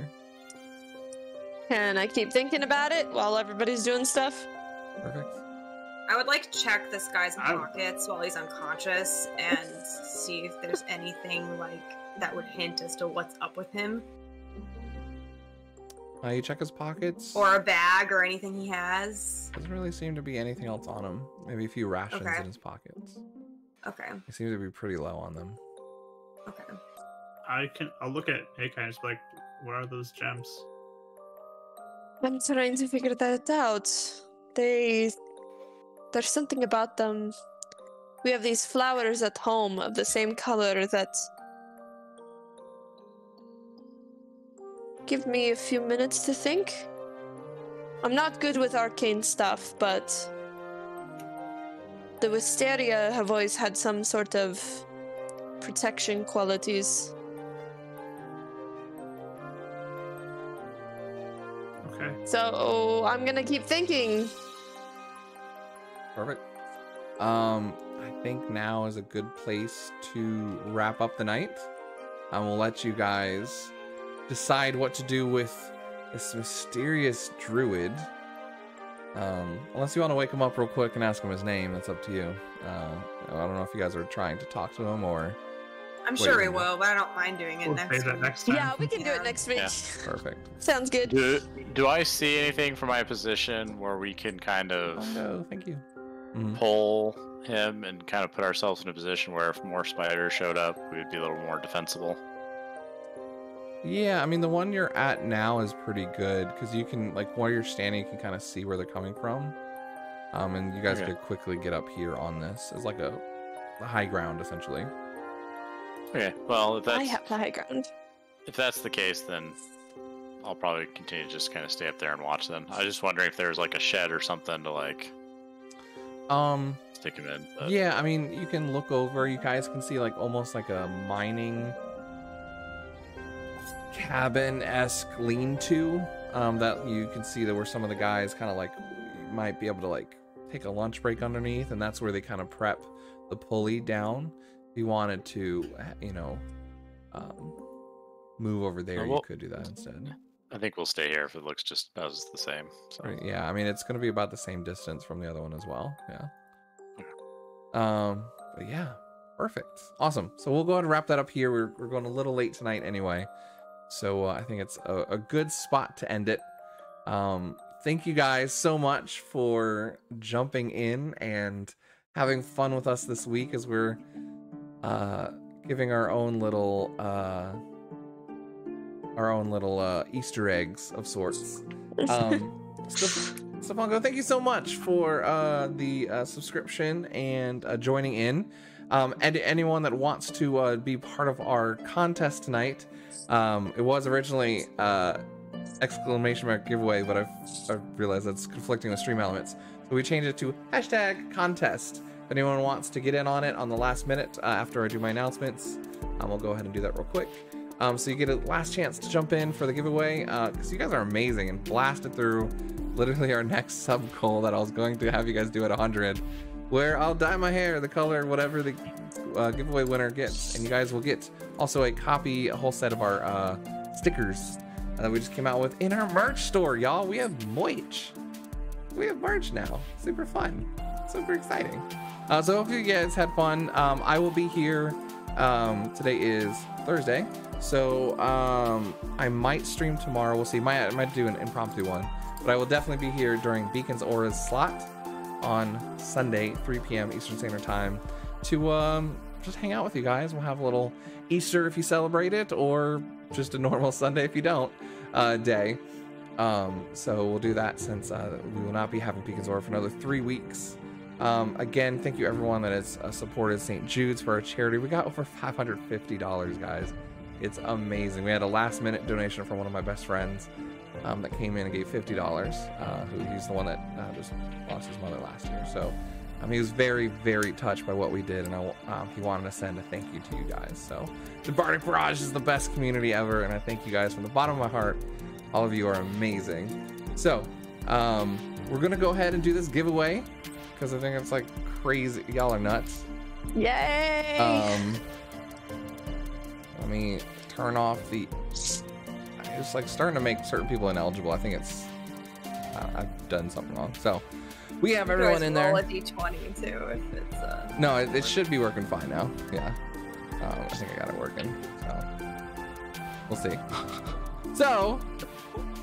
Can I keep thinking about it while everybody's doing stuff? Perfect. I would like check this guy's I- pockets while he's unconscious and see if there's anything like that would hint as to what's up with him, Uh, you check his pockets. or a bag or anything he has. Doesn't really seem to be anything else on him. Maybe a few rations Okay. in his pockets. Okay, He seems to be pretty low on them. okay. I can. I'll look at Akai and just be like, "What are those gems?" I'm trying to figure that out. They. There's something about them. We have these flowers at home of the same color that. Give me a few minutes to think. I'm not good with arcane stuff, but. The Wisteria have always had some sort of protection qualities. Okay. So I'm gonna keep thinking. Perfect. Um, I think now is a good place to wrap up the night. I will let you guys decide what to do with this mysterious druid. Um, unless you want to wake him up real quick and ask him his name, that's up to you. Uh, I don't know if you guys are trying to talk to him or I'm sure a we will, but I don't mind doing it We'll next that week. next time. Yeah, we can do it next week. Yeah. [LAUGHS] perfect. Sounds good. Do, do I see anything from my position where we can kind of Oh, no, thank you. Mhm. pull him and kind of put ourselves in a position where if more spiders showed up, we would be a little more defensible? Yeah, I mean the one you're at now is pretty good because you can like while you're standing, you can kind of see where they're coming from, um, and you guys Okay. could quickly get up here on this. It's like a, a high ground essentially. Okay, well if I have the high ground. if that's the case, then I'll probably continue to just kind of stay up there and watch them. I was just wondering if there's like a shed or something to like Um, him in. But yeah, I mean you can look over. You guys can see like almost like a mining cabin esque lean to. Um, that you can see that where some of the guys kind of like might be able to like take a lunch break underneath, and that's where they kind of prep the pulley down. If you wanted to, you know, um, move over there, Uh, you could do that instead. I think we'll stay here if it looks just about the same. So Right, yeah, I mean it's gonna be about the same distance from the other one as well. Yeah. Um, but yeah, perfect, awesome. So we'll go ahead and wrap that up here. We're we're going a little late tonight anyway, so uh, I think it's a, a good spot to end it. Um, thank you guys so much for jumping in and having fun with us this week as we're uh, giving our own little uh, our own little uh, Easter eggs of sorts. [LAUGHS] Um, thank you so much for uh, the uh, subscription and uh, joining in. Um, and anyone that wants to uh, be part of our contest tonight, um, it was originally uh, exclamation mark giveaway, but I've, I've realized that's conflicting with stream elements. So we changed it to hashtag contest. If anyone wants to get in on it on the last minute uh, after I do my announcements, um, we'll go ahead and do that real quick. Um, so you get a last chance to jump in for the giveaway because you guys are amazing and blasted through literally our [LAUGHS] next sub goal that I was going to have you guys do at 100, where I'll dye my hair the color whatever the uh, giveaway winner gets, and you guys will get also a copy, a whole set of our uh, stickers that we just came out with in our merch store, y'all. We have moich We have merch now. Super fun. Super exciting. Uh, so hope you guys had fun. Um, I will be here. Um, today is Thursday, so um, I might stream tomorrow. We'll see. Might I might do an impromptu one, but I will definitely be here during Beacons Aura's slot on Sunday, 3 p.m. Eastern Standard Time, to um, just hang out with you guys. We'll have a little Easter if you celebrate it, or just a normal [LAUGHS] Sunday if you don't uh, day. Um, so we'll do that since uh, we will not be having Beacons Aura for another three weeks. Um, again, thank you everyone that has uh, supported St. Jude's for our charity. We got over $550, guys. It's amazing. We had a last minute donation from one of my best friends um, that came in and gave $50. Uh, who he's the one that uh, just lost his mother last year. So um, he was very, very touched by what we did, and I, um, he wanted to send a thank you to you guys. So the Bardic Barrage is the best community ever, and I thank you guys from the bottom of my heart. All of you are amazing. So um, we're gonna go ahead and do this giveaway because I think it's like crazy. Y'all are nuts. Yay! Let me turn off the. It's like starting to make certain people ineligible. I think it's. I- I've done something wrong. So we have everyone in there. Roll a d20 too if it's. Uh, No, it, it should be working fine now. Yeah. Um, I think I got it working. So we'll see. [LAUGHS] So,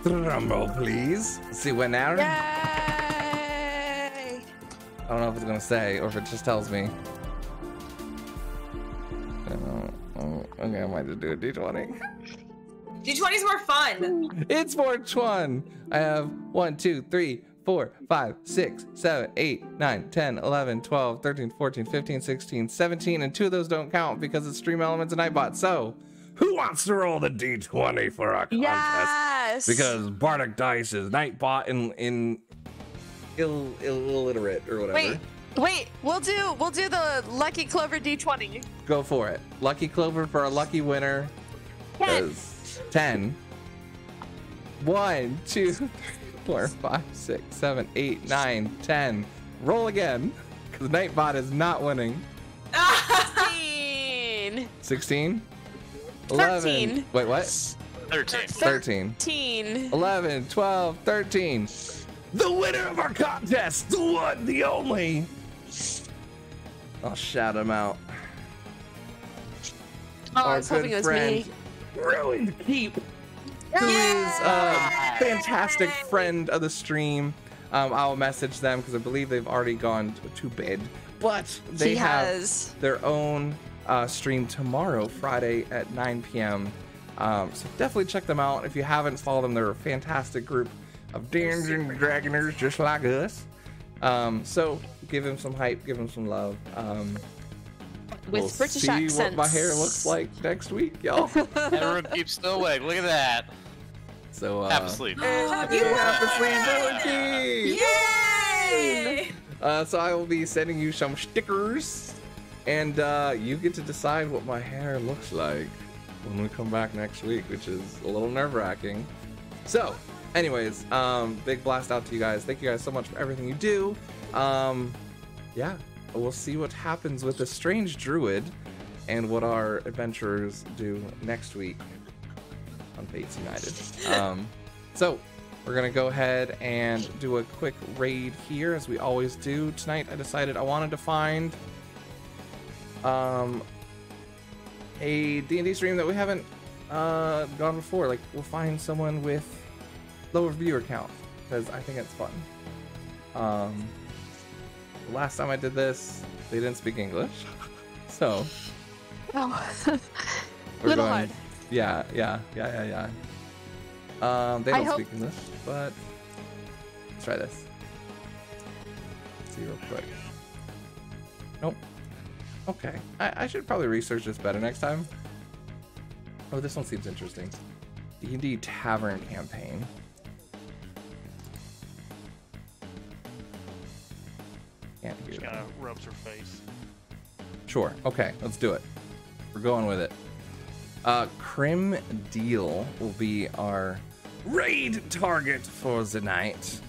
drum roll, please. Let's see what now. Yay! I don't know if it's gonna say or if it just tells me. Oh, okay, I might just do a d20. d20's more fun. It's 420. I have 1, 2, 3, 4, 5, 6, 7, 8, 9, 10, 11, 12, 13, 14, 15, 16, 17, and two of those don't count because it's Stream Elements and Nightbot. So, who wants to roll the d20 for our contest? Yes! Because Bardic Dice is Nightbot in, in Ill, illiterate or whatever. Wait, wait. We'll do we'll do the Lucky Clover D20. Go for it. Lucky Clover for a lucky winner Ten. 10. 1, 2, 3, 4, 5, 6, 7, 8, 9, 10. Roll again, because Nightbot is not winning. 16. 16? 11. Wait, what? 13. 13. 13. 11, 12, 13. The winner of our contest, the one, the only. I'll shout him out. Oh, I Our was hoping it was friend, me. Ruined Keep, who is a fantastic friend of the stream. Um, I'll message them because I believe they've already gone to, to bed, but they he have has. their own uh, stream tomorrow, Friday at 9 p.m. Um, so definitely check them out. If you haven't followed them, they're a fantastic group of Dungeons and Dragoners just like us. Um, so give them some hype, give them some love. Um, With we'll British see accents. what my hair looks like next week, y'all. [LAUGHS] Everyone keeps still awake. Look at that. So uh, Half asleep. you Yay! Yay! Uh, so I will be sending you some stickers, and uh, you get to decide what my hair looks like when we come back next week, which is a little nerve-wracking. So, anyways, um, big blast out to you guys. Thank you guys so much for everything you do. Um, yeah, we'll see what happens with the strange druid and what our adventurers do next week on Fates United. [LAUGHS] Um, so we're gonna go ahead and do a quick raid here, as we always do. Tonight, I decided I wanted to find um, a D&D stream that we haven't uh, gone before. Like, we'll find someone with lower viewer count because I think it's fun. Um, last time I did this, they didn't speak English. So Oh. [LAUGHS] we're Little going. hard. Yeah, yeah, yeah, yeah, yeah. Um, they don't hope- speak English, but let's try this. see real quick. Nope. Okay, I, I should probably research this better next time. Oh, this one seems interesting. D&D Tavern Campaign. Can't She kind of rubs her face. Sure. Okay, let's do it. We're going with it. Uh, Crim Deal will be our raid target for the night.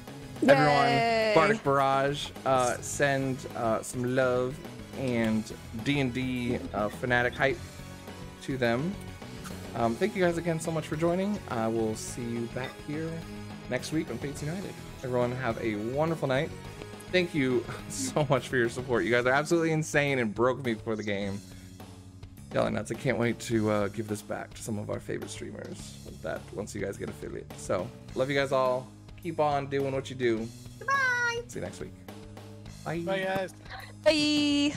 Everyone, Yay. Bardic Barrage, uh, send uh, some love and D&D uh, fanatic hype to them. Um, thank you guys again so much for joining. I will see you back here next week on Fates United. Everyone have a wonderful night. Thank you [LAUGHS] so much for your support. You guys are absolutely insane and broke me before the game. Yelling nuts. I can't wait to uh, give this back to some of our favorite streamers. With that, once you guys get affiliate. So, love you guys all. Keep on doing what you do. Bye. See you next week. Bye. Bye, guys. Bye.